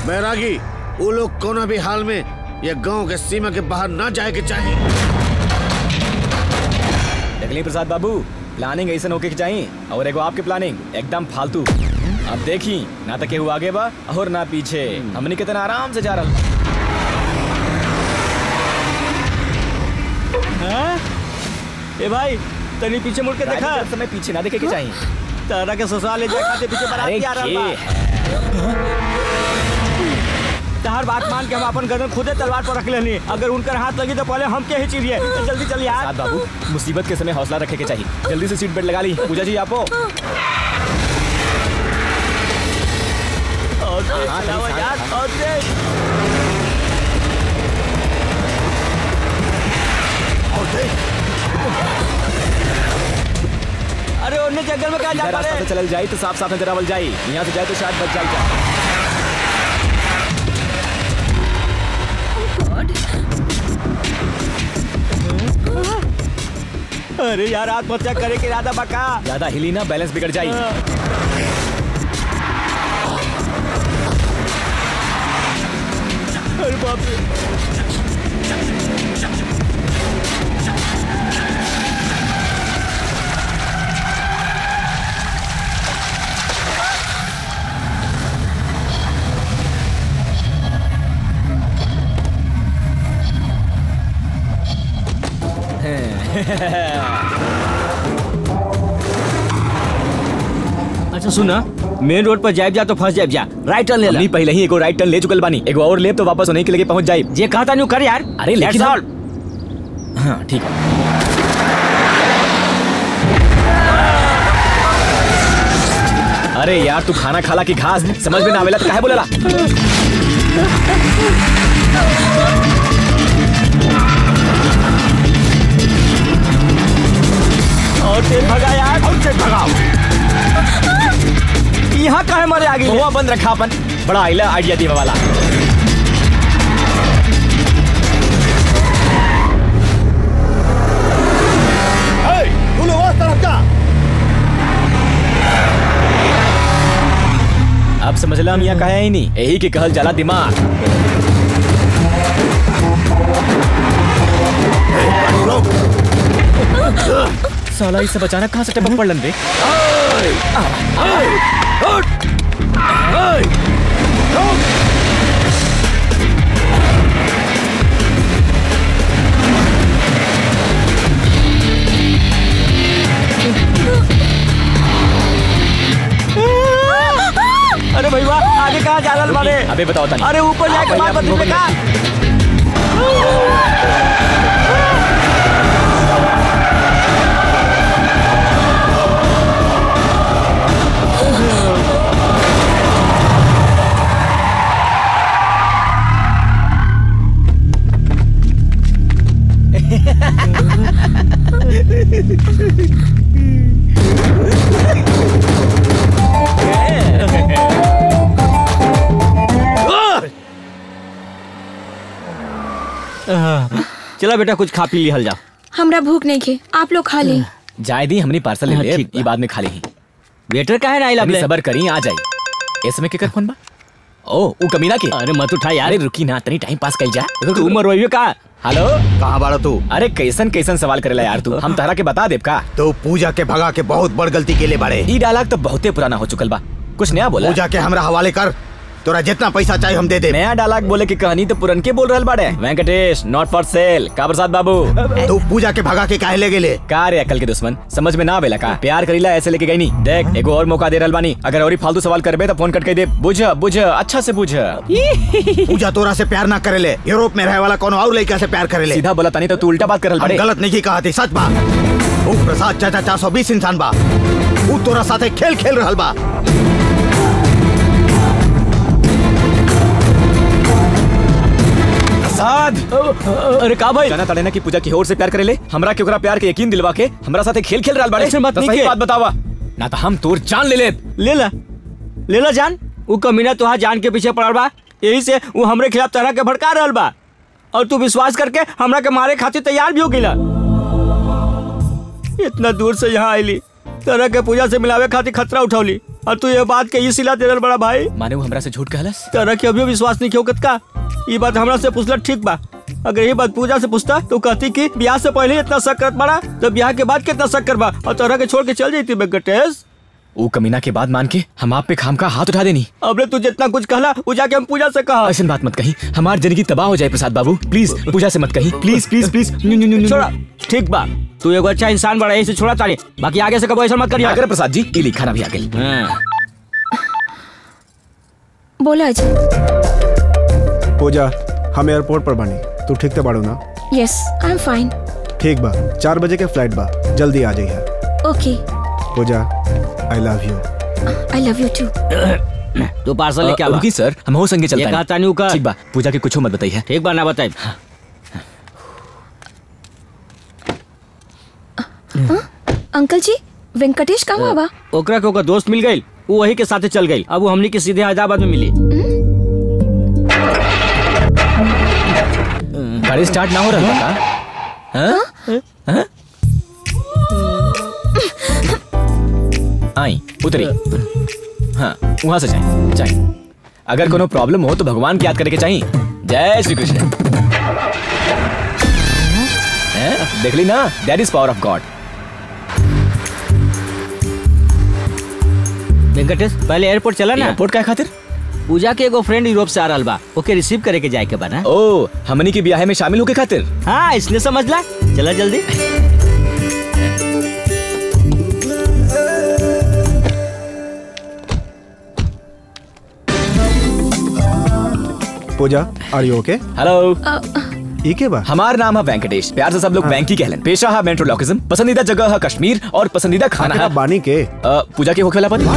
बैरागी वो लोग कोनो भी हाल में ये गाँव के सीमा के बाहर ना जाए के चाहिए? देखली प्रसाद बाबू प्लानिंग ऐसा होके के चाहिए और एगो आपके प्लानिंग एकदम फालतू। अब देखी ना तो केहू आगे बा और ना पीछे। हमने कितना आराम से जा रहा हाँ? ए भाई तनी पीछे मुड़ के देखा। समय पीछे ना देखे के चाहिए तारा के ससुराल ले जाए खाते पीछे बाराती आ रहा के तहार बात मान के हम अपन गर्दन खुदे तलवार पर रख लेनी। अगर उनकर हाथ लगी तो पहले हम के ही चिड़िए तो जल्दी चल यार साथ बाबू मुसीबत के समय हौसला रखे के चाहिए। जल्दी से सीट बेल्ट लगा ली। पूजा जी आपो और हाँ, हाँ, यार हाँ। और अरे उन्हें जंगल में क्या जा रास्ता से चलल जाई तो साफ़ साफ़ नज़र आवल जाई। यहाँ से जाए तो शायद बच जाए अरे यार आत्महत्या करे के इरादा बका। ज़्यादा हिली ना बैलेंस बिगड़ जाई। अरे बाप रे। अच्छा सुना मेन रोड पर जाए जा तो फंस जाए जा। राइट टर्न ले ला। हमनी पहले ही एगो राइट टर्न ले चुकल बानी एगो और लेब तो वापस होने के लिए पहुँच जाए जे कहता नहीं कर यार। अरे लेकिन हाँ ठीक है। अरे यार तू खाना खाला की घास। समझ में ना आवेला तो काहे बोलेला? और तेज भगा यार और तेज भगाओ। यहाँ काहे मारे आगे? मुँह बंद रखा अपन। बड़ा आइला आइडिया देवे वाला। तू अब समझला हम यहाँ कहे ही नहीं। यही के कहल जाला दिमाग। साला इसे अचानक कहाँ से टपक पड़लन रे अरे भैया आगे कहाँ जा रहा अबे बताओ तनी। अरे ऊपर जाके बात बदल में चला बेटा कुछ खा पी लिहल जाओ हमरा भूख नहीं खे आप लोग खा ली। जाए दी हमने पार्सल ले हाँ, ले ठीक ये बाद में खा ली वेटर का है ना आइला सबर करी आ जाई ऐसे में केकर फ़ोन बा? ओ ऊ कमीना के। अरे मत उठा यार अरे रुकी ना तनी टाइम पास कर जा। तू उम्र वही का? हेलो? कहाँ बाड़ा तू? अरे कैसन कैसन सवाल करेला यार तू। हम तारा के बता देब का? तो पूजा के भगा के बहुत बड़ गलती के लिए बाड़े। ई डायलॉग तो बहुते पुराना हो चुकल बा। कुछ नया बोला? पूजा के हमरा हवाले कर। तोरा जितना पैसा चाहिए हम दे दे नया डायलॉग बोले की कहानी तो पुरन के बोल रहल बाड़े। वेंकटेश नॉट फॉर सेल का प्रसाद बाबू? तू पूजा के भगा के काहे ले गेले? का रे अकल के दुश्मन? समझ में ना आवेला का? प्यार करीला ऐसे लेके गई नहीं देख एगो और मौका दे रहल बानी। अगर और फालतू सवाल करबे तो फ़ोन कट के दे। बुझ बुझ अच्छा से बुझ। पूजा तोरा से प्यार ना करेले। यूरोप में रहे वाला कोनो और लड़का से प्यार करेले। सीधा बोला तानी तो तू उल्टा बात करल हम बाड़े। गलत नहीं की कहा थी सच बा प्रसाद चाचा चार सौ बीस इंसान बा। तोरा साथे खेल खेल रहा बा। प्रसाद अरे का भाई? जाना तड़े ना कि पूजा की ओर से प्यार करेले हमरा के ओकरा प्यार के यकीन दिलवा के हमरा साथे खेल खेल रहल बाड़े। ऐसे मत तो सही के। बात बतावा। ना तो हम तोर जान ले ले ले ला ले ला जान? वो कमीना तुहार जान के पीछे पड़ल बा। यही से वो हमरे खिलाफ तरह के भड़का रहल बा। और तू विश्वास करके हमरा के मारे खातिर तैयार भी हो गईला इतना दूर से यहाँ आईली तरह के पूजा से मिलावे खातिर खतरा उठौली। और तू ये बात के ई सिला दे बड़ा भाई। माने वो हमरा से झूठ कहलस? तरह के अभी विश्वास नहीं क्यों का ये बात हमरा से पूछला ठीक बा। अगर ये बात पूजा से पूछता तो कहती कि ब्याह से पहले इतना शक करत बड़ा तो ब्याह के बाद कितना शक करबा और तरह के छोड़ के चल जाती वेंकटेश वो कमीना के बाद मान के हम आप पे खाम का हाथ उठा देनी। अबले तू जितना कुछ कहला वो जाके हम पूजा से कहा। ऐसी बात मत कही। हमारी ज़िंदगी तबाह हो जाए प्रसाद बाबू। प्लीज़ पूजा से मत कही। Please please please. छोड़ा। ठीक बा। तू एगो अच्छा इंसान बड़ा यही से छोड़ा तारी बाकी आगे से कबो ऐसा मत करिया। अगर प्रसाद जी इली खाना भी आ गई। बोला पूजा हम एयरपोर्ट पर बानी। तू ठीक ते बाड़ू ना? यस आई एम फाइन ठीक बा। चार बजे के फ़्लाइट बा। जल्दी आ जाइए। Okay Pooja I love you I love you too तू पार्सल लेके आवा रुकी सर हम हो संगे चलता ये है। कहा तानी ठीक बा। पूजा के कुछ मत बताइए। ठीक बा ना बताई अंकल जी वेंकटेश कहाँ हुआ बा? ओकरा के ओकर दोस्त मिल गई वो वही के साथे चल गई अब वो हमनी के सीधे हैदराबाद में मिली। गाड़ी स्टार्ट ना हो रहा हाँ? हाँ? आई उतरी हाँ वहाँ से जाए जाए। अगर कोनो प्रॉब्लम हो तो भगवान की याद करके चाहिए। जय श्री कृष्ण। देख ली ना? That is power of god Venkatesh पहले एयरपोर्ट चला ना? एयरपोर्ट का खातिर? पूजा के एगो फ्रेंड यूरोप से आ रहा बा। ओके रिसीव करे के जाए के बा ना। ओ हमनी के ब्याह में शामिल होके खातिर? हाँ इसलिए समझ ला चला जल्दी। Pooja are you okay hello ई के बा? हमार नाम है वेंकटेश। प्यार से सब लोग बैंक ही कहलन पेशा है मेट्रोलॉकिज्म पसंदीदा जगह है कश्मीर और पसंदीदा खाना है बानी के? पूजा के होखेला पता?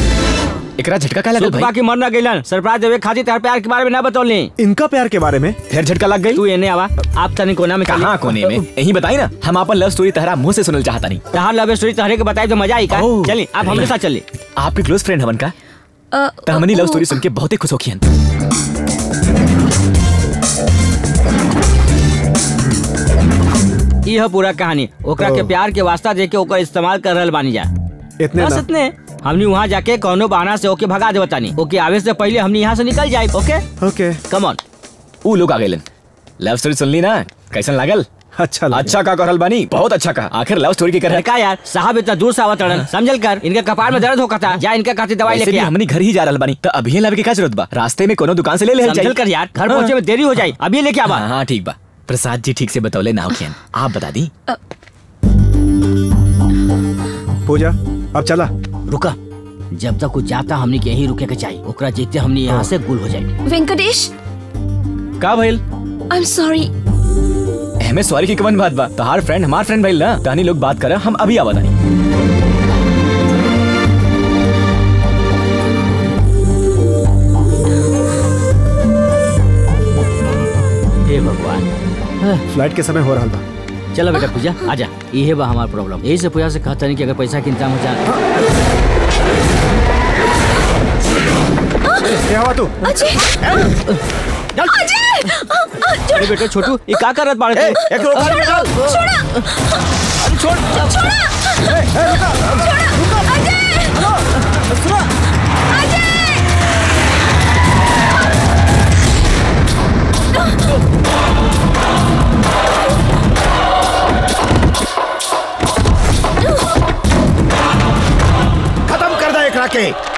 एकरा झटका का लगल सुतपा भाई? की मरना गइलन। सरप्राइज़ देवे खातिर तार प्यार के बारे में ना बतौली इनका प्यार के बारे में? फिर झटका लग गई? तू एने आवा। आप तनी कोना में कहाँ कोने में? *laughs* यही बताई ना हम अपन लव स्टोरी तहरा मुँह से सुनल चाहता नहीं तहार लव स्टोरी तहरे के बताई तो मज़ा आई का। चली आप हमरे साथ चली। आपके क्लोज फ्रेंड हवन का? त हमनी लव स्टोरी सुन के बहुत ही खुश होखियन। ई है पूरा कहानी। ओकरा के प्यार के वास्ता दे के ओकर इस्तेमाल कर रहल बानी जा। इतने बस इतने। हमनी वहाँ जाके कौनो बहाना से ओके भगा देवता नहीं ओके आवे से पहले हमनी यहाँ से निकल जाए ओके? ओके। कम ऑन ऊ लोग आ गइलन। लव स्टोरी सुन ली ना? कैसन लागल? अच्छा अच्छा का करल बानी। बहुत अच्छा का आखिर लव स्टोरी के कर का यार साहब इतना दूर से आवत रड़न समझल कर? इनके कपार में दर्द होता था जा इनका खातिर दवाई लेके हमनी घर ही जा रहल बानी। त अभी लावे के का ज़रूरत बा? रास्ते में कोनो दुकान से ले ले समझल कर यार घर पहुँचे में देरी हो जाए अभी लेके आवा। हाँ हाँ ठीक बा। प्रसाद जी ठीक से बतौले ना होखियन। आप बता दी। पूजा अब चला। रुका। जब तक कुछ जाता हमने के यहीं रुके के चाहिए ओकरा जीते हमनी यहाँ से गुल हो जाए वेंकटेश। का भइल? आई एम सॉरी हमें सॉरी की कवन बात बा? तहार फ्रेंड हमार फ्रेंड भइल ना? तानी लोग बात करा हम अभी आवा हे भगवान। फ़्लाइट के समय हो रहा था चलो बेटा पूजा आजा। ये बा हमारा प्रॉब्लम यही से पूजा से कहता नहीं कि अगर पैसा के इंतज़ाम हो जाए क्या हुआ तू? अजय! अजय! अरे बेटा छोटू ये का करत बाड़े छोड़ एक रोक छोड़ो। कर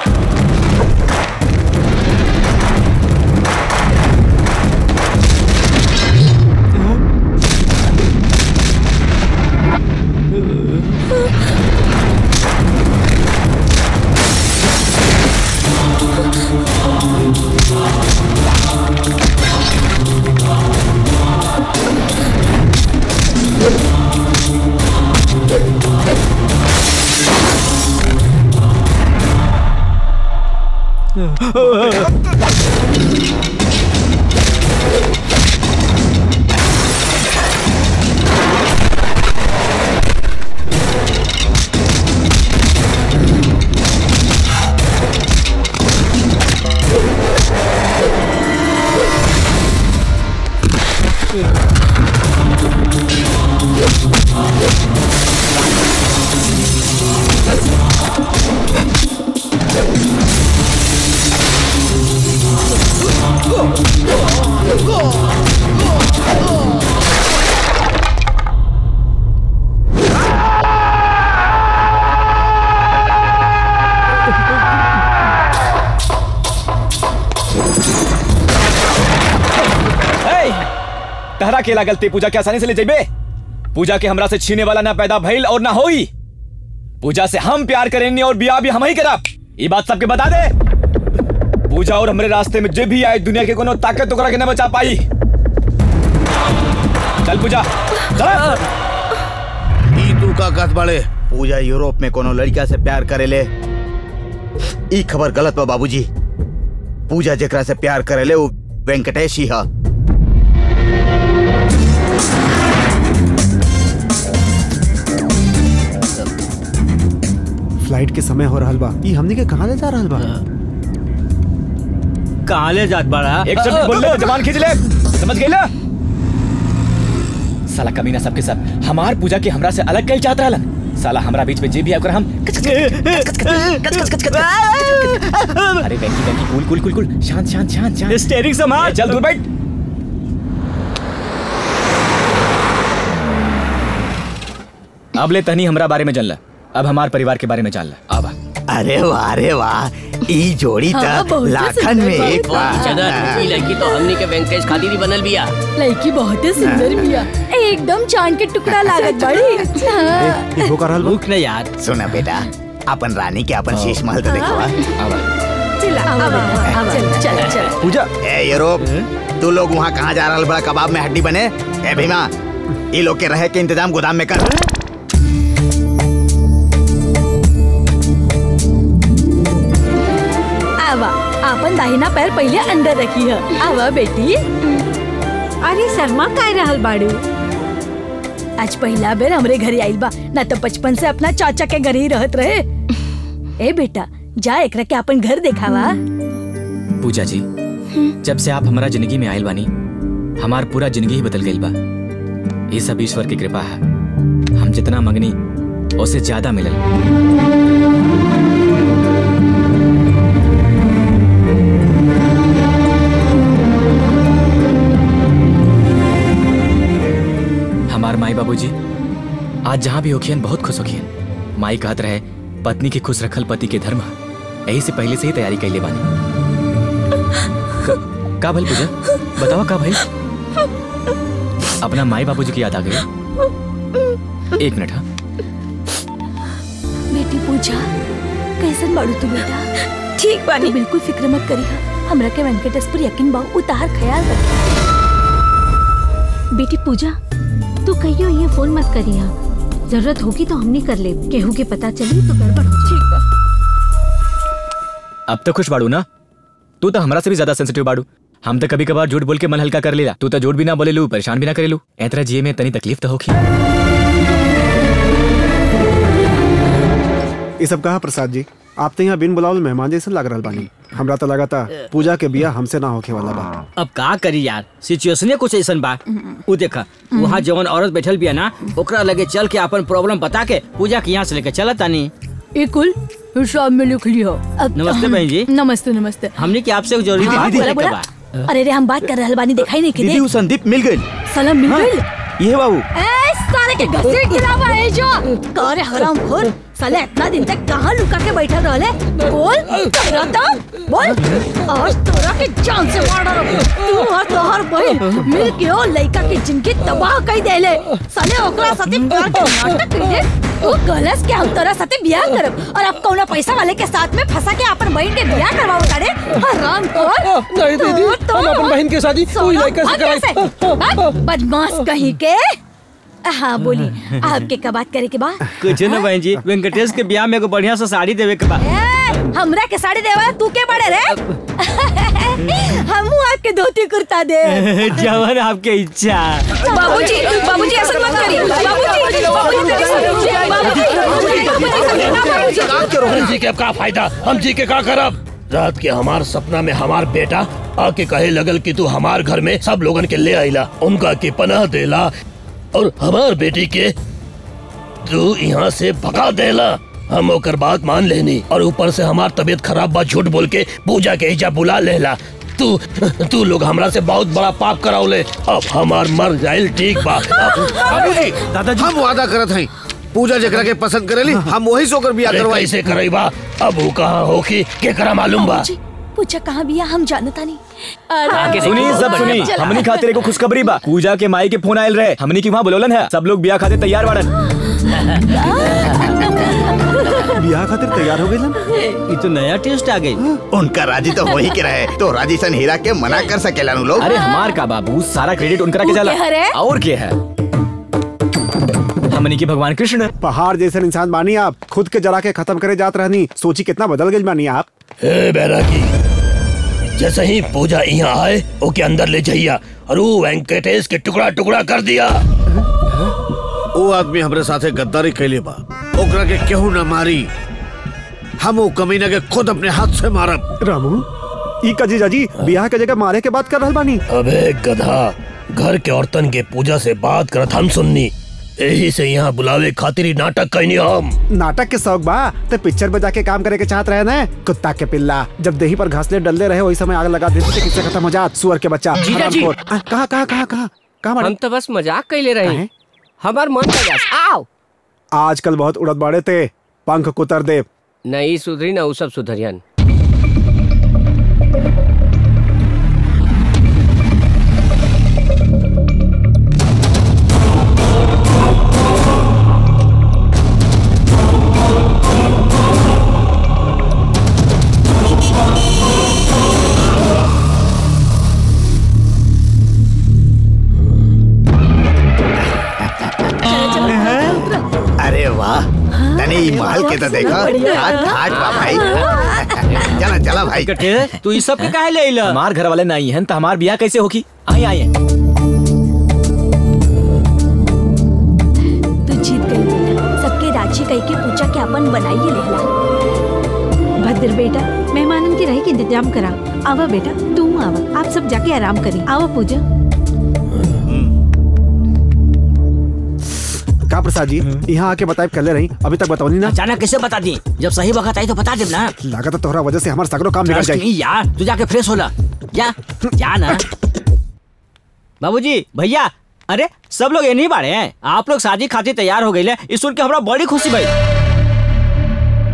के गलती, पूजा के आसानी से ले जेबे पूजा के हमरा से छीने वाला ना पैदा भइल और ना होई। पूजा से हम प्यार करेंगे और बियाह भी हम ही करा ये बात सबके बता दे। पूजा और हमरे रास्ते में जे भी आए, दुनिया के कोनो ताकत ओकरा के ना बचा पाई। चल पूजा, चल। ई तू का कहत बाड़े? पूजा यूरोप में कोनो लड़का से प्यार करेले ई खबर गलत बा, बाबूजी। पूजा जेकरा से प्यार करेले वो वेंकटेश ही हा। फ़्लाइट के समय हो रहा बा। ई हमनी के कहाँ ले जा रहा बा? कहाँ ले जात बाड़ा? एक शब्द बोल ले जवान खींच ले। समझ गई ना? साला कमीना सबके सब हमार पूजा के हमरा से अलग कल चाहत रहलन। साला हमरा बीच में जे भी आकर हम अरे Venky Venky cool cool cool cool शांत शांत शांत शांत स्टेरिंग संभाल चल दूर बैठ अब ले तहनी हमरा बारे में जानला अब हमारे परिवार के बारे में जानला आवा। अरे वाह अरे वाह। ई जोड़ी हाँ, त लाखन में एक लड़की तो हमनी के वेंकटेश खातिर ही बनल बिया। लड़की बहुत ही सुंदर बिया। एकदम चाँद के टुकड़ा लागत बड़ी। *laughs* हाँ। भूख रहल भूख नहीं यार सुना बेटा अपन रानी के अपन शीश महल तो देखवा आवा, आवा, चल चल चल। पूजा। ए यूरोप तू लोग वहाँ कहाँ जा रहा बड़ा कबाब में हड्डी बने? ए भीमा ये लोग के रहे के इंतज़ाम गोदाम में कर। अपन दाहिना पैर पहले अंदर रखी है। आवा बेटी। अरे शर्मा काय रहल बाड़ू? आज पहला बेर हमरे घरे आइल बा ना तो बचपन से अपना चाचा के घर ही रहत रहे। ए बेटा जा एकरा के अपन घर देखावा। पूजा जी जब से आप हमारा ज़िंदगी में आयल बानी हमार पूरा ज़िंदगी ही बदल गई बा। ये सब ईश्वर की कृपा है। हम जितना मंगनी उसे ज़्यादा मिलल। बाबूजी आज जहाँ भी होखियन बहुत खुश होखियन माई कहत रहे पत्नी के खुश रखल पति के धर्म। यही से पहले से ही तैयारी कैले बानी। क- का भइल पूजा? बतावा का भइल अपना माई बाबूजी की याद आ गई। एक मिनट हाँ। बेटी पूजा कैसन बाड़ू तू बेटा? ठीक बानी। बिल्कुल फ़िक्र मत करी हमरा के वेंकटेश पर यकीन बा उतार ख्याल रख। बेटी पूजा कहियो ये फ़ोन मत करिया। ज़रूरत होगी तो हमनी कर ले। केहू के पता चली तो गड़बड़ हो ठीक अब तो खुश बाड़ू ना? तू तो हमरा से भी ज़्यादा सेंसिटिव बाड़ू। हम तो कभी कभार झूठ बोल के मन हल्का कर लेला। तू तो झूठ भी ना बोले लू परेशान भी ना करे लू। ऐतरा जिए में तनी तकलीफ़ तो होगी ये सब कहा प्रसाद जी? आप तो यहाँ बिन बुलावल मेहमान जैसे लग रहा बानी। हमरा तो लगा था पूजा के बिया हमसे ना होके वाला बा अब का करी यार? सिचुएशने कुछ ऐसा बा। उ देखा वहाँ जवन औरत बैठल बिया ना ओकरा लगे चल के अपन प्रॉब्लम बता के पूजा के यहाँ से लेके चलत तानी। ए कुल हिसाब में लिख लियो अब नमस्ते बहन जी। नमस्ते नमस्ते। हमने की आपसे ज़रूरी हाँ, बात बोला, करे के। बा। अरे रे हम बात कर रहल बानी दिखाई नहीं दीदी के वो संदीप मिल गई साला मिल हाँ, गई ये बाबू। सारे के से गिरावा है जो? करे हराम खोर साले इतना दिन तक कहाँ लुका के बैठल रहले बोल तोरा तो बोल। आज तोरा के जान से मार डालो। तू और तोहर बहन मिल के ओ लइका के ज़िंदगी तबाह कर देले। साले ओकरा साथे प्यार के नाटक कइले तू गलस के हम तोरा साथे बियाह करब। और अब कौना पैसा वाले के साथ में फंसा के अपन बहन के बियाह करवाओ तारे हराम खोर नहीं दीदी, हम अपन बहन के शादी कोई लड़का से कराई बदमाश कहीं के? हाँ बोली आपके का बात करे के बा? कुछ ना बहन जी वेंकटेश के ब्याह में एगो बढ़िया सा साड़ी देवे के बा। ए, हमरा के साड़ी देवा तू के बड़े रे? *laughs* हमू आपके धोती कुर्ता दे। *laughs* जवन आपके इच्छा। बाबूजी बाबूजी ऐसा मत करिए। बाबूजी हम जी के का फ़ायदा? हम जी के का करब? रात के हमार सपना में हमार बेटा आके कहे लगल कि तू हमार घर में सब लोगन के ले आइला। उनका के पनाह देला। और हमार बेटी के तू यहाँ से भगा देला। हम ओकर बात मान लेनी और ऊपर से हमार तबीयत खराब बा झूठ बोल के पूजा के हिजा बुला लेला। तू तू लोग हमरा से बहुत बड़ा पाप करावले। अब हमार मर जाइल ठीक बा। बाबूजी दादाजी। हम वादा करत हई। पूजा जकरा के पसंद करेली हम वही सोकर बियाह करवाई। कैसे करईबा अब वो कहाँ होखी केकरा मालूम बा? पूछा कहाँ बिया हम जानता नहीं। आके सुनी सब सुनी। हमनी खातिर एगो खुशखबरी बा। पूजा के माई के फ़ोन आयल रहे। हमनी की वहाँ बुलौलन है। सब लोग बियाह खातिर तैयार बाड़न। *laughs* बियाह खातिर तैयार हो गई ये तो नया टेस्ट आ गई। उनका राज़ी तो हो ही के रहे। तो राज़ी सन हीरा के मना कर सकेला नु लोग। अरे हमार का बाबू सारा क्रेडिट उनका के के हरे? और के है? हमनी की भगवान कृष्ण। पहाड़ जैसे इंसान बानी आप खुद के जला के खत्म करे जात रहनी सोची कितना बदल गई बानी आप। हे बैरागी जैसे ही पूजा यहाँ आए ओके अंदर ले जाइया और वो वेंकटेश के टुकड़ा टुकड़ा कर दिया। वो आदमी हमारे साथे गद्दारी कैले बा ओकरा के केहू ना मारी। हम वो कमीना के खुद अपने हाथ से मारब। रामू ई का जीजा जी बियाह के जगह मारे के बात कर रहल बानी। अबे गधा घर के औरतन के पूजा से बात करत हम सुननी। यही से यहाँ बुलावे खातिर ही नाटक कैनी हम नाटक के शौक बा तो पिक्चर में जाके काम करे के चाहत रहे ना। कुत्ता के पिल्ला जब दही पर घासले डलले रहे वही समय आग लगा देते तो किससे खत्म हो जात सुअर के बच्चा कहाँ कहाँ कहाँ कहाँ? कहाँ हम तो बस मज़ाक कैले रहे हमार मन का गैस आओ। आजकल बहुत उड़द बाड़े थे पंख कुतर दे नहीं सुधरी ना उ सब सुधरियन महल के तो देखो ठाट बा भाई। चला चला भाई। तू ई सब के काहे ले आइला हमार घर वाले नहीं हैं तो हमार बियाह कैसे होगी? आए आए। तू जीत गई बेटा। सबके राज़ी कई के पूछा के अपन बनाइए लेला भद्र बेटा मेहमानन की रही के इंतज़ाम करा आवा बेटा तू आवा। आप सब जाके आराम करी आवा पूजा। का प्रसाद जी? यहाँ आके बताए कर ले रही अभी तक बताओ ना? अचानक कैसे बता दी? जब सही वक्त आई तो बता दे ना लागत तोहरा वजह से हमारा सगरो काम बिगड़ Trust जाए यार तू जाके फ्रेश होला जा जा ना। बाबूजी भैया अरे सब लोग ये नहीं बाड़े हैं। आप लोग शादी खातिर तैयार हो गए इस सुन के हमारा बड़ी खुशी भाई।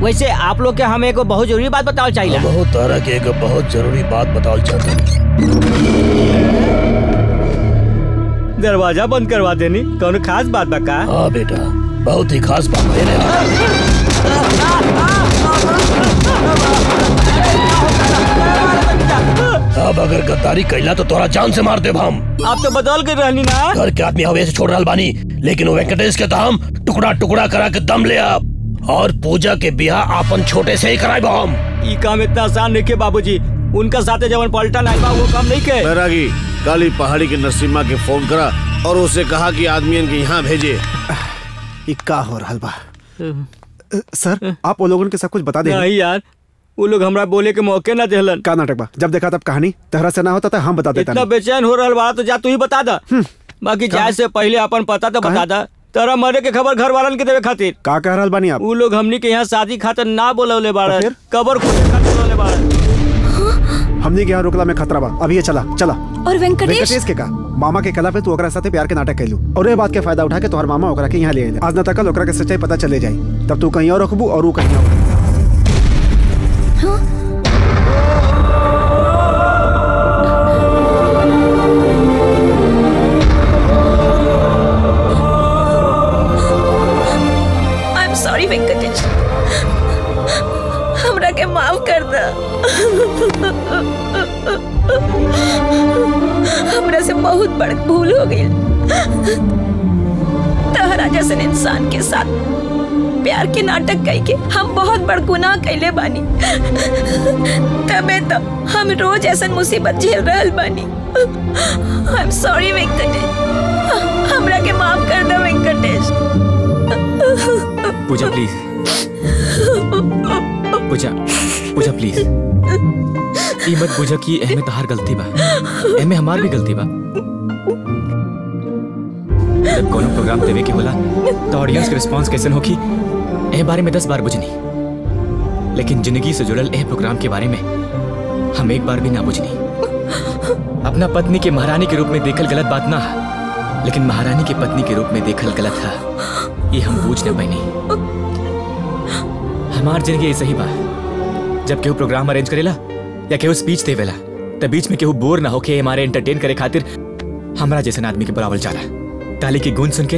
वैसे आप लोग के हमें एक बहुत ज़रूरी बात बताओ चाहिए बहुत तारा के एक बहुत ज़रूरी बात बताओ चाहते दरवाज़ा बंद करवा देनी। कौन खास बात बा का हाँ बेटा बहुत ही खास बात है अब अगर गद्दारी कैला तो तोरा जान से मार दे हम। आप तो बदल कर रहनी ना। घर के आदमी हवे से छोड़ रहल बानी लेकिन वो वेंकटेश के तो हम टुकड़ा टुकड़ा करा के दम ले अब और पूजा के ब्याह अपन छोटे से ही कराए हम। ई काम इतना आसान नहीं के बाबूजी। उनका साथे जवन पलटन आइल बा वो काम नहीं के बैरागी काली पहाड़ी के नरसिम्हा के फ़ोन करा और उसे कहा कि आदमियन के यहाँ भेजे। का हो रहल बा? सर आप वो लोगन के सब कुछ बता दे। नहीं यार वो लोग हमरा बोले के मौके ना देहलन। का नाटक बा? जब देखा तब कहानी तहरा से ना होता था हम बता देता इतना बेचैन हो रहा बा तो जा तू ही बता दा। बाकी जाए से पहले अपन पता तो बता दा। तेरा मरे के खबर घर वालन के देवे खातिर। का कह रहल बानी आप वो लोग हमनी के यहाँ शादी खातिर ना बोलवले बाड़े कबर खोदे खातिर बोलवले बाड़े हमने के यहाँ रोकला में खतरा बा। अभी ये चला चला। और वेंकटेश? वेंकटेश के का? मामा के कला पे तू ओकरा साथे प्यार के नाटक कैलू और ये बात के फ़ायदा उठा के तोहर मामा ओकरा के यहाँ ले आइले। आज न तकल ओकरा के सच्चाई पता चले जाई। तब तू कहीं और रखबू और वो कहीं और। हमरा से बहुत बड़ भूल हो गई। तहरा जैसन इंसान के साथ प्यार के नाटक कई के हम बहुत बड़ गुनाह कैले बानी। तबे तो हम रोज ऐसा मुसीबत झेल रहल बानी। I am sorry Venkatesh. हमरा के माफ़ कर दो, वेंकटेश। पूजा प्लीज़ पूजा पूजा प्लीज़ ई मत पूजा की एमे तहार गलती बा। एमे हमार भी गलती बा। जब कोनो प्रोग्राम देवे के होला तो ऑडियंस के रिस्पांस कैसन होखी? ए बारे में दस बार बुझनी। लेकिन ज़िंदगी से जुड़ल ए प्रोग्राम के बारे में हम एक बार भी ना बुझनी। अपना पत्नी के महारानी के रूप में देखल गलत बात ना लेकिन महारानी के पत्नी के रूप में देखल गलत है। ये हम बूझ न पैनी हमार ज़िंदगी ऐसे ही बा जब केहू प्रोग्राम अरेंज करेला, या केहू स्पीच देवेला त बीच में केहू बोर ना होके हमारे एंटरटेन करे खातिर हमरा जैसन आदमी के बुलावल जाला। ताली की गूंज सुन के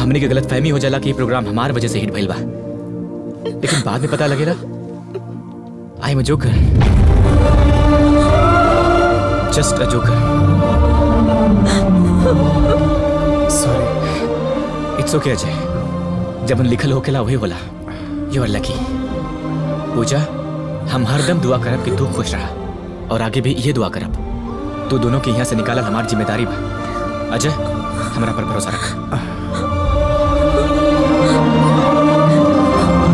हमने के गलत फहमी हो जाला कि ये प्रोग्राम हमार वजह से हिट भइल बा। लेकिन बाद में पता लगेला I am joker just a joker sorry it's okay Ajay. जब लिखल होकेला वही होला। यू आर लकी पूजा हम हरदम दुआ करब कि तू खुश रहा और आगे भी ये दुआ करब तू दोनों के यहाँ से निकालल हमारी ज़िम्मेदारी बा। अजय हमरा पर भरोसा रख।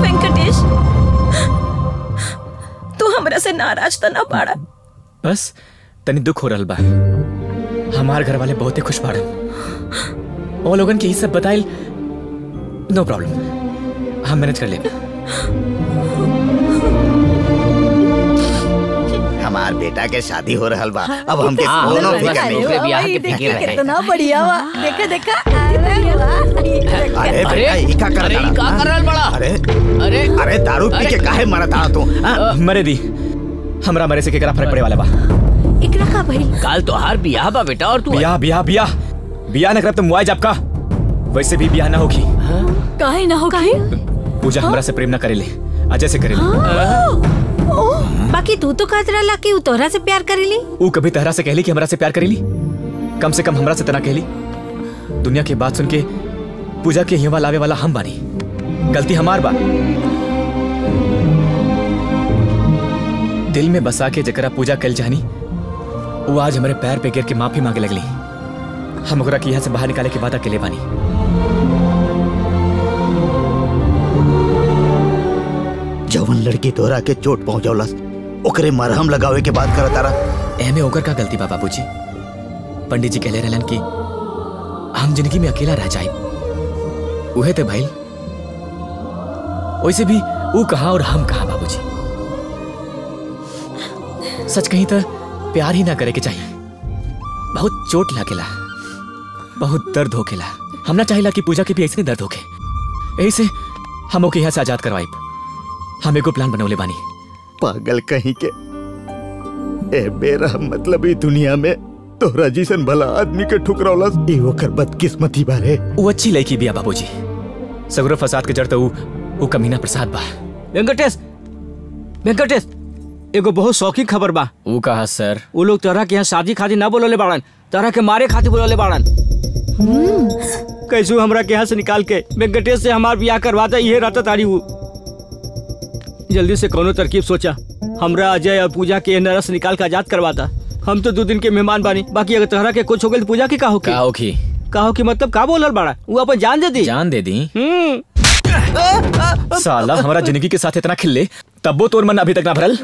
वेंकटेश तू हमरा से नाराज़ तो ना पाड़ा। बस तनी दुख हो रहा बा। हमार घर वाले बहुत ही खुश बाड़न। वो लोगन के ई सब बताइल नो प्रॉब्लम। हम मैनेज कर लेब। हमार बेटा के शादी हो रहल बा। अब हमके हाँ, कोनो फ़िक्र नहीं ओकरे बियाह के फ़िक्र रहे। कितना बढ़िया बा। देखा देखा अरे अरे बेटा ई का कर अरे ई का कर रहल बड़ा? अरे अरे अरे दारू पी के काहे मरत आ तू हाँ? मरे दी। हमरा मरे से केकरा फ़र्क पड़े वाला बा? एकरा का भइल? काल तोहार बियाह बा बेटा और तू? बियाह बियाह बियाह। बियाह न करब तो मुआज आपका वैसे भी बियाह ना होगी काहे ना हो। काहे पूजा हमरा से प्रेम ना करेले अजय से करेले बाकी तू तो कहत रहला कि उ तोहरा से प्यार करेली ऊ कभी तहरा से कहली कि हमरा से प्यार करेली कम से कम हमरा से तना कहली। दुनिया की बात सुन के पूजा के हिवा लावे वाला हम बानी। गलती हमार बा। दिल में बसा के जकरा पूजा कल जानी वो आज हमारे पैर पे गिर के माफ़ी मांगे लगली। हम ओकरा के यहाँ से बाहर निकाले के वादा के ले बानी। जवन लड़की तोरा के चोट पहुंचौलस ओकरे मरहम लगावे के बात करत तारा। एमे ओकर का गलती बा, बाबूजी? पंडित जी कहले रहलन कि, हम ज़िंदगी में अकेला रह जाए उहे ते भाई वैसे भी वो कहा और हम कहा, बाबूजी? सच कहीं तो प्यार ही ना करे के चाहिए बहुत चोट लागेला। बहुत दर्द होकेला हम ना चाहिला कि पूजा के भी ऐसे दर्द होके यही से हम ओके यहाँ से आज़ाद करवाई हम को प्लान बनौले बानी। पागल कहीं के। ए बेरा मतलब ई दुनिया में तोरा जैसन भला आदमी के ठुकरौलस ई ओकर बदकिस्मती बारे वो अच्छी लड़की बिया बाबूजी। सगरो फसाद के जड़ तो ऊ कमीना प्रसाद बा। वेंकटेश! वेंकटेश! एगो बहुत शौकी खबर बा। ऊ कहा सर? वो लोग तरह के यहाँ शादी खातिर ना बोलोले बाड़न तरह के मारे खातिर बोलोले बाड़न। कैसू हमरा के यहाँ से निकाल के वेंकटेश से हमार ब्याह करवाता ये रहता तारी हूँ। जल्दी से कोनो तरकीब सोचा। हमरा अजय और पूजा के नरस निकाल के आज़ाद करवाता। हम तो दो दिन के मेहमान बानी बाकी अगर तहरा के कुछ हो गई तो पूजा के का होके का? होखी का? होके मतलब का बोलल बाड़ा? वो अपन जान दे दी। जान दे दी? हम्म। साला हमारा ज़िंदगी के साथ इतना खिल्ले तब्बो तोर मन अभी तक ना भरल।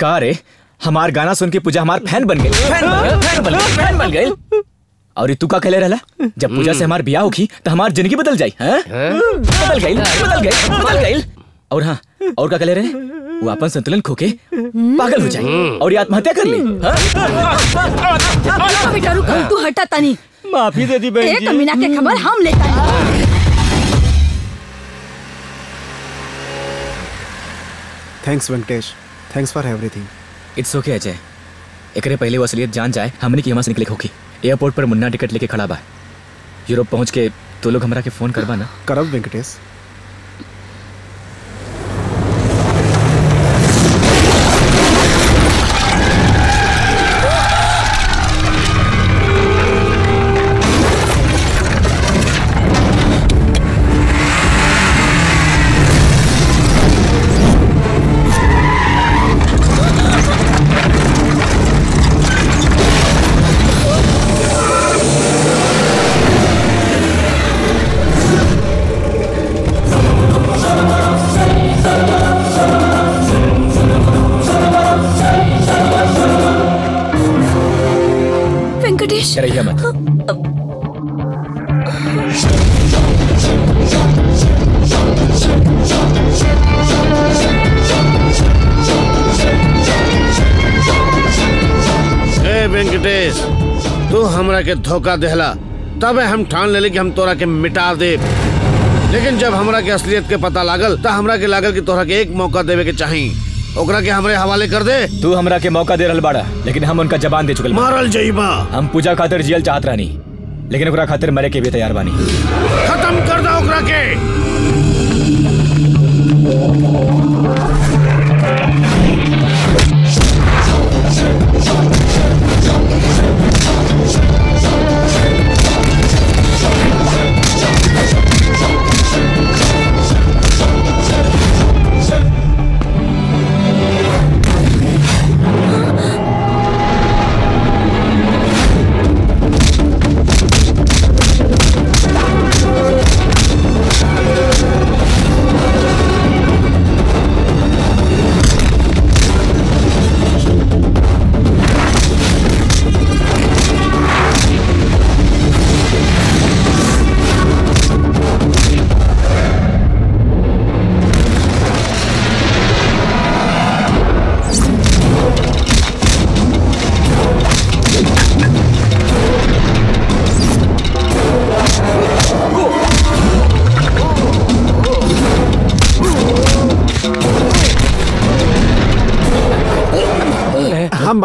का रे हमार गाना सुन के पूजा हमार फ़ैन बन गई फ़ैन बन गई फ़ैन बन गई और तू का कहले रहला? जब पूजा से हमार बियाह होखी तो हमार ज़िंदगी बदल जाई हैं? बदल गई बदल गई बदल गई। और हाँ और क्या कह रहे वो अपन संतुलन खो के पागल हो जाए और ये आत्महत्या कर ली। हाँ? बेटा रुक तू हटा तनी। माफ़ी दे दी बहन जी। कमीना के खबर हम लेता है। Thanks Venkatesh thanks for everything it's okay Ajay एकरे पहले वो असलियत जान जाए हमने की यहाँ से निकले होगी एयरपोर्ट पर मुन्ना टिकट लेके खड़ा बा। यूरोप पहुँच के तो लोग हमारा के फ़ोन करवा ना। करब वेंकटेश तू हमरा के धोखा देहला तबे हम ठान लेले कि हम तोरा के मिटा दे लेकिन जब हमरा के असलियत के पता लागल त हमरा के लागल कि तोरा के एक मौका देवे के चाही। ओकरा के हमरे हवाले कर दे। तू हमरा के मौका दे रहल बाड़ा लेकिन हम उनका जबान दे चुकल बानी। मारल जइबा। हम पूजा खातिर जियल चाहत रहनी लेकिन ओकरा खातिर मरे के भी तैयार बानी। खत्म कर दो ओकरा के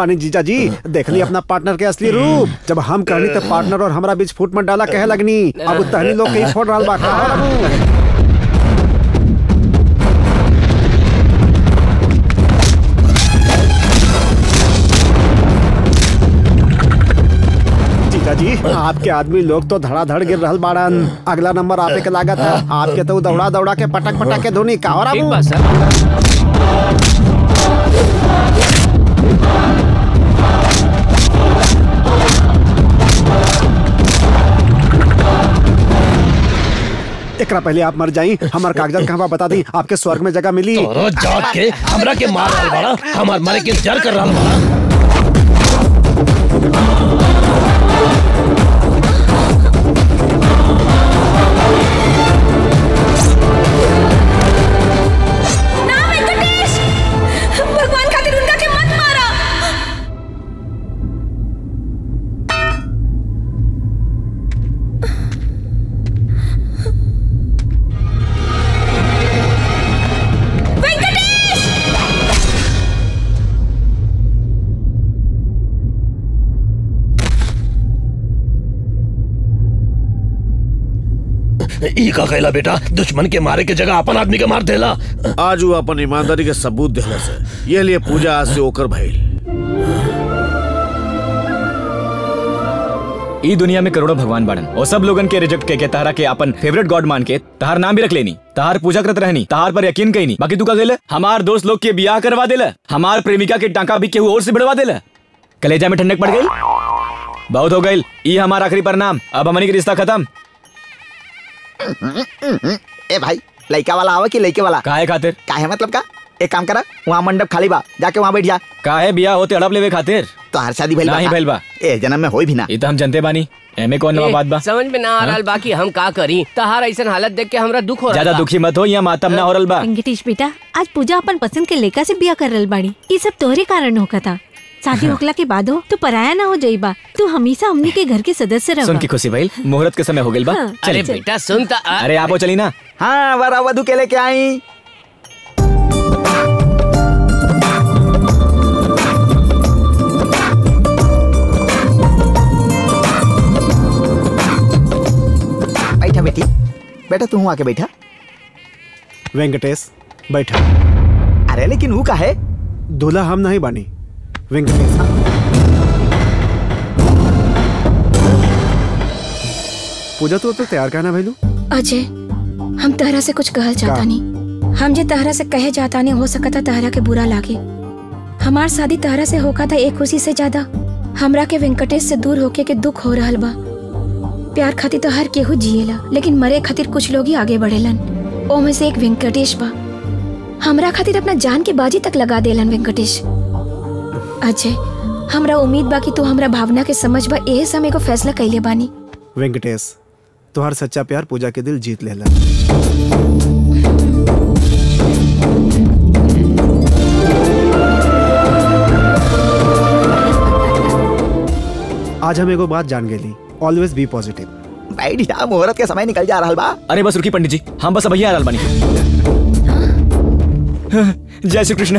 बानी जीजा जी देख ली अपना पार्टनर के असली रूप। जब हम कहनी तो पार्टनर और हमारा बीच फूट मत डाला, कहे लगनी। अब तहनी लोग के ही फोड़ रहा बा आपके आदमी लोग तो धड़ाधड़ गिर रहल बाड़न। अगला नंबर आपे के लागत है। आपके तो दौड़ा दौड़ा के पटक पटक के धोनी का। और एकरा पहले आप मर जाई, हमार कागजात कहवा बता दी, आपके स्वर्ग में जगह मिली। तोरो जात के हमरा के मार रहल हमार मरे के इंतज़ार कर रहल बाड़ा। का कहला बेटा। दुश्मन के मारे के जगह अपन आदमी के मार देला। आज वो अपन ईमानदारी के सबूत देला से। ये लिए पूजा आज से ओकर भइल। ई दुनिया में करोड़ों भगवान बाड़न। और सब लोगन के रिजेक्ट के, के तारा के अपन फेवरेट गॉड मान के तहार नाम भी रख लेनी। तहार पूजा करत रहनी। तहार पर यकीन कईनी बाकी तू का गेले? हमार दोस्त लोग के बियाह करवा देला। हमार प्रेमिका के टांका भी केहू और से बढ़वा देला। कलेजा में ठंडक पड़ गई? बहुत हो गई ई हमार आखिरी परिणाम अब हमनी के रिश्ता खत्म। ए भाई लड़का वाला आवा कि लड़के वाला? काहे खातिर? काहे मतलब का? एक काम करा वहाँ मंडप खाली बा जाके वहाँ बैठ जा। काहे बियाह होते हड़प लेवे खातिर? तो हर शादी भइल बा नहीं? भइल बा। ए जन्म में होई भी ना। ई तो हम जनते बानी एमे कौन नवा बात बा? समझ में ना आ रहल बा कि हम का करी। तहार ऐसन हालत देख के हमरा दुख हो रहा ज़्यादा दुखी मत हो या मातम ना हो रहल बा। वेंकटेश बेटा आज पूजा अपन पसंद के लड़का से बिया कर रहल बाड़ी। ये सब तोहरे कारण होका था शादी *laughs* होखला के बाद हो तो पराया ना हो जाइबा तू हमेशा हमनी के घर के सदस्य सुन रह की खुशी भइल मुहूर्त के समय हो गइल बा। हाँ। अरे बेटा सुन ता। अरे आपो चली ना। हाँ वरा वधु के लेके आई। बैठा बेटी। बेटा तू आके बैठा। वेंकटेश बैठा। अरे लेकिन वो का है? दूल्हा हम नहीं बानी। वेंकटेश पूजा तू तो तैयार कहना भैलू अजय हम तहरा से कुछ कहल चाहता नहीं। हम जे तहरा से कहे जाता नहीं हो सकता तहरा के बुरा लागे। हमार शादी तहरा से होका था एक खुशी से ज़्यादा। हमरा के वेंकटेश से दूर होके के दुख हो रहा बा। प्यार खातिर तो हर केहू जिएला लेकिन मरे खातिर कुछ लोग ही आगे बढ़ेलन। में से एक वेंकटेश बा। हमरा खातिर अपना जान के बाजी तक लगा देलन वेंकटेश। अजय हमरा उम्मीद बा कि तू हमरा भावना के समझ बा एहे समय को फैसला कैले बानी। वेंकटेश तुहार सच्चा प्यार पूजा के दिल जीत लेला आज हम एगो बात जान गेली ऑलवेज बी पॉजिटिव बैठ जा मुहूर्त के समय निकल जा रहा बा। अरे बस रुकी पंडित जी हम बस भैया रहल बानी। *laughs* जय श्री कृष्ण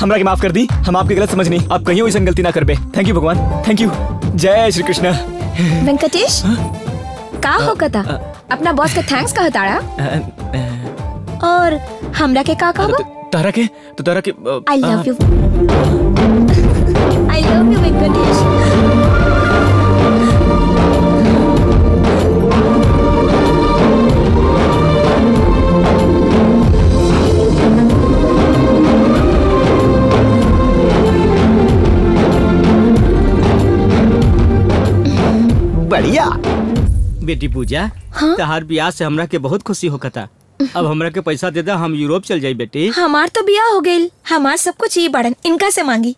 हमरा के माफ़ कर दी। हम आपकी गलत समझ नहीं। आप कहीं वैसन गलती ना करबे थैंक यू भगवान। थैंक यू जय श्री कृष्ण वेंकटेश का होकता अपना बॉस के थैंक्स कहताड़ा और हमरा के का कहबा तारा के? तो तारा के I love you I love you Venkatesh. बढ़िया बेटी पूजा तहार ब्याह से हमरा के बहुत खुशी होकता अब हमरा के पैसा दे दा हम यूरोप चल जाये बेटी हमार तो ब्याह हो गई हमार सब कुछ ये बड़न इनका से मांगी